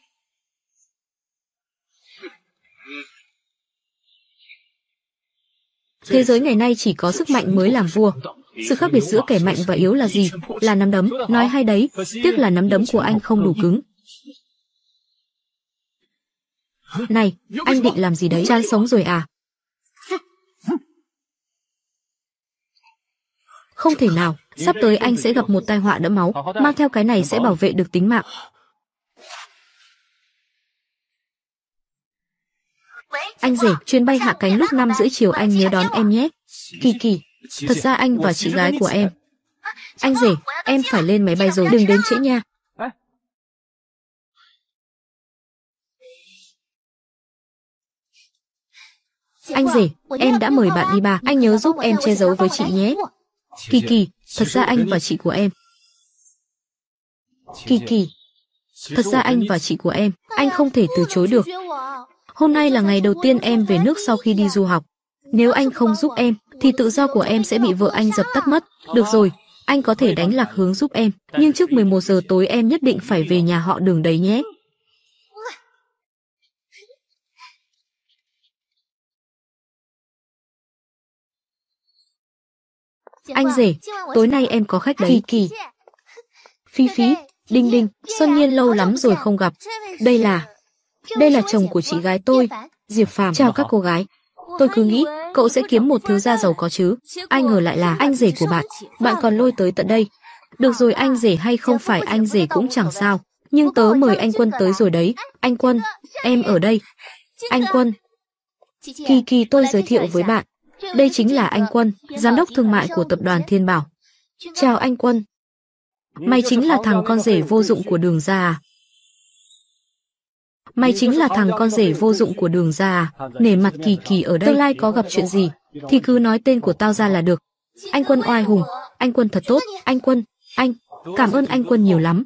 Thế giới ngày nay chỉ có sức mạnh mới làm vua. Sự khác biệt giữa kẻ mạnh và yếu là gì? Là nắm đấm. Nói hay đấy, tiếc là nắm đấm của anh không đủ cứng. Này, anh định làm gì đấy? Chán sống rồi à? Không thể nào, sắp tới anh sẽ gặp một tai họa đẫm máu, mang theo cái này sẽ bảo vệ được tính mạng. Anh rể, chuyến bay hạ cánh lúc 5 rưỡi chiều anh nhớ đón em nhé. Kỳ kỳ, thật ra anh và chị gái của em. Anh rể, em phải lên máy bay rồi, đừng đến trễ nha. Anh rể, em đã mời bạn đi bà, anh nhớ giúp em che giấu với chị nhé. Kỳ kỳ, thật ra anh và chị của em. Kỳ kỳ, thật ra anh và chị của em, anh không thể từ chối được. Hôm nay là ngày đầu tiên em về nước sau khi đi du học. Nếu anh không giúp em, thì tự do của em sẽ bị vợ anh dập tắt mất. Được rồi, anh có thể đánh lạc hướng giúp em, nhưng trước 11 giờ tối em nhất định phải về nhà họ đường đấy nhé. Anh rể, tối nay em có khách đấy. Kỳ kỳ. Phi Phi, Đinh Đinh, Xuân Nhiên lâu lắm rồi không gặp. Đây là... Đây là chồng của chị gái tôi, Diệp Phàm. Chào các cô gái. Tôi cứ nghĩ cậu sẽ kiếm một thiếu gia giàu có chứ. Ai ngờ lại là anh rể của bạn. Bạn còn lôi tới tận đây. Được rồi anh rể hay không phải anh rể cũng chẳng sao. Nhưng tớ mời anh Quân tới rồi đấy. Anh Quân, em ở đây. Anh Quân. Kỳ kỳ tôi giới thiệu với bạn. Đây chính là anh Quân, giám đốc thương mại của tập đoàn Thiên Bảo. Chào anh Quân. Mày chính là thằng con rể vô dụng của đường ra à? Mày chính là thằng con rể vô dụng của đường ra à? Nể mặt kỳ kỳ ở đây. Tương lai có gặp chuyện gì, thì cứ nói tên của tao ra là được. Anh Quân oai hùng, anh Quân thật tốt, anh Quân, anh, cảm ơn anh Quân nhiều lắm.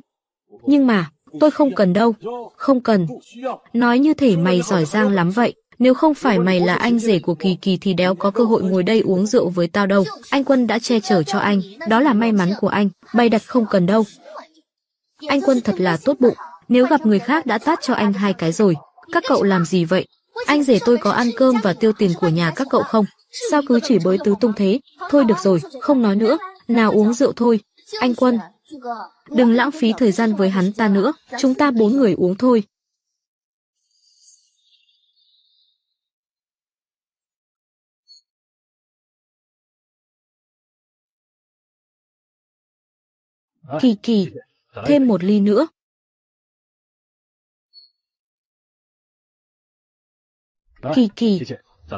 Nhưng mà, tôi không cần đâu, không cần. Nói như thể mày giỏi giang lắm vậy. Nếu không phải mày là anh rể của Kỳ Kỳ thì đéo có cơ hội ngồi đây uống rượu với tao đâu. Anh Quân đã che chở cho anh, đó là may mắn của anh, bày đặt không cần đâu. Anh Quân thật là tốt bụng, nếu gặp người khác đã tát cho anh hai cái rồi. Các cậu làm gì vậy? Anh rể tôi có ăn cơm và tiêu tiền của nhà các cậu không? Sao cứ chỉ bới tứ tung thế? Thôi được rồi, không nói nữa, nào uống rượu thôi. Anh Quân, đừng lãng phí thời gian với hắn ta nữa, chúng ta bốn người uống thôi. Kỳ kỳ, thêm một ly nữa. Kỳ kỳ,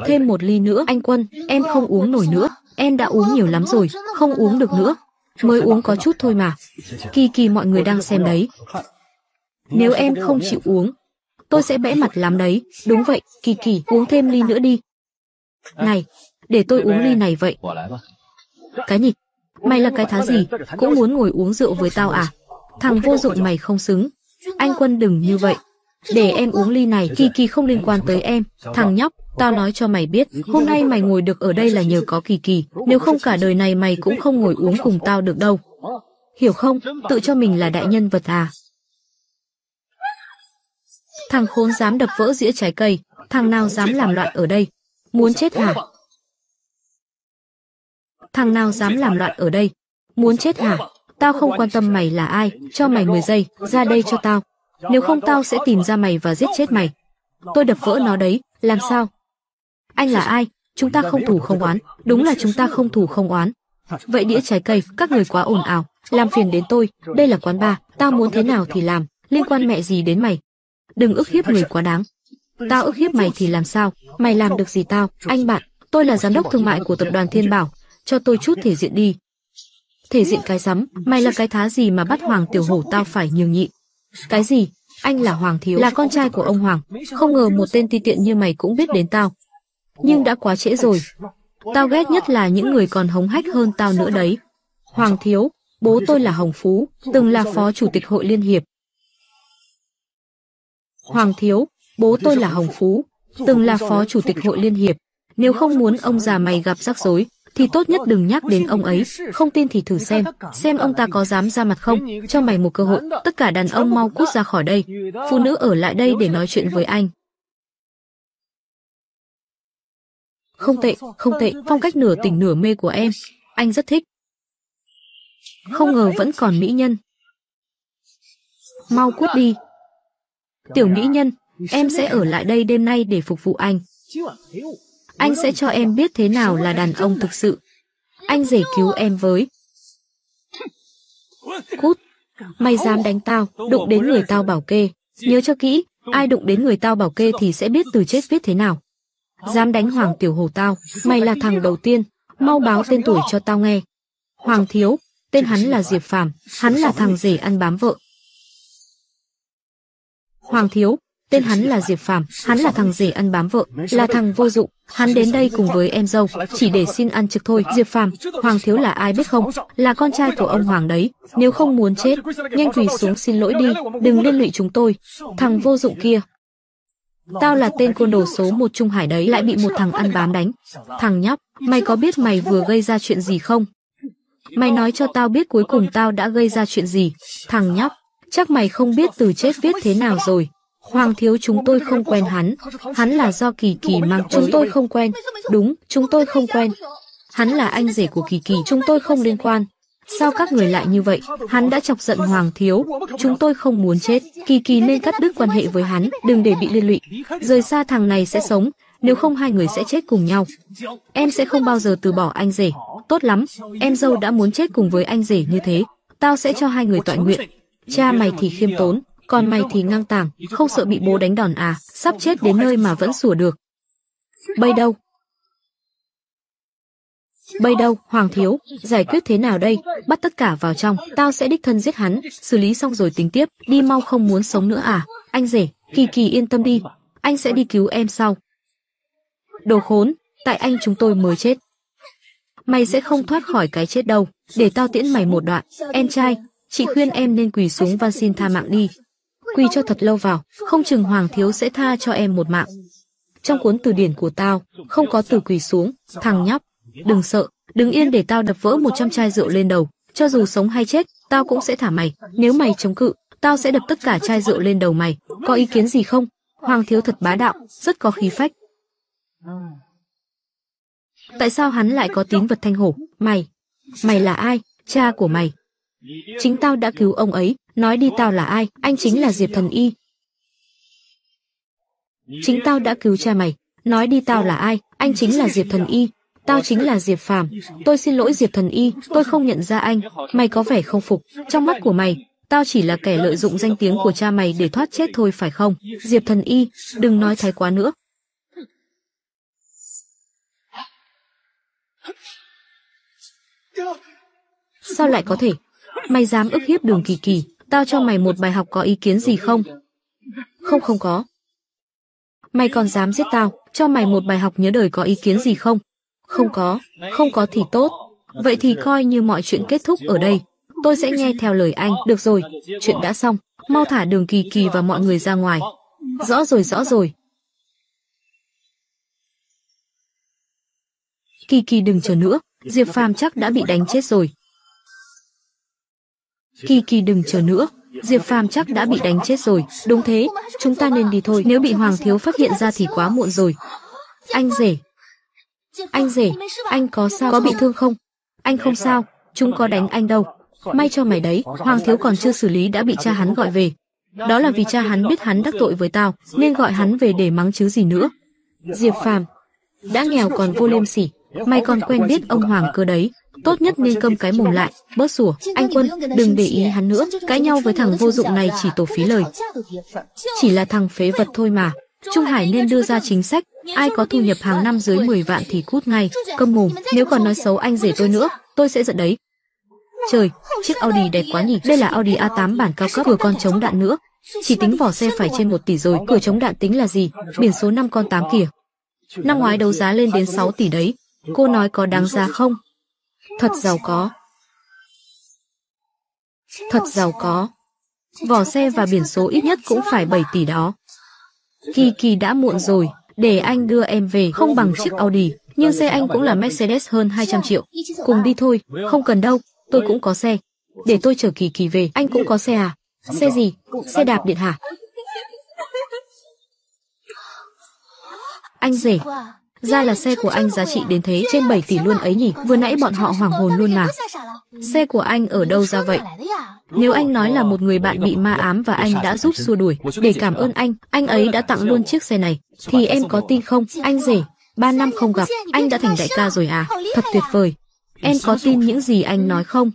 thêm một ly nữa. Anh Quân, em không uống nổi nữa. Em đã uống nhiều lắm rồi, không uống được nữa. Mới uống có chút thôi mà. Kỳ kỳ mọi người đang xem đấy. Nếu em không chịu uống, tôi sẽ bẽ mặt lắm đấy. Đúng vậy, Kỳ Kỳ, uống thêm ly nữa đi. Này, để tôi uống ly này vậy. Cái nhịch, Mày là cái thá gì, cũng muốn ngồi uống rượu với tao à? Thằng vô dụng mày không xứng. Anh Quân đừng như vậy. Để em uống ly này, Kỳ Kỳ không liên quan tới em. Thằng nhóc, tao nói cho mày biết, hôm nay mày ngồi được ở đây là nhờ có Kỳ Kỳ. Nếu không cả đời này mày cũng không ngồi uống cùng tao được đâu. Hiểu không? Tự cho mình là đại nhân vật à? Thằng khốn dám đập vỡ dĩa trái cây, thằng nào dám làm loạn ở đây? Muốn chết hả? thằng nào dám làm loạn ở đây? Muốn chết hả? Tao không quan tâm mày là ai, cho mày 10 giây, ra đây cho tao. Nếu không tao sẽ tìm ra mày và giết chết mày. Tôi đập vỡ nó đấy, làm sao? Anh là ai? Chúng ta không thủ không oán, đúng là chúng ta không thủ không oán. Vậy đĩa trái cây, các người quá ồn ào, làm phiền đến tôi, đây là quán bar, tao muốn thế nào thì làm, liên quan mẹ gì đến mày. Đừng ức hiếp người quá đáng. Tao ức hiếp mày thì làm sao, mày làm được gì tao, anh bạn, tôi là giám đốc thương mại của tập đoàn Thiên Bảo, cho tôi chút thể diện đi. Thể diện cái rắm, mày là cái thá gì mà bắt Hoàng Tiểu Hổ tao phải nhường nhịn. Cái gì? Anh là Hoàng Thiếu, là con trai của ông Hoàng. Không ngờ một tên ti tiện như mày cũng biết đến tao. Nhưng đã quá trễ rồi. Tao ghét nhất là những người còn hống hách hơn tao nữa đấy. Hoàng Thiếu, bố tôi là Hồng Phú, từng là phó chủ tịch hội liên hiệp. Hoàng Thiếu, bố tôi là Hồng Phú, từng là phó chủ tịch hội liên hiệp. Nếu không muốn ông già mày gặp rắc rối, thì tốt nhất đừng nhắc đến ông ấy. Không tin thì thử xem, xem ông ta có dám ra mặt không. Cho mày một cơ hội, tất cả đàn ông mau cút ra khỏi đây. Phụ nữ ở lại đây để nói chuyện với anh. Không tệ, không tệ, phong cách nửa tỉnh nửa mê của em. Anh rất thích. Không ngờ vẫn còn mỹ nhân. Mau cút đi. Tiểu mỹ nhân, em sẽ ở lại đây đêm nay để phục vụ anh. Anh sẽ cho em biết thế nào là đàn ông thực sự. Anh rể cứu em với. Cút, mày dám đánh tao, đụng đến người tao bảo kê. Nhớ cho kỹ, ai đụng đến người tao bảo kê thì sẽ biết từ chết viết thế nào. Dám đánh Hoàng Tiểu Hồ tao, mày là thằng đầu tiên, mau báo tên tuổi cho tao nghe. Hoàng Thiếu, tên hắn là Diệp Phàm, hắn là thằng rể ăn bám vợ. Hoàng Thiếu, tên hắn là Diệp Phàm, hắn là thằng rể ăn bám vợ, là thằng vô dụng, hắn đến đây cùng với em dâu, chỉ để xin ăn trực thôi. Diệp Phàm, Hoàng Thiếu là ai biết không? Là con trai của ông Hoàng đấy, nếu không muốn chết, nhanh quỳ xuống xin lỗi đi, đừng liên lụy chúng tôi. Thằng vô dụng kia, Tao là tên côn đồ số một Trung Hải đấy lại bị một thằng ăn bám đánh. Thằng nhóc, mày có biết mày vừa gây ra chuyện gì không? Mày nói cho tao biết cuối cùng tao đã gây ra chuyện gì. Thằng nhóc, chắc mày không biết từ chết viết thế nào rồi. Hoàng thiếu chúng tôi không quen hắn. Hắn là do Kỳ Kỳ mang chúng tôi không quen. Đúng, chúng tôi không quen. Hắn là anh rể của Kỳ Kỳ, chúng tôi không liên quan. Sao các người lại như vậy? Hắn đã chọc giận Hoàng Thiếu. Chúng tôi không muốn chết. Kỳ Kỳ nên cắt đứt quan hệ với hắn, đừng để bị liên lụy. Rời xa thằng này sẽ sống, nếu không hai người sẽ chết cùng nhau. Em sẽ không bao giờ từ bỏ anh rể. Tốt lắm, em dâu đã muốn chết cùng với anh rể như thế. Tao sẽ cho hai người tọa nguyện. Cha mày thì khiêm tốn, còn mày thì ngang tàng, không sợ bị bố đánh đòn à, sắp chết đến nơi mà vẫn sủa được. Bây đâu? Bây đâu, Hoàng Thiếu, giải quyết thế nào đây? Bắt tất cả vào trong, tao sẽ đích thân giết hắn, xử lý xong rồi tính tiếp, đi mau không muốn sống nữa à? Anh rể, Kỳ Kỳ yên tâm đi, anh sẽ đi cứu em sau. Đồ khốn, tại anh chúng tôi mới chết. Mày sẽ không thoát khỏi cái chết đâu, để tao tiễn mày một đoạn. Em trai, chị khuyên em nên quỳ xuống van xin tha mạng đi. Quỳ cho thật lâu vào, không chừng Hoàng Thiếu sẽ tha cho em một mạng. Trong cuốn từ điển của tao, không có từ quỳ xuống, thằng nhóc, Đừng sợ, đừng yên để tao đập vỡ 100 chai rượu lên đầu. Cho dù sống hay chết, tao cũng sẽ thả mày. Nếu mày chống cự, tao sẽ đập tất cả chai rượu lên đầu mày. Có ý kiến gì không? Hoàng thiếu thật bá đạo, rất có khí phách. Tại sao hắn lại có tín vật thanh hổ? Mày, mày là ai? Cha của mày. Chính tao đã cứu ông ấy, nói đi tao là ai? Anh chính là Diệp Thần Y. Chính tao đã cứu cha mày, nói đi tao là ai? Anh chính là Diệp Thần Y. Tao chính là Diệp Phàm. Tôi xin lỗi Diệp Thần Y, tôi không nhận ra anh. Mày có vẻ không phục. Trong mắt của mày, tao chỉ là kẻ lợi dụng danh tiếng của cha mày để thoát chết thôi phải không? Diệp Thần Y, đừng nói thái quá nữa. Sao lại có thể? Mày dám ức hiếp đường kỳ kỳ, tao cho mày một bài học có ý kiến gì không? Không không có. Mày còn dám giết tao, cho mày một bài học nhớ đời có ý kiến gì không? Không có, không có thì tốt. Vậy thì coi như mọi chuyện kết thúc ở đây. Tôi sẽ nghe theo lời anh. Được rồi, chuyện đã xong. Mau thả đường kỳ kỳ và mọi người ra ngoài. Rõ rồi, rõ rồi. Kỳ kỳ đừng chờ nữa. Diệp Phàm chắc đã bị đánh chết rồi. Kỳ kỳ đừng chờ nữa. Diệp Phàm chắc đã bị đánh chết rồi. Đúng thế, chúng ta nên đi thôi. Nếu bị Hoàng Thiếu phát hiện ra thì quá muộn rồi. Anh rể, anh rể, anh có sao có bị thương không? Anh không sao, chúng có đánh anh đâu. May cho mày đấy, Hoàng Thiếu còn chưa xử lý đã bị cha hắn gọi về. Đó là vì cha hắn biết hắn đắc tội với tao, nên gọi hắn về để mắng chứ gì nữa. Diệp Phàm, đã nghèo còn vô liêm sỉ, mày còn quen biết ông Hoàng cơ đấy. Tốt nhất nên câm cái mồm lại, bớt sủa. Anh Quân, đừng để ý hắn nữa, cãi nhau với thằng vô dụng này chỉ tổ phí lời. Chỉ là thằng phế vật thôi mà. Trung Hải nên đưa ra chính sách, ai có thu nhập hàng năm dưới 10 vạn thì cút ngay, câm mồm, nếu còn nói xấu anh rể tôi nữa, tôi sẽ giận đấy. Trời, chiếc Audi đẹp quá nhỉ, đây là Audi A8 bản cao cấp vừa còn chống đạn nữa. Chỉ tính vỏ xe phải trên 1 tỷ rồi, cửa chống đạn tính là gì, biển số 5 con 8 kìa. Năm ngoái đấu giá lên đến 6 tỷ đấy, cô nói có đáng giá không? Thật giàu có. Thật giàu có. Vỏ xe và biển số ít nhất cũng phải 7 tỷ đó. Kỳ kỳ đã muộn rồi, để anh đưa em về không bằng chiếc Audi, nhưng xe anh cũng là Mercedes hơn 200 triệu. Cùng đi thôi, không cần đâu, tôi cũng có xe. Để tôi chở kỳ kỳ về, anh cũng có xe à? Xe gì? Xe đạp điện hả? Anh rể, ra là xe của anh giá trị đến thế trên 7 tỷ luôn ấy nhỉ, vừa nãy bọn họ hoảng hồn luôn mà. Xe của anh ở đâu ra vậy? Nếu anh nói là một người bạn bị ma ám và anh đã giúp xua đuổi, để cảm ơn anh, anh ấy đã tặng luôn chiếc xe này, thì em có tin không, anh rể, ba năm không gặp, anh đã thành đại ca rồi à, thật tuyệt vời. Em có tin những gì anh nói không?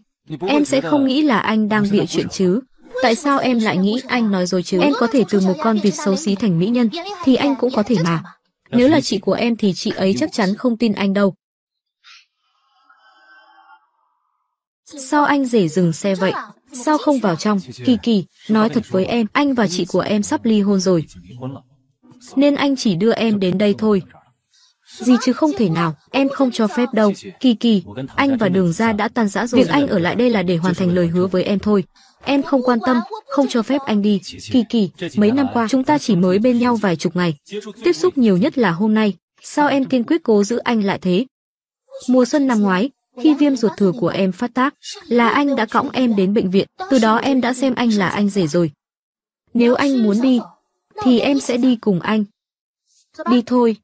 Em sẽ không nghĩ là anh đang bịa chuyện chứ. Tại sao em lại nghĩ anh nói rồi chứ? Em có thể từ một con vịt xấu xí thành mỹ nhân, thì anh cũng có thể mà. Nếu là chị của em thì chị ấy chắc chắn không tin anh đâu. Sao anh rể dừng xe vậy? Sao không vào trong? Kỳ kỳ, nói thật với em, anh và chị của em sắp ly hôn rồi. Nên anh chỉ đưa em đến đây thôi. Gì chứ không thể nào, em không cho phép đâu. Kỳ kỳ, anh và đường ra đã tan rã rồi. Việc anh ở lại đây là để hoàn thành lời hứa với em thôi. Em không quan tâm, không cho phép anh đi. Kỳ kỳ, mấy năm qua chúng ta chỉ mới bên nhau vài chục ngày. Tiếp xúc nhiều nhất là hôm nay. Sao em kiên quyết cố giữ anh lại thế? Mùa xuân năm ngoái, khi viêm ruột thừa của em phát tác, là anh đã cõng em đến bệnh viện. Từ đó em đã xem anh là anh rể rồi. Nếu anh muốn đi, thì em sẽ đi cùng anh. Đi thôi.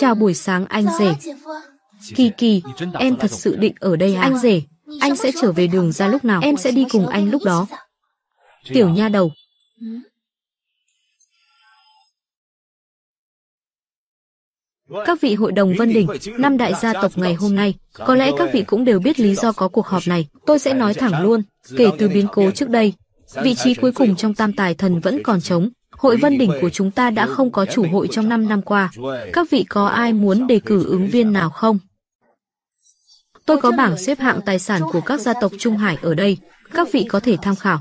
Chào buổi sáng anh rể. Kỳ kỳ, em thật sự định ở đây à? Anh rể, anh sẽ trở về đường ra lúc nào? Em sẽ đi cùng anh lúc đó. Tiểu nha đầu. Các vị hội đồng Vân Đình, năm đại gia tộc ngày hôm nay, có lẽ các vị cũng đều biết lý do có cuộc họp này. Tôi sẽ nói thẳng luôn, kể từ biến cố trước đây, vị trí cuối cùng trong tam tài thần vẫn còn trống. Hội Vân Đỉnh của chúng ta đã không có chủ hội trong 5 năm qua. Các vị có ai muốn đề cử ứng viên nào không? Tôi có bảng xếp hạng tài sản của các gia tộc Trung Hải ở đây, các vị có thể tham khảo.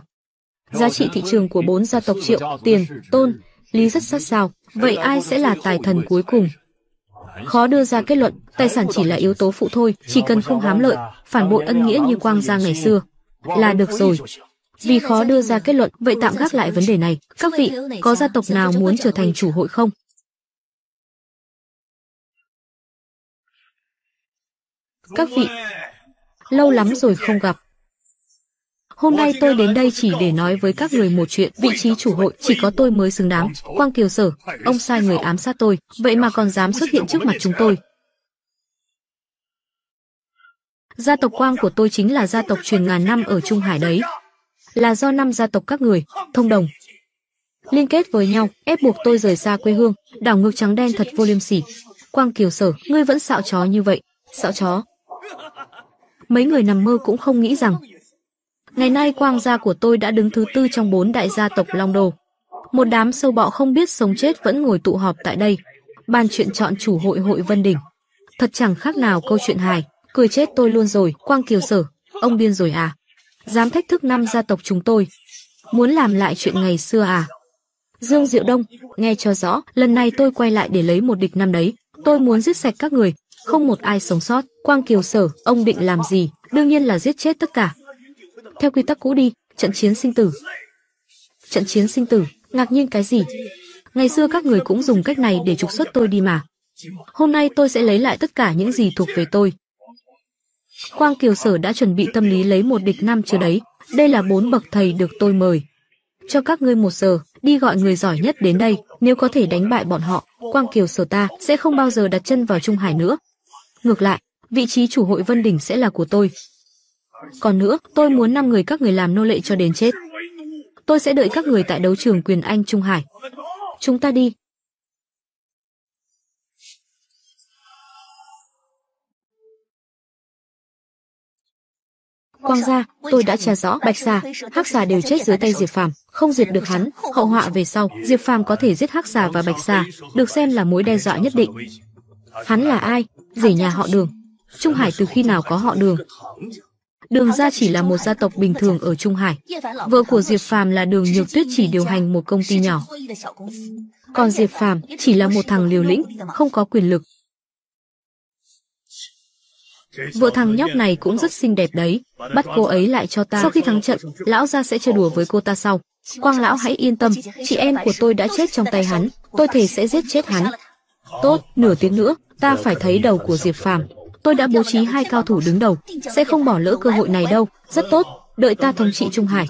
Giá trị thị trường của bốn gia tộc Triệu, Tiền, Tôn, Lý rất sát sao, vậy ai sẽ là tài thần cuối cùng? Khó đưa ra kết luận, tài sản chỉ là yếu tố phụ thôi, chỉ cần không hám lợi, phản bội ân nghĩa như Quang Gia ngày xưa. Là được rồi. Vì khó đưa ra kết luận, vậy tạm gác lại vấn đề này. Các vị, có gia tộc nào muốn trở thành chủ hội không? Các vị, lâu lắm rồi không gặp. Hôm nay tôi đến đây chỉ để nói với các người một chuyện, vị trí chủ hội chỉ có tôi mới xứng đáng. Quang Kiều Sở, ông sai người ám sát tôi, vậy mà còn dám xuất hiện trước mặt chúng tôi. Gia tộc Quang của tôi chính là gia tộc truyền ngàn năm ở Trung Hải đấy. Là do năm gia tộc các người, thông đồng. Liên kết với nhau, ép buộc tôi rời xa quê hương, đảo ngược trắng đen thật vô liêm sỉ. Quang Kiều Sở, ngươi vẫn xạo chó như vậy, xạo chó. Mấy người nằm mơ cũng không nghĩ rằng Ngày nay quang gia của tôi đã đứng thứ tư trong bốn đại gia tộc Long Đồ. Một đám sâu bọ không biết sống chết vẫn ngồi tụ họp tại đây, bàn chuyện chọn chủ hội hội Vân Đình. Thật chẳng khác nào câu chuyện hài, cười chết tôi luôn rồi, Quang Kiều Sở, ông điên rồi à? Dám thách thức năm gia tộc chúng tôi, muốn làm lại chuyện ngày xưa à? Dương Diệu Đông, nghe cho rõ, lần này tôi quay lại để lấy một địch năm đấy, tôi muốn giết sạch các người, không một ai sống sót. Quang Kiều Sở, ông định làm gì? Đương nhiên là giết chết tất cả, theo quy tắc cũ đi, trận chiến sinh tử. Trận chiến sinh tử, ngạc nhiên cái gì? Ngày xưa các người cũng dùng cách này để trục xuất tôi đi mà. Hôm nay tôi sẽ lấy lại tất cả những gì thuộc về tôi. Quang Kiều Sở đã chuẩn bị tâm lý lấy một địch năm chưa đấy. Đây là bốn bậc thầy được tôi mời. Cho các ngươi một giờ, đi gọi người giỏi nhất đến đây. Nếu có thể đánh bại bọn họ, Quang Kiều Sở ta sẽ không bao giờ đặt chân vào Trung Hải nữa. Ngược lại, vị trí chủ hội Vân Đỉnh sẽ là của tôi. Còn nữa, tôi muốn năm người các người làm nô lệ cho đến chết. Tôi sẽ đợi các người tại đấu trường quyền Anh Trung Hải. Chúng ta đi. Quang gia, tôi đã tra rõ Bạch Xà, Hắc Xà đều chết dưới tay Diệp Phàm, không diệt được hắn, hậu họa về sau, Diệp Phàm có thể giết Hắc Xà và Bạch Xà, được xem là mối đe dọa nhất định. Hắn là ai? Rể nhà họ Đường. Trung Hải từ khi nào có họ Đường? Đường gia chỉ là một gia tộc bình thường ở Trung Hải. Vợ của Diệp Phàm là Đường Nhược Tuyết chỉ điều hành một công ty nhỏ. Còn Diệp Phàm chỉ là một thằng liều lĩnh, không có quyền lực. Vợ thằng nhóc này cũng rất xinh đẹp đấy, bắt cô ấy lại cho ta. Sau khi thắng trận, lão gia sẽ chơi đùa với cô ta sau. Quang lão hãy yên tâm, chị em của tôi đã chết trong tay hắn, tôi thề sẽ giết chết hắn. Tốt, nửa tiếng nữa, ta phải thấy đầu của Diệp Phàm. Tôi đã bố trí hai cao thủ đứng đầu, sẽ không bỏ lỡ cơ hội này đâu. Rất tốt, đợi ta thống trị Trung Hải.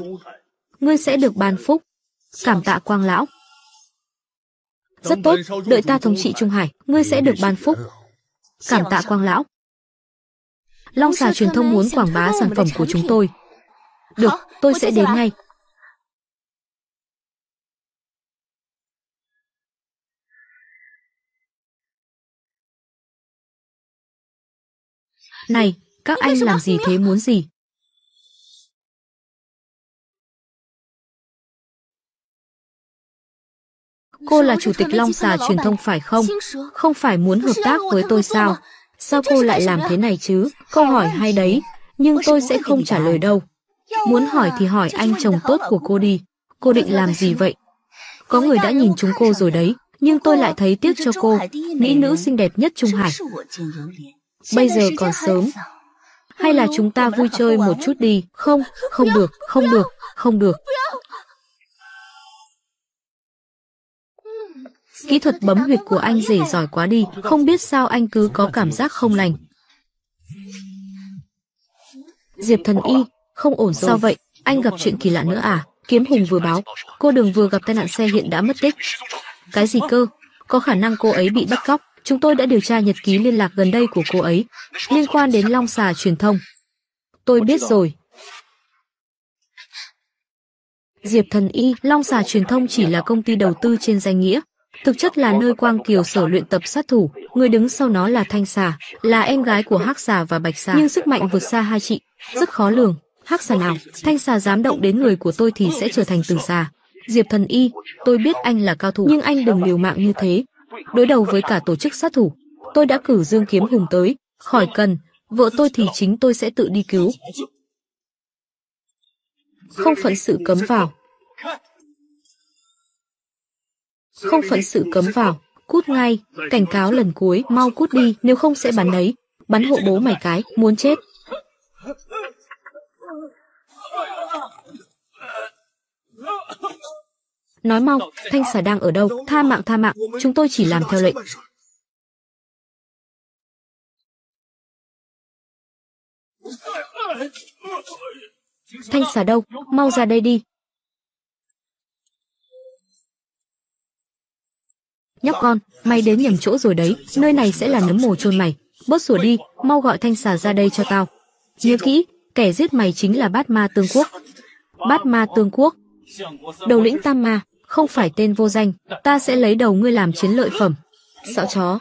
Ngươi sẽ được ban phúc. Cảm tạ Quang lão. Rất tốt, đợi ta thống trị Trung Hải, ngươi sẽ được ban phúc. Cảm tạ Quang lão. Long xà truyền thông muốn quảng bá sản phẩm của chúng tôi. Được, tôi sẽ đến ngay. Này, các anh làm gì thế muốn gì? Cô là chủ tịch Long Xà truyền thông phải không? Không phải muốn hợp tác với tôi sao? Sao cô lại làm thế này chứ? Câu hỏi hay đấy, nhưng tôi sẽ không trả lời đâu. Muốn hỏi thì hỏi anh chồng tốt của cô đi. Cô định làm gì vậy? Có người đã nhìn chúng cô rồi đấy, nhưng tôi lại thấy tiếc cho cô, mỹ nữ xinh đẹp nhất Trung Hải. Bây giờ còn sớm. Hay là chúng ta vui chơi một chút đi? Không, không được, không được, không được. Kỹ thuật bấm huyệt của anh rể giỏi quá đi, không biết sao anh cứ có cảm giác không lành. Diệp thần y, không ổn rồi. Sao vậy? Anh gặp chuyện kỳ lạ nữa à? Kiếm Hùng vừa báo, cô đường vừa gặp tai nạn xe hiện đã mất tích. Cái gì cơ? Có khả năng cô ấy bị bắt cóc. Chúng tôi đã điều tra nhật ký liên lạc gần đây của cô ấy, liên quan đến Long Xà truyền thông. Tôi biết rồi. Diệp Thần Y, Long Xà truyền thông chỉ là công ty đầu tư trên danh nghĩa, thực chất là nơi Quang Kiều sở luyện tập sát thủ, người đứng sau nó là Thanh Xà, là em gái của Hắc Xà và Bạch Xà, nhưng sức mạnh vượt xa hai chị, rất khó lường. Hắc Xà nào, Thanh Xà dám động đến người của tôi thì sẽ trở thành tử xà. Diệp Thần Y, tôi biết anh là cao thủ, nhưng anh đừng liều mạng như thế, đối đầu với cả tổ chức sát thủ. Tôi đã cử Dương Kiếm Hùng tới, khỏi cần, vợ tôi thì chính tôi sẽ tự đi cứu. Không phận sự cấm vào. Không phận sự cấm vào, cút ngay, cảnh cáo lần cuối, mau cút đi, nếu không sẽ bắn đấy. Bắn hộ bố mày cái, muốn chết. Nói mau, thanh xà đang ở đâu? Tha mạng tha mạng, chúng tôi chỉ làm theo lệnh. Thanh xà đâu? Mau ra đây đi. Nhóc con, mày đến nhầm chỗ rồi đấy, nơi này sẽ là nấm mồ chôn mày. Bớt sủa đi, mau gọi thanh xà ra đây cho tao. Nhớ kỹ, kẻ giết mày chính là bát ma tương quốc. Bát ma tương quốc. Đầu lĩnh tam ma, không phải tên vô danh, ta sẽ lấy đầu ngươi làm chiến lợi phẩm. Sợ chó.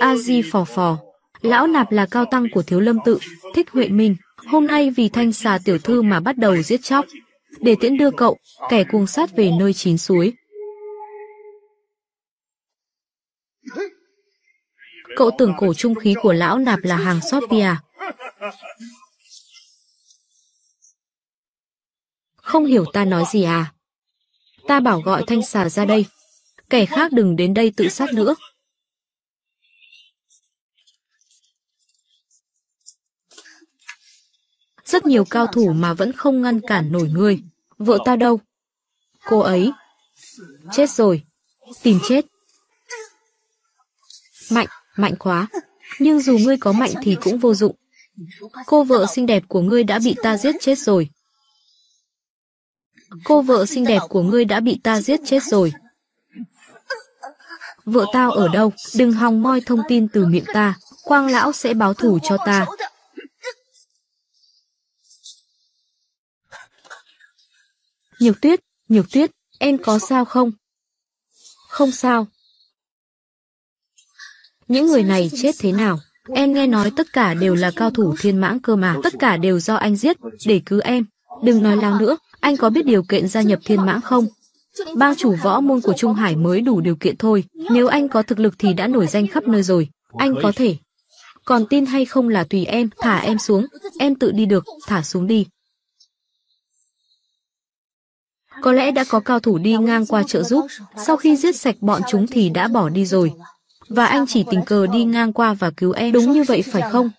A Di phò phò, lão nạp là cao tăng của thiếu lâm tự, thích Huệ Minh, hôm nay vì thanh xà tiểu thư mà bắt đầu giết chóc, để tiễn đưa cậu, kẻ cuồng sát về nơi chín suối. Cậu tưởng cổ trung khí của lão nạp là hàng Sophia. À? Không hiểu ta nói gì à? Ta bảo gọi thanh xà ra đây. Kẻ khác đừng đến đây tự sát nữa. Rất nhiều cao thủ mà vẫn không ngăn cản nổi người. Vợ ta đâu? Cô ấy. Chết rồi. Tìm chết. Mạnh mạnh quá. Nhưng dù ngươi có mạnh thì cũng vô dụng. Cô vợ xinh đẹp của ngươi đã bị ta giết chết rồi. Cô vợ xinh đẹp của ngươi đã bị ta giết chết rồi. Vợ tao ở đâu? Đừng hòng moi thông tin từ miệng ta. Quang lão sẽ báo thủ cho ta. Nhược tuyết, nhược tuyết, em có sao không? Không sao. Những người này chết thế nào? Em nghe nói tất cả đều là cao thủ thiên mãng cơ mà, tất cả đều do anh giết, để cứu em. Đừng nói láo nữa, anh có biết điều kiện gia nhập thiên mãng không? Bang chủ võ môn của Trung Hải mới đủ điều kiện thôi, nếu anh có thực lực thì đã nổi danh khắp nơi rồi, anh có thể. Còn tin hay không là tùy em, thả em xuống, em tự đi được, thả xuống đi. Có lẽ đã có cao thủ đi ngang qua trợ giúp, sau khi giết sạch bọn chúng thì đã bỏ đi rồi. Và anh chỉ tình cờ đi ngang qua và cứu em, đúng như vậy phải không?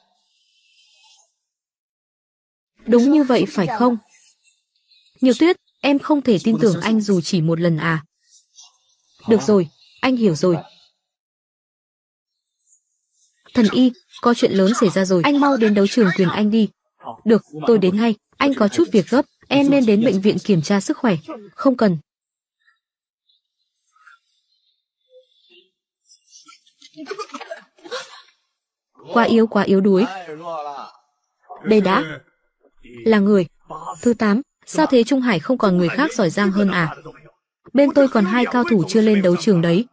Đúng như vậy phải không? Nhiều tuyết, em không thể tin tưởng anh dù chỉ một lần à. Được rồi, anh hiểu rồi. Thần y, có chuyện lớn xảy ra rồi, anh mau đến đấu trường quyền anh đi. Được, tôi đến ngay, anh có chút việc gấp, em nên đến bệnh viện kiểm tra sức khỏe. Không cần. Quá yếu quá yếu đuối. Đây đã. Là người. Thứ 8. Sao thế Trung Hải không còn người khác giỏi giang hơn à? Bên tôi còn hai cao thủ chưa lên đấu trường đấy.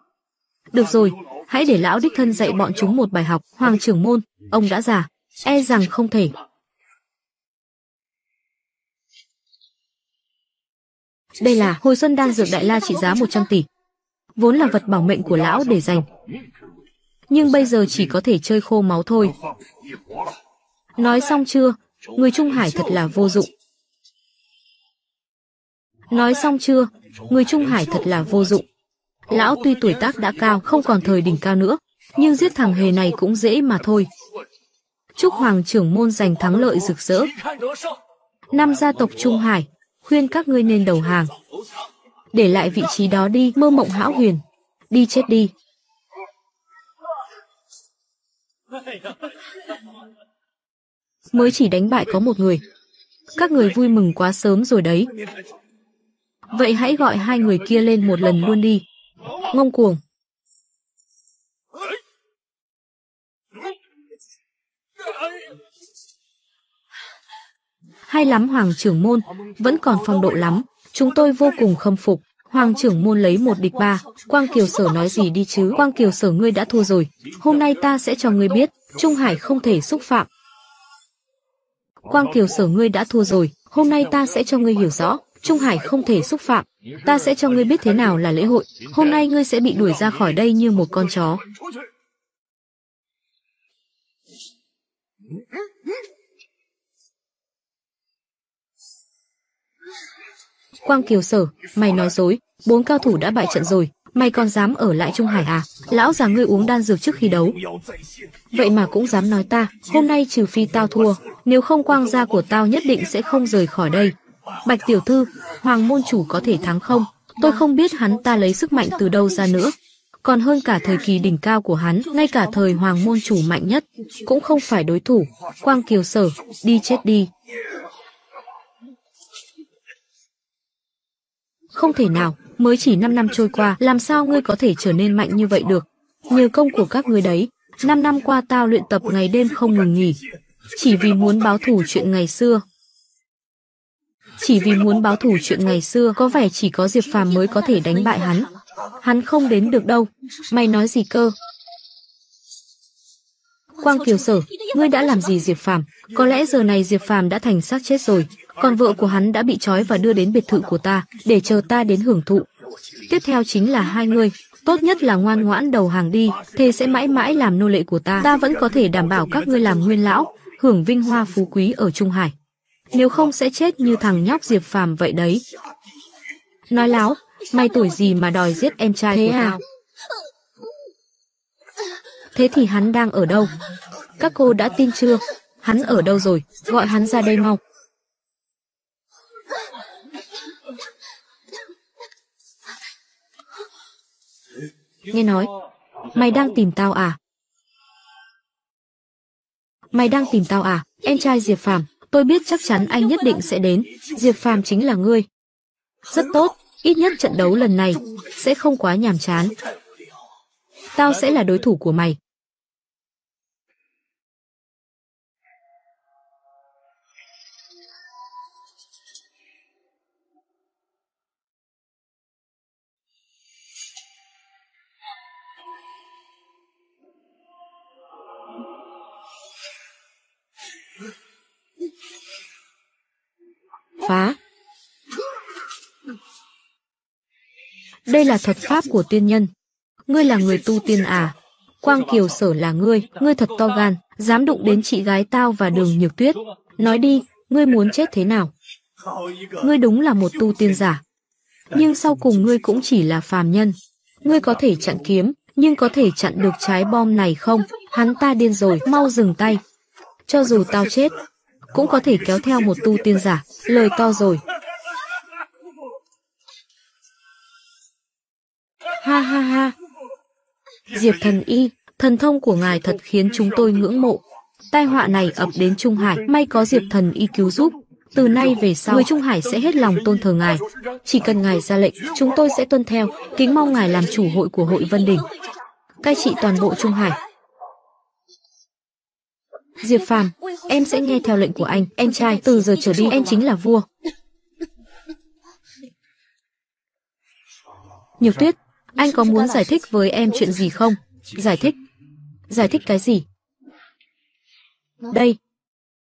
Được rồi, hãy để lão đích thân dạy bọn chúng một bài học. Hoàng trưởng môn, ông đã già, e rằng không thể. Đây là hồi xuân đan dược đại la trị giá 100 tỷ. Vốn là vật bảo mệnh của lão để dành. Nhưng bây giờ chỉ có thể chơi khô máu thôi. Nói xong chưa? Người Trung Hải thật là vô dụng. Nói xong chưa? Người Trung Hải thật là vô dụng. Lão tuy tuổi tác đã cao, không còn thời đỉnh cao nữa, nhưng giết thằng hề này cũng dễ mà thôi. Chúc Hoàng trưởng môn giành thắng lợi rực rỡ. Năm gia tộc Trung Hải, khuyên các ngươi nên đầu hàng. Để lại vị trí đó đi, mơ mộng hão huyền. Đi chết đi. Mới chỉ đánh bại có một người. Các người vui mừng quá sớm rồi đấy. Vậy hãy gọi hai người kia lên một lần luôn đi. Ngông cuồng. Hay lắm Hoàng trưởng môn, vẫn còn phong độ lắm. Chúng tôi vô cùng khâm phục. Hoàng trưởng môn lấy một địch ba. Quang Kiều Sở nói gì đi chứ? Quang Kiều Sở ngươi đã thua rồi. Hôm nay ta sẽ cho ngươi biết, Trung Hải không thể xúc phạm. Quang Kiều Sở ngươi đã thua rồi. Hôm nay ta sẽ cho ngươi hiểu rõ. Trung Hải không thể xúc phạm. Ta sẽ cho ngươi biết thế nào là lễ hội. Hôm nay ngươi sẽ bị đuổi ra khỏi đây như một con chó. Quang Kiều Sở, mày nói dối, bốn cao thủ đã bại trận rồi, mày còn dám ở lại Trung Hải à? Lão già ngươi uống đan dược trước khi đấu. Vậy mà cũng dám nói ta, hôm nay trừ phi tao thua, nếu không quang gia của tao nhất định sẽ không rời khỏi đây. Bạch tiểu thư, hoàng môn chủ có thể thắng không? Tôi không biết hắn ta lấy sức mạnh từ đâu ra nữa. Còn hơn cả thời kỳ đỉnh cao của hắn, ngay cả thời hoàng môn chủ mạnh nhất, cũng không phải đối thủ. Quang Kiều Sở, đi chết đi. Không thể nào, mới chỉ 5 năm trôi qua, làm sao ngươi có thể trở nên mạnh như vậy được? Nhờ công của các ngươi đấy, 5 năm qua tao luyện tập ngày đêm không ngừng nghỉ, chỉ vì muốn báo thù chuyện ngày xưa. Chỉ vì muốn báo thù chuyện ngày xưa, có vẻ chỉ có Diệp Phàm mới có thể đánh bại hắn. Hắn không đến được đâu. Mày nói gì cơ? Quang Kiều Sở, ngươi đã làm gì Diệp Phàm? Có lẽ giờ này Diệp Phàm đã thành xác chết rồi, còn vợ của hắn đã bị trói và đưa đến biệt thự của ta, để chờ ta đến hưởng thụ. Tiếp theo chính là hai người, tốt nhất là ngoan ngoãn đầu hàng đi, thế sẽ mãi mãi làm nô lệ của ta. Ta vẫn có thể đảm bảo các ngươi làm nguyên lão, hưởng vinh hoa phú quý ở Trung Hải. Nếu không sẽ chết như thằng nhóc Diệp Phàm vậy đấy. Nói láo, mày tuổi gì mà đòi giết em trai Thế của à? tao? Thế thì hắn đang ở đâu? Các cô đã tin chưa? Hắn ở đâu rồi? Gọi hắn ra đây mau. Nghe nói, mày đang tìm tao à? Mày đang tìm tao à? Em trai Diệp Phàm, tôi biết chắc chắn anh nhất định sẽ đến. Diệp Phàm chính là ngươi. Rất tốt, ít nhất trận đấu lần này sẽ không quá nhàm chán. Tao sẽ là đối thủ của mày. Đây là thuật pháp của tiên nhân. Ngươi là người tu tiên à? Quang Kiều sở là ngươi, ngươi thật to gan, dám đụng đến chị gái tao và đường nhược tuyết. Nói đi, ngươi muốn chết thế nào? Ngươi đúng là một tu tiên giả. Nhưng sau cùng ngươi cũng chỉ là phàm nhân. Ngươi có thể chặn kiếm, nhưng có thể chặn được trái bom này không? Hắn ta điên rồi, mau dừng tay. Cho dù tao chết, cũng có thể kéo theo một tu tiên giả. Lời to rồi. Ha ha ha. Diệp thần y, thần thông của ngài thật khiến chúng tôi ngưỡng mộ. Tai họa này ập đến Trung Hải, may có Diệp thần y cứu giúp. Từ nay về sau, người Trung Hải sẽ hết lòng tôn thờ ngài. Chỉ cần ngài ra lệnh, chúng tôi sẽ tuân theo. Kính mong ngài làm chủ hội của hội Vân Đình. Cai trị toàn bộ Trung Hải. Diệp Phàm, em sẽ nghe theo lệnh của anh, em trai, từ giờ trở đi em chính là vua. Nhược tuyết, anh có muốn giải thích với em chuyện gì không? Giải thích? Giải thích cái gì? Đây,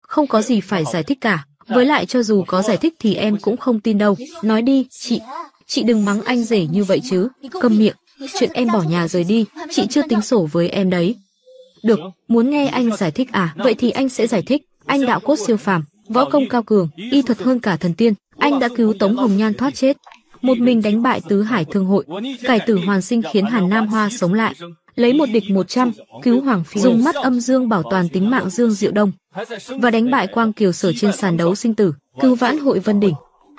không có gì phải giải thích cả. Với lại cho dù có giải thích thì em cũng không tin đâu. Nói đi, chị. Chị đừng mắng anh rể như vậy chứ. Cầm miệng. Chuyện em bỏ nhà rời đi, chị chưa tính sổ với em đấy. Được, muốn nghe anh giải thích à? Vậy thì anh sẽ giải thích. Anh đạo cốt siêu phàm, võ công cao cường, y thuật hơn cả thần tiên. Anh đã cứu Tống Hồng Nhan thoát chết. Một mình đánh bại Tứ Hải Thương Hội, cải tử hoàn sinh khiến Hàn Nam Hoa sống lại. Lấy một địch 100, cứu Hoàng Phi, dùng mắt âm dương bảo toàn tính mạng Dương Diệu Đông và đánh bại Quang Kiều Sở trên sàn đấu sinh tử, cứu vãn hội Vân Đỉnh.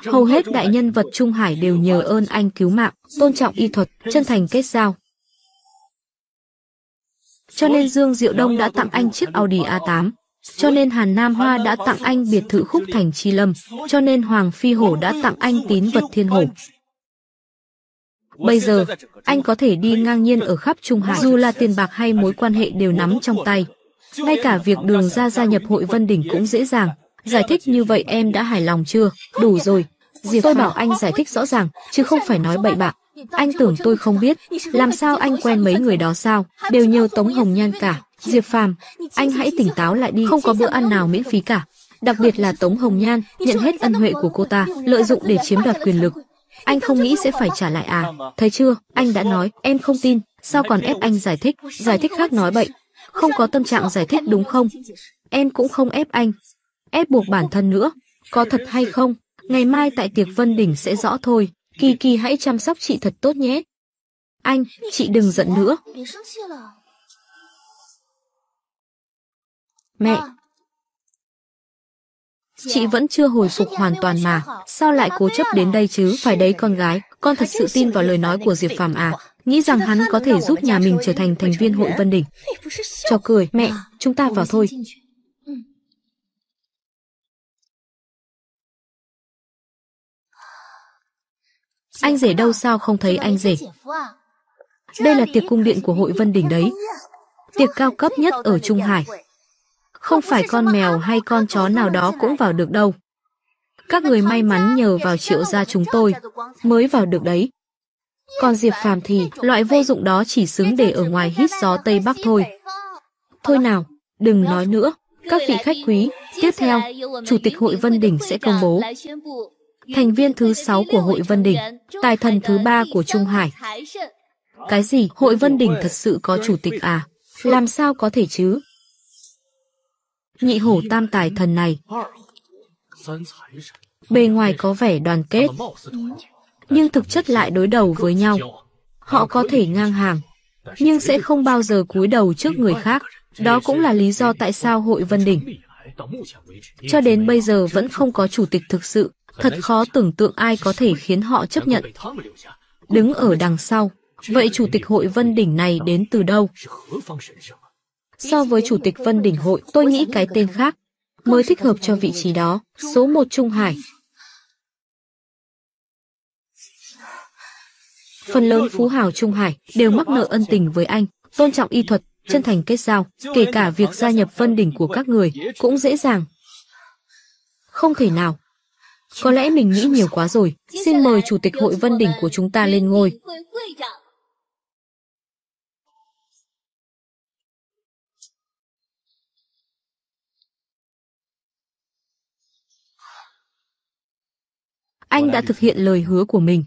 Hầu hết đại nhân vật Trung Hải đều nhờ ơn anh cứu mạng, tôn trọng y thuật, chân thành kết giao. Cho nên Dương Diệu Đông đã tặng anh chiếc Audi A8. Cho nên Hàn Nam Hoa đã tặng anh biệt thự khúc thành Chi Lâm. Cho nên Hoàng Phi Hổ đã tặng anh tín vật thiên hổ. Bây giờ, anh có thể đi ngang nhiên ở khắp Trung Hải, dù là tiền bạc hay mối quan hệ đều nắm trong tay. Ngay cả việc đường ra gia nhập hội Vân Đỉnh cũng dễ dàng. Giải thích như vậy em đã hài lòng chưa? Đủ rồi. Diệp tôi bảo anh giải thích rõ ràng, chứ không phải nói bậy bạ. Anh tưởng tôi không biết, làm sao anh quen mấy người đó sao? Đều nhờ Tống Hồng Nhan cả. Diệp Phàm, anh hãy tỉnh táo lại đi, không có bữa ăn nào miễn phí cả. Đặc biệt là Tống Hồng Nhan, nhận hết ân huệ của cô ta, lợi dụng để chiếm đoạt quyền lực. Anh không nghĩ sẽ phải trả lại à? Thấy chưa, anh đã nói, em không tin, sao còn ép anh giải thích, giải thích khác nói bậy. Không có tâm trạng giải thích đúng không? Em cũng không ép anh. Ép buộc bản thân nữa. Có thật hay không? Ngày mai tại tiệc Vân Đỉnh sẽ rõ thôi. Kỳ Kỳ hãy chăm sóc chị thật tốt nhé. Anh, chị đừng giận nữa. Mẹ, Chị vẫn chưa hồi phục hoàn toàn mà, sao lại cố chấp đến đây chứ? Phải đấy con gái, con thật sự tin vào lời nói của Diệp Phàm à? Nghĩ rằng hắn có thể giúp nhà mình trở thành thành viên hội Vân đỉnh Cho cười, mẹ, chúng ta vào thôi. Anh rể đâu sao không thấy anh rể? Đây là tiệc cung điện của hội Vân đỉnh đấy. Tiệc cao cấp nhất ở Trung Hải không phải con mèo hay con chó nào đó cũng vào được đâu. Các người may mắn nhờ vào triệu gia chúng tôi mới vào được đấy. Còn Diệp Phàm thì loại vô dụng đó chỉ xứng để ở ngoài hít gió Tây Bắc thôi. Thôi nào, đừng nói nữa. Các vị khách quý, tiếp theo, Chủ tịch Hội Vân Đỉnh sẽ công bố. Thành viên thứ 6 của Hội Vân Đỉnh, tài thần thứ 3 của Trung Hải. Cái gì, Hội Vân Đỉnh thật sự có chủ tịch à? Làm sao có thể chứ? Nhị hổ tam tài thần này. Bề ngoài có vẻ đoàn kết, nhưng thực chất lại đối đầu với nhau. Họ có thể ngang hàng, nhưng sẽ không bao giờ cúi đầu trước người khác. Đó cũng là lý do tại sao hội Vân Đỉnh cho đến bây giờ vẫn không có chủ tịch thực sự. Thật khó tưởng tượng ai có thể khiến họ chấp nhận. Đứng ở đằng sau, vậy chủ tịch hội Vân Đỉnh này đến từ đâu? So với Chủ tịch Vân Đỉnh Hội, tôi nghĩ cái tên khác mới thích hợp cho vị trí đó. Số 1 Trung Hải. Phần lớn phú hào Trung Hải đều mắc nợ ân tình với anh, tôn trọng y thuật, chân thành kết giao, kể cả việc gia nhập Vân Đỉnh của các người cũng dễ dàng. Không thể nào. Có lẽ mình nghĩ nhiều quá rồi. Xin mời Chủ tịch Hội Vân Đỉnh của chúng ta lên ngôi. anh đã thực hiện lời hứa của mình.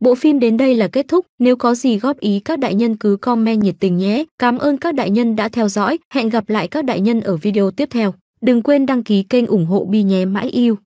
Bộ phim đến đây là kết thúc, nếu có gì góp ý các đại nhân cứ comment nhiệt tình nhé. Cảm ơn các đại nhân đã theo dõi, hẹn gặp lại các đại nhân ở video tiếp theo. Đừng quên đăng ký kênh ủng hộ Bi nhé mãi yêu.